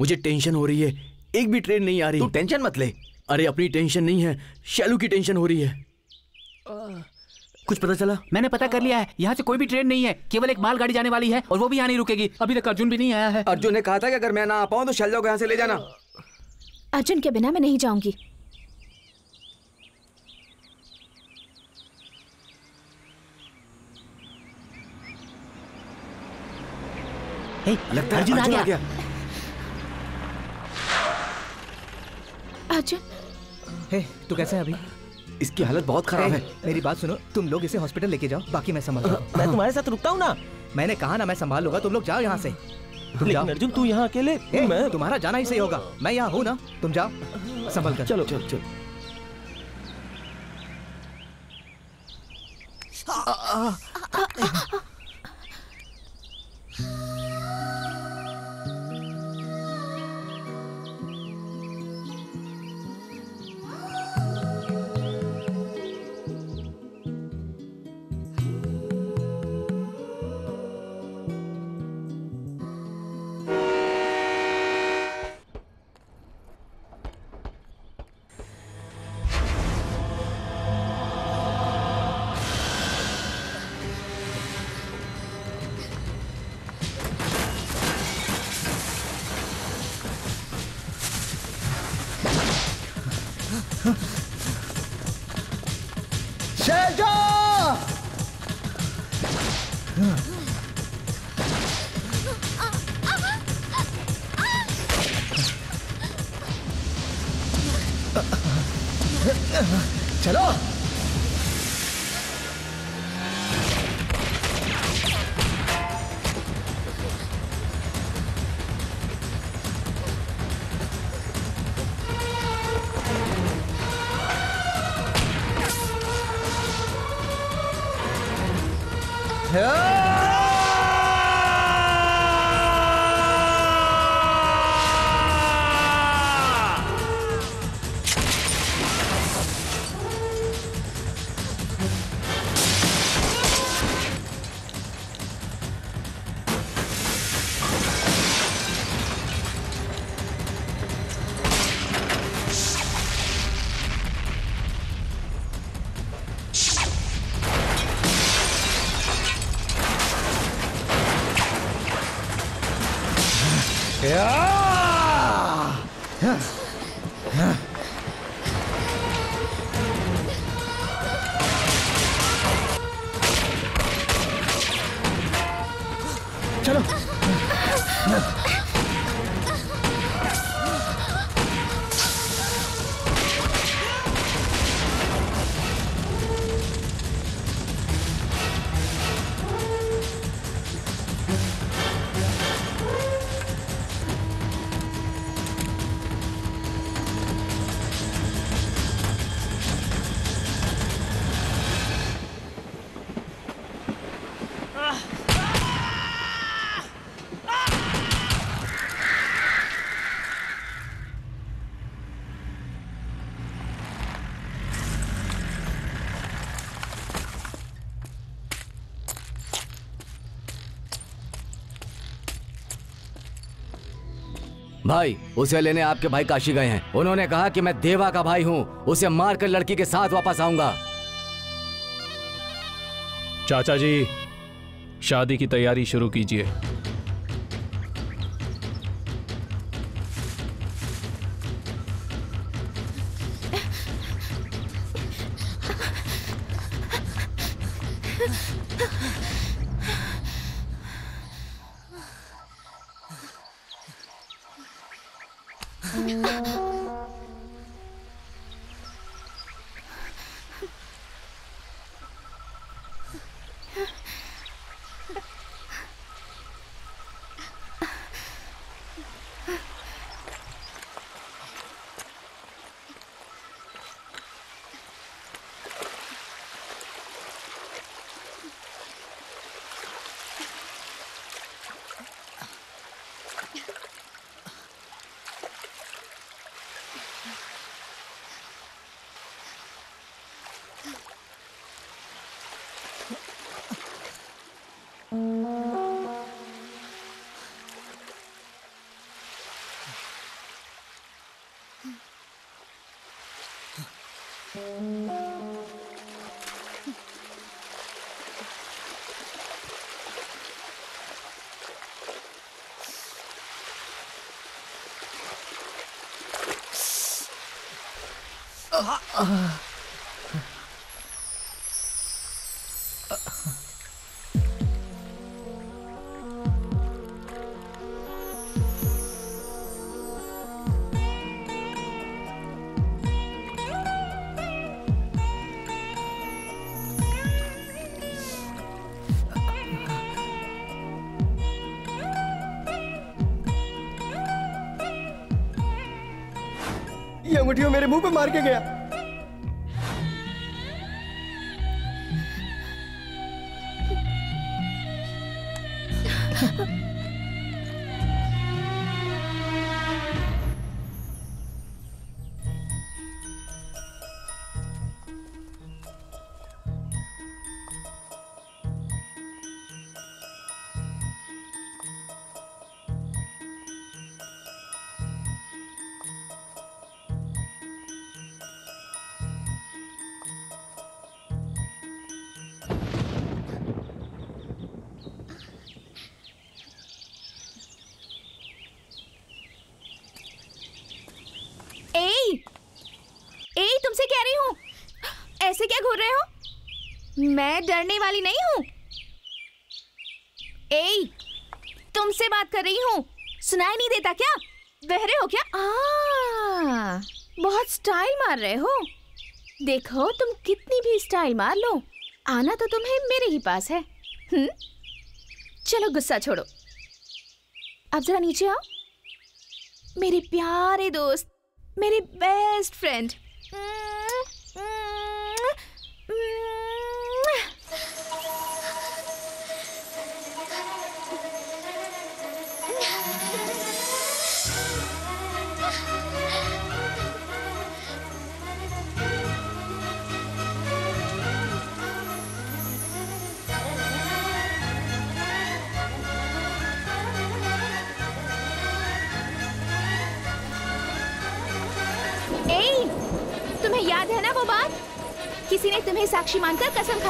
मुझे टेंशन हो रही है। एक भी ट्रेन नहीं आ रही। तू टेंशन मत ले। अरे अपनी टेंशन नहीं है। शैलू की टेंशन हो रही है। कुछ पता चला? मैंने पता कर लिया है। यहाँ से कोई भी ट्रेन नहीं है। केवल एक मालगाड़ी जाने वाली है और वो भी यहाँ नहीं रुकेगी। अभी तक अर्जुन भी नहीं आया है। अर्जुन ने कहा था कि अगर मैं ना आ पाऊँ तो शैलजा को यहाँ से ले जाना। अर्जुन के बिना मैं नहीं जाऊँगी। लगता है अर्जुन आ अर्जुन आ गया। अर्जुन हे तू कैसे है अभी? इसकी हालत बहुत खराब है मेरी बात सुनो तुम लोग इसे हॉस्पिटल लेके जाओ बाकी मैं संभाल मैं तुम्हारे साथ रुकता हूँ ना? मैंने कहा ना मैं संभाल लूँगा तुम लोग जाओ यहाँ से। तुम जाओ। लेकिन अर्जुन तू यहाँ अकेले? मैं तुम्हारा जाना ही सही होगा। मैं यहाँ हूँ ना तुम जाओ संभल कर। चलो चलो चलो। भाई, उसे लेने आपके भाई काशी गए हैं। उन्होंने कहा कि मैं देवा का भाई हूँ। उसे मारकर लड़की के साथ वापस आऊँगा। चाचा जी, शादी की तैयारी शुरू कीजिए। あっ。मुँह पे मार के गया। ऐसे क्या घूर रहे हो? मैं डरने वाली नहीं हूँ। तुमसे बात कर रही हूँ। सुनाई नहीं देता क्या? बहरे हो क्या? आ, बहुत स्टाइल मार रहे हो। देखो तुम कितनी भी स्टाइल मार लो। आना तो तुम्हें मेरे ही पास है। हम्म? चलो गुस्सा छोड़ो। अब जरा नीचे आओ। मेरे प्यारे दोस्त मेरे बेस्ट फ्रेंड।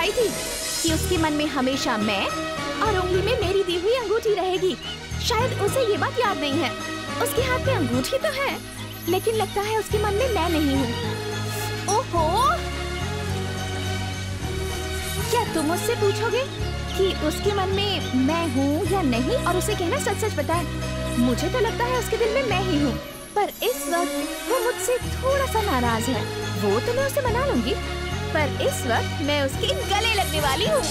मानकर कसम खाई थी कि उसके मन में हमेशा मैं और उंगली में मेरी दी हुई अंगूठी रहेगी। शायद उसे ये बात याद नहीं है। उसके हाथ में अंगूठी तो है, लेकिन लगता है उसके मन में मैं नहीं हूँ। ओहो! क्या तुम उससे पूछोगे कि उसके मन में मैं हूँ या नहीं और उसे कहना सच सच बताए मुझे तो लगता है उसके दिल में मैं ही हूँ, पर इस वक्त वो मुझसे थोड़ा सा नाराज़ है। वो तो मैं उसे मना लूँगी। पर इस वक्त मैं उसके गले लगने वाली हूँ।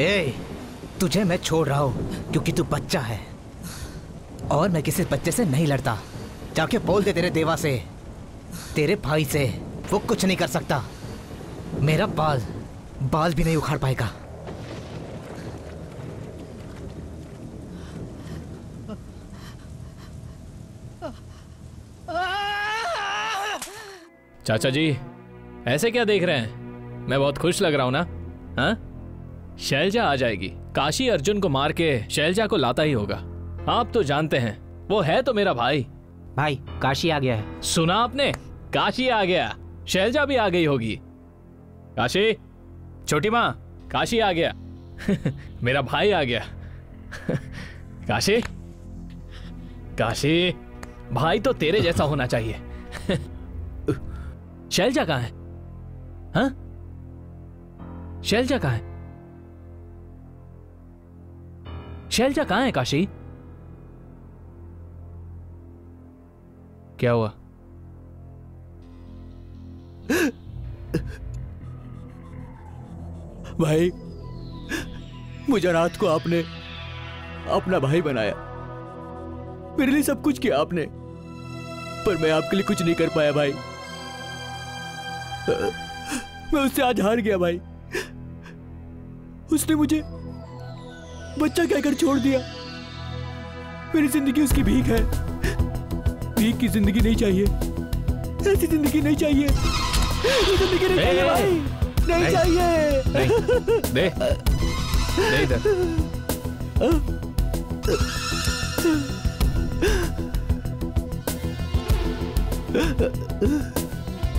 ए, तुझे मैं छोड़ रहा हूँ क्योंकि तू बच्चा है। और मैं किसी बच्चे से नहीं लड़ता। जाके बोल दे तेरे देवा से। तेरे भाई से। वो कुछ नहीं कर सकता। मेरा बाल बाल भी नहीं उखाड़ पाएगा। चाचा जी ऐसे क्या देख रहे हैं? मैं बहुत खुश लग रहा हूँ ना? हाँ? शैलजा आ जाएगी। काशी अर्जुन को मार के शैलजा को लाता ही होगा। आप तो जानते हैं वो है तो मेरा भाई। भाई काशी आ गया है। सुना आपने? काशी आ गया। शैलजा भी आ गई होगी। काशी? छोटी माँ काशी आ गया। मेरा भाई आ गया। काशी? काशी भाई तो तेरे जैसा होना चाहिए। शैलजा कहाँ है? हाँ? शैलजा कहा है? शैलजा कहा है, काशी? क्या हुआ? भाई, मुझे रात को आपने अपना भाई बनाया। मेरे लिए सब कुछ किया आपने, पर मैं आपके लिए कुछ नहीं कर पाया भाई। मैं उससे आज हार गया भाई। उसने मुझे बच्चा कहकर छोड़ दिया। मेरी ज़िंदगी उसकी भीख है। भीख की ज़िंदगी नहीं चाहिए। ऐसी ज़िंदगी नहीं चाहिए। ज़िंदगी नहीं चाहिए भाई। नहीं चाहिए। नहीं, दे। दे इधर।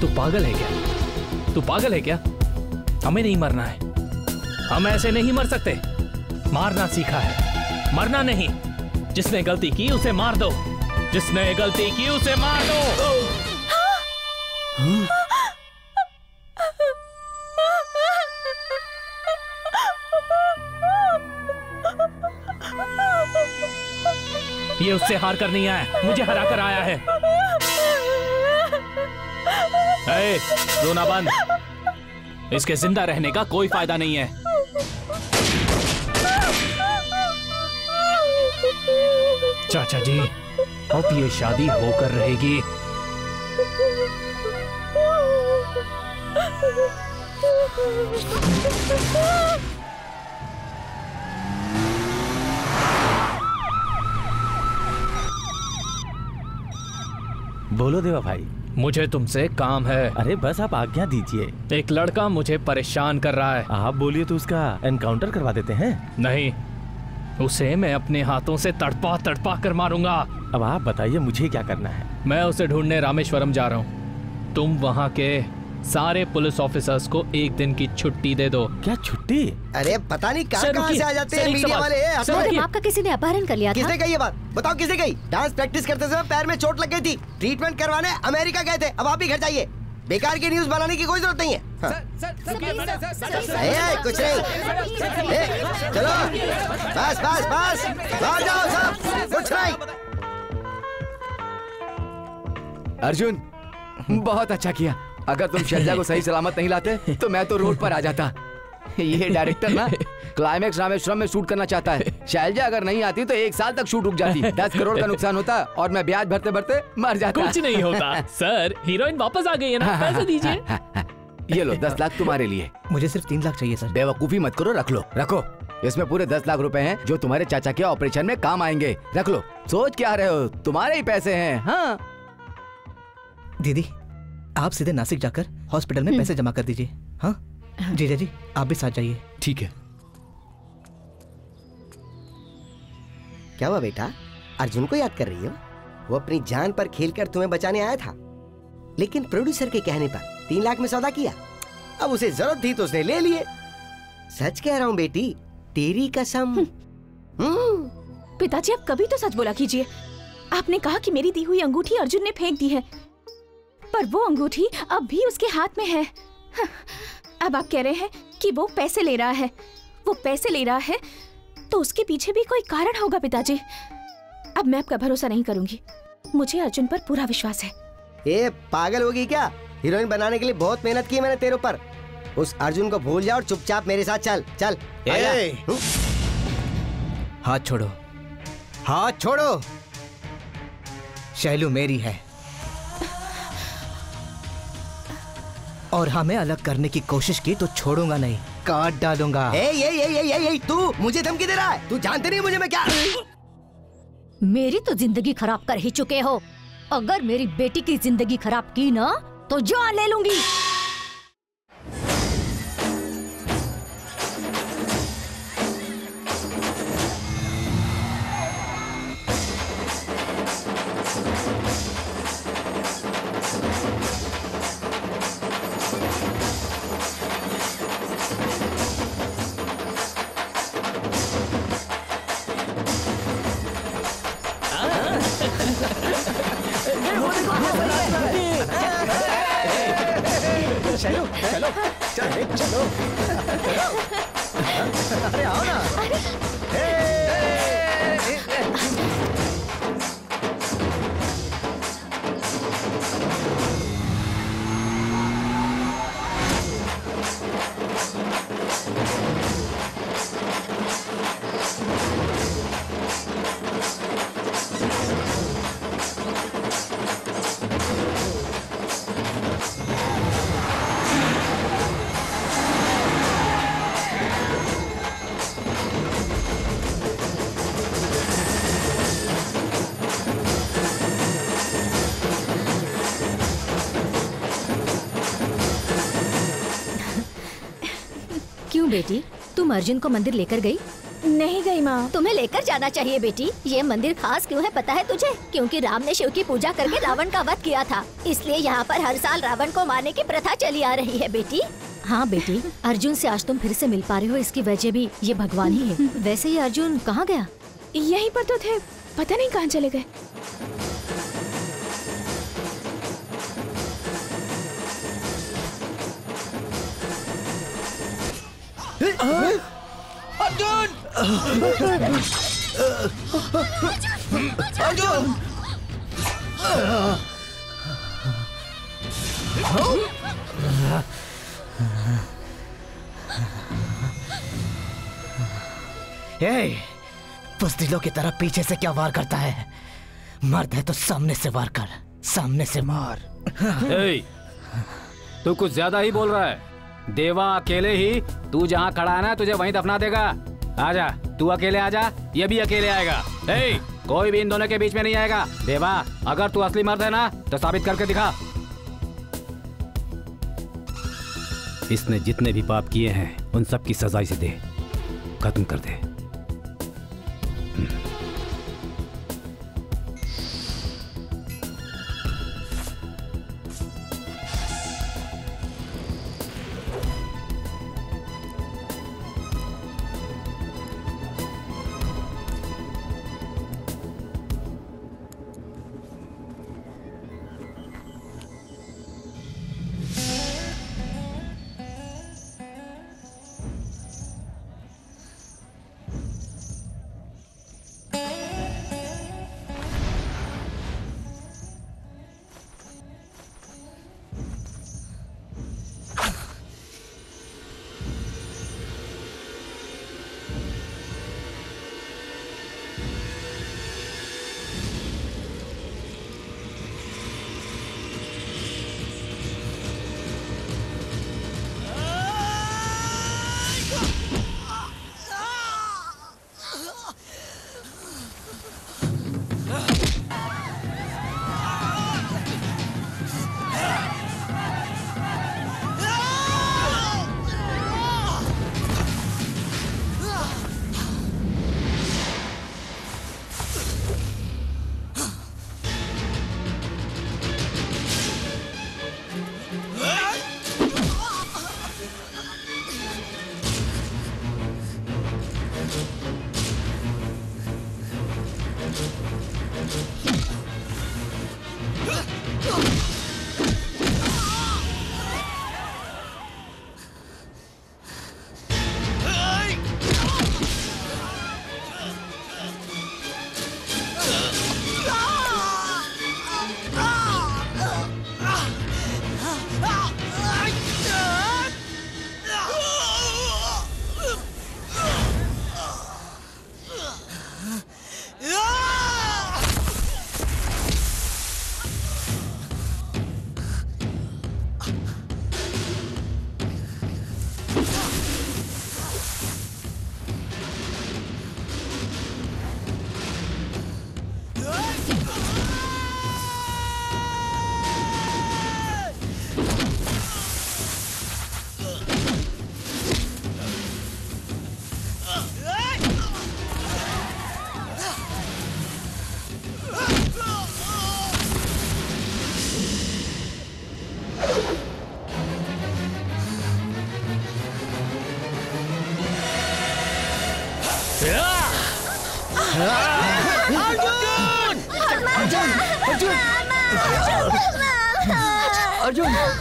तू पागल है क्या? तू पागल है क्या? हमें नहीं मरना है। हम ऐसे नहीं मर सकते। मारना सीखा है। मरना नहीं। जिसने गलती की उसे मार दो। जिसने गलती की उसे मार दो। ये उससे हार कर नहीं आया। मुझे हरा कर आया है। ए, रोना बंद। इसके ज़िंदा रहने का कोई फ़ायदा नहीं है। चाचा जी, अब ये शादी होकर रहेगी। बोलो देवा भाई। मुझे तुमसे काम है। अरे बस आप आज्ञा दीजिए। एक लड़का मुझे परेशान कर रहा है। आप बोलिए तो उसका एनकाउंटर करवा देते हैं। नहीं उसे मैं अपने हाथों से तड़पा तड़पा कर मारूँगा। अब आप बताइए मुझे क्या करना है? मैं उसे ढूँढने रामेश्वरम जा रहा हूँ। तुम वहाँ के सारे पुलिस ऑफिसर्स को एक दिन की छुट्टी दे दो क्या छुट्टी अरे पता नहीं कहाँ कहाँ से आ जाते हैं मीडिया वाले अपना- आपका किसी ने अपहरण कर लिया था किसने कही ये बात बताओ किसने कही डांस प्रैक्टिस करते समय पैर में चोट लग गई थी ट्रीटमेंट करवाने अमेरिका गए थे अब आप भी घर जाइए बेकार की न्यूज़ बनाने की कोई ज़रूरत नहीं है हाँ। कुछ नहीं चलो बस बस बस जाओ सब कुछ नहीं अर्जुन बहुत अच्छा किया अगर तुम शैलजा को सही सलामत नहीं लाते तो मैं तो रोड पर आ जाता। ये डायरेक्टर ना क्लाइमेक्स रामेश्वरम में शूट करना चाहता है। शैलजा अगर नहीं आती तो एक साल तक शूट रुक जाती। दस करोड़ का नुकसान होता और मैं ब्याज भरते भरते मर जाता। कुछ नहीं होता। सर हीरोइन वापस आ गई है ना? पैसे दीजिए। ये लो दस लाख तुम्हारे लिए। मुझे सिर्फ़ तीन लाख चाहिए सर। बेवकूफ़ी मत करो रख लो। रखो। इसमें पूरे दस लाख रुपए हैं जो तुम्हारे चाचा के ऑपरेशन में काम आएँगे। रख लो। सोच क्या रहे हो? तुम्हारे ही पैसे हैं। हाँ। दीदी आप सीधे नासिक जाकर हॉस्पिटल में पैसे जमा कर दीजिए। हाँ? जीजा जी आप भी साथ जाइए। ठीक है। क्या हुआ बेटा? अर्जुन को याद कर रही हो? वो अपनी जान पर खेलकर तुम्हें बचाने आया था। लेकिन प्रोड्यूसर के कहने पर तीन लाख में सौदा किया। अब उसे ज़रूरत थी तो उसने ले लिए। सच कह रहा हूँ बेटी तेरी कसम। हम्म। पिताजी आप कभी तो सच बोला कीजिए। आपने कहा कि मेरी दी हुई अंगूठी अर्जुन ने फेंक दी है। पर वो अंगूठी अब भी उसके हाथ में है। हाँ, अब आप कह रहे हैं कि वो पैसे ले रहा है। वो पैसे ले रहा है तो उसके पीछे भी कोई कारण होगा पिताजी। अब मैं आपका भरोसा नहीं करूँगी। मुझे अर्जुन पर पूरा विश्वास है। ए पागल होगी क्या? हीरोइन बनाने के लिए बहुत मेहनत की मैंने तेरे ऊपर। उस अर्जुन को भूल जाओ और चुपचाप मेरे साथ चल चल। ए! हाथ छोड़ो। हाथ छोड़ो। शैलू मेरी है। और हमें अलग करने की कोशिश की तो छोड़ूँगा नहीं। काट डालूँगा। ए ए, ए, ए, ए, ए, तू मुझे धमकी दे रहा है? तू जानते नहीं मुझे मैं क्या मेरी तो ज़िंदगी खराब कर ही चुके हो। अगर मेरी बेटी की ज़िंदगी खराब की ना तो जान ले लूँगी। बेटी तुम अर्जुन को मंदिर लेकर गई? नहीं गई माँ। तुम्हें लेकर जाना चाहिए बेटी। ये मंदिर खास क्यों है पता है तुझे? क्योंकि राम ने शिव की पूजा करके रावण का वध किया था। इसलिए यहाँ पर हर साल रावण को मारने की प्रथा चली आ रही है बेटी। हाँ बेटी अर्जुन से आज तुम फिर से मिल पा रहे हो इसकी वजह भी ये भगवान ही है। वैसे ये अर्जुन कहाँ गया? यहीं पर तो थे। पता नहीं कहाँ चले गए। बुजदिलों की तरह पीछे से क्या वार करता है? मर्द है तो सामने से वार कर सामने से मार। ए, तू कुछ ज़्यादा ही बोल रहा है। देवा अकेले ही तू जहाँ खड़ा है ना तुझे वहीं दफना देगा। आजा तू अकेले आजा ये भी अकेले आएगा। ए, कोई भी इन दोनों के बीच में नहीं आएगा। देवा अगर तू असली मर्द है ना तो साबित करके दिखा। इसने जितने भी पाप किए हैं उन सब की सजा इसे दे। खत्म कर दे।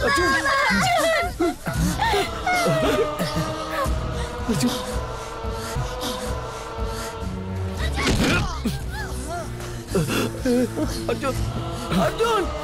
अर्जुन अर्जुन अर्जुन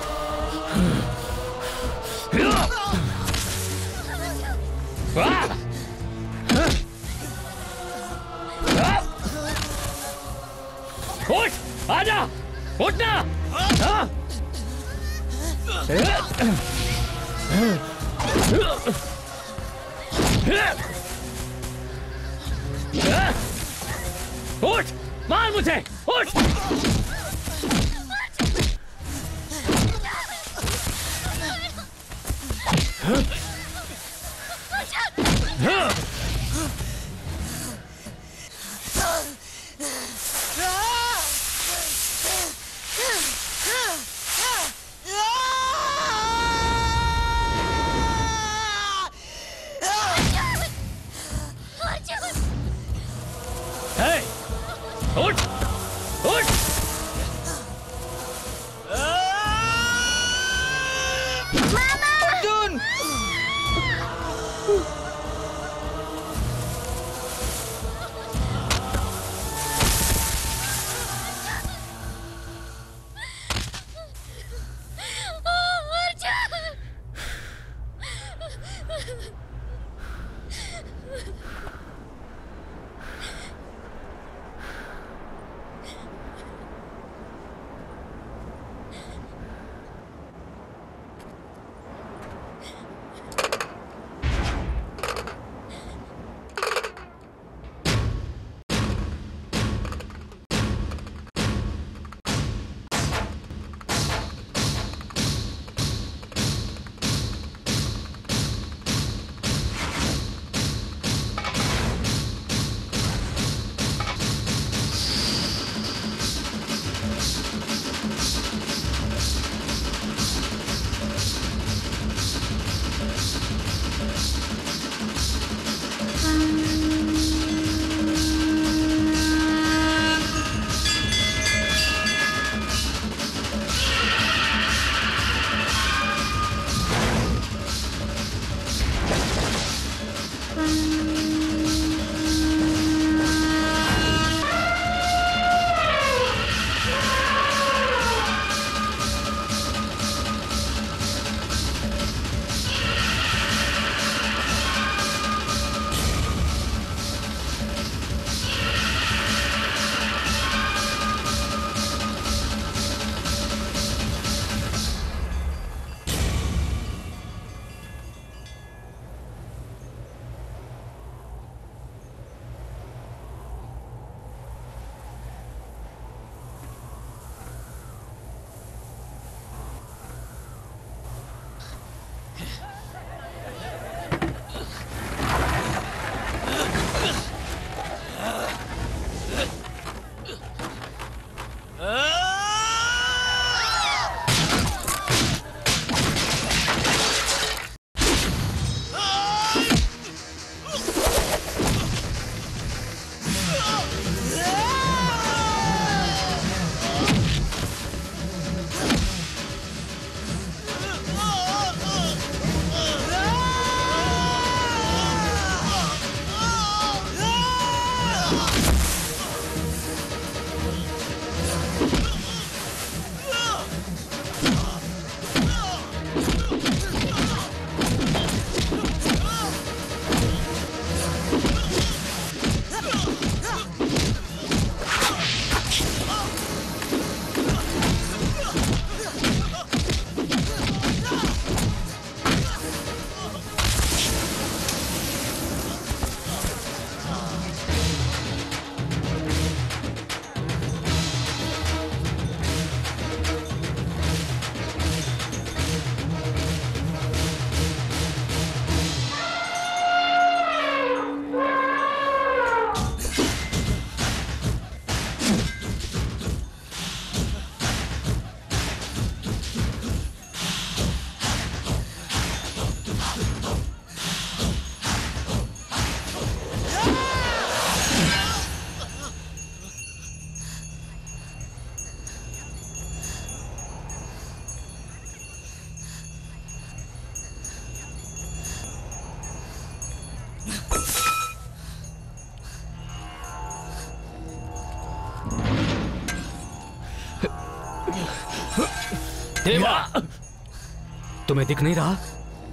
तुम्हें दिख नहीं रहा?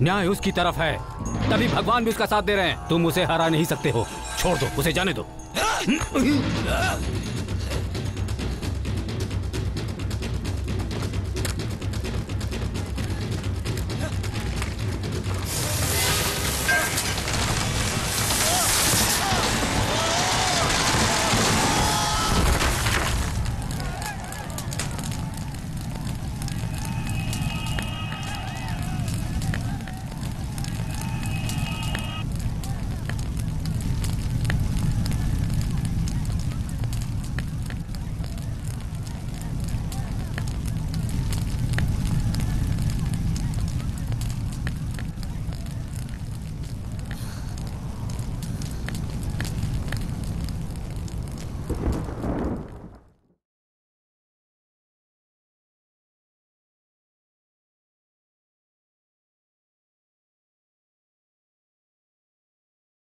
न्याय उसकी तरफ़ है। तभी भगवान भी उसका साथ दे रहे हैं। तुम उसे हरा नहीं सकते हो। छोड़ दो उसे जाने दो।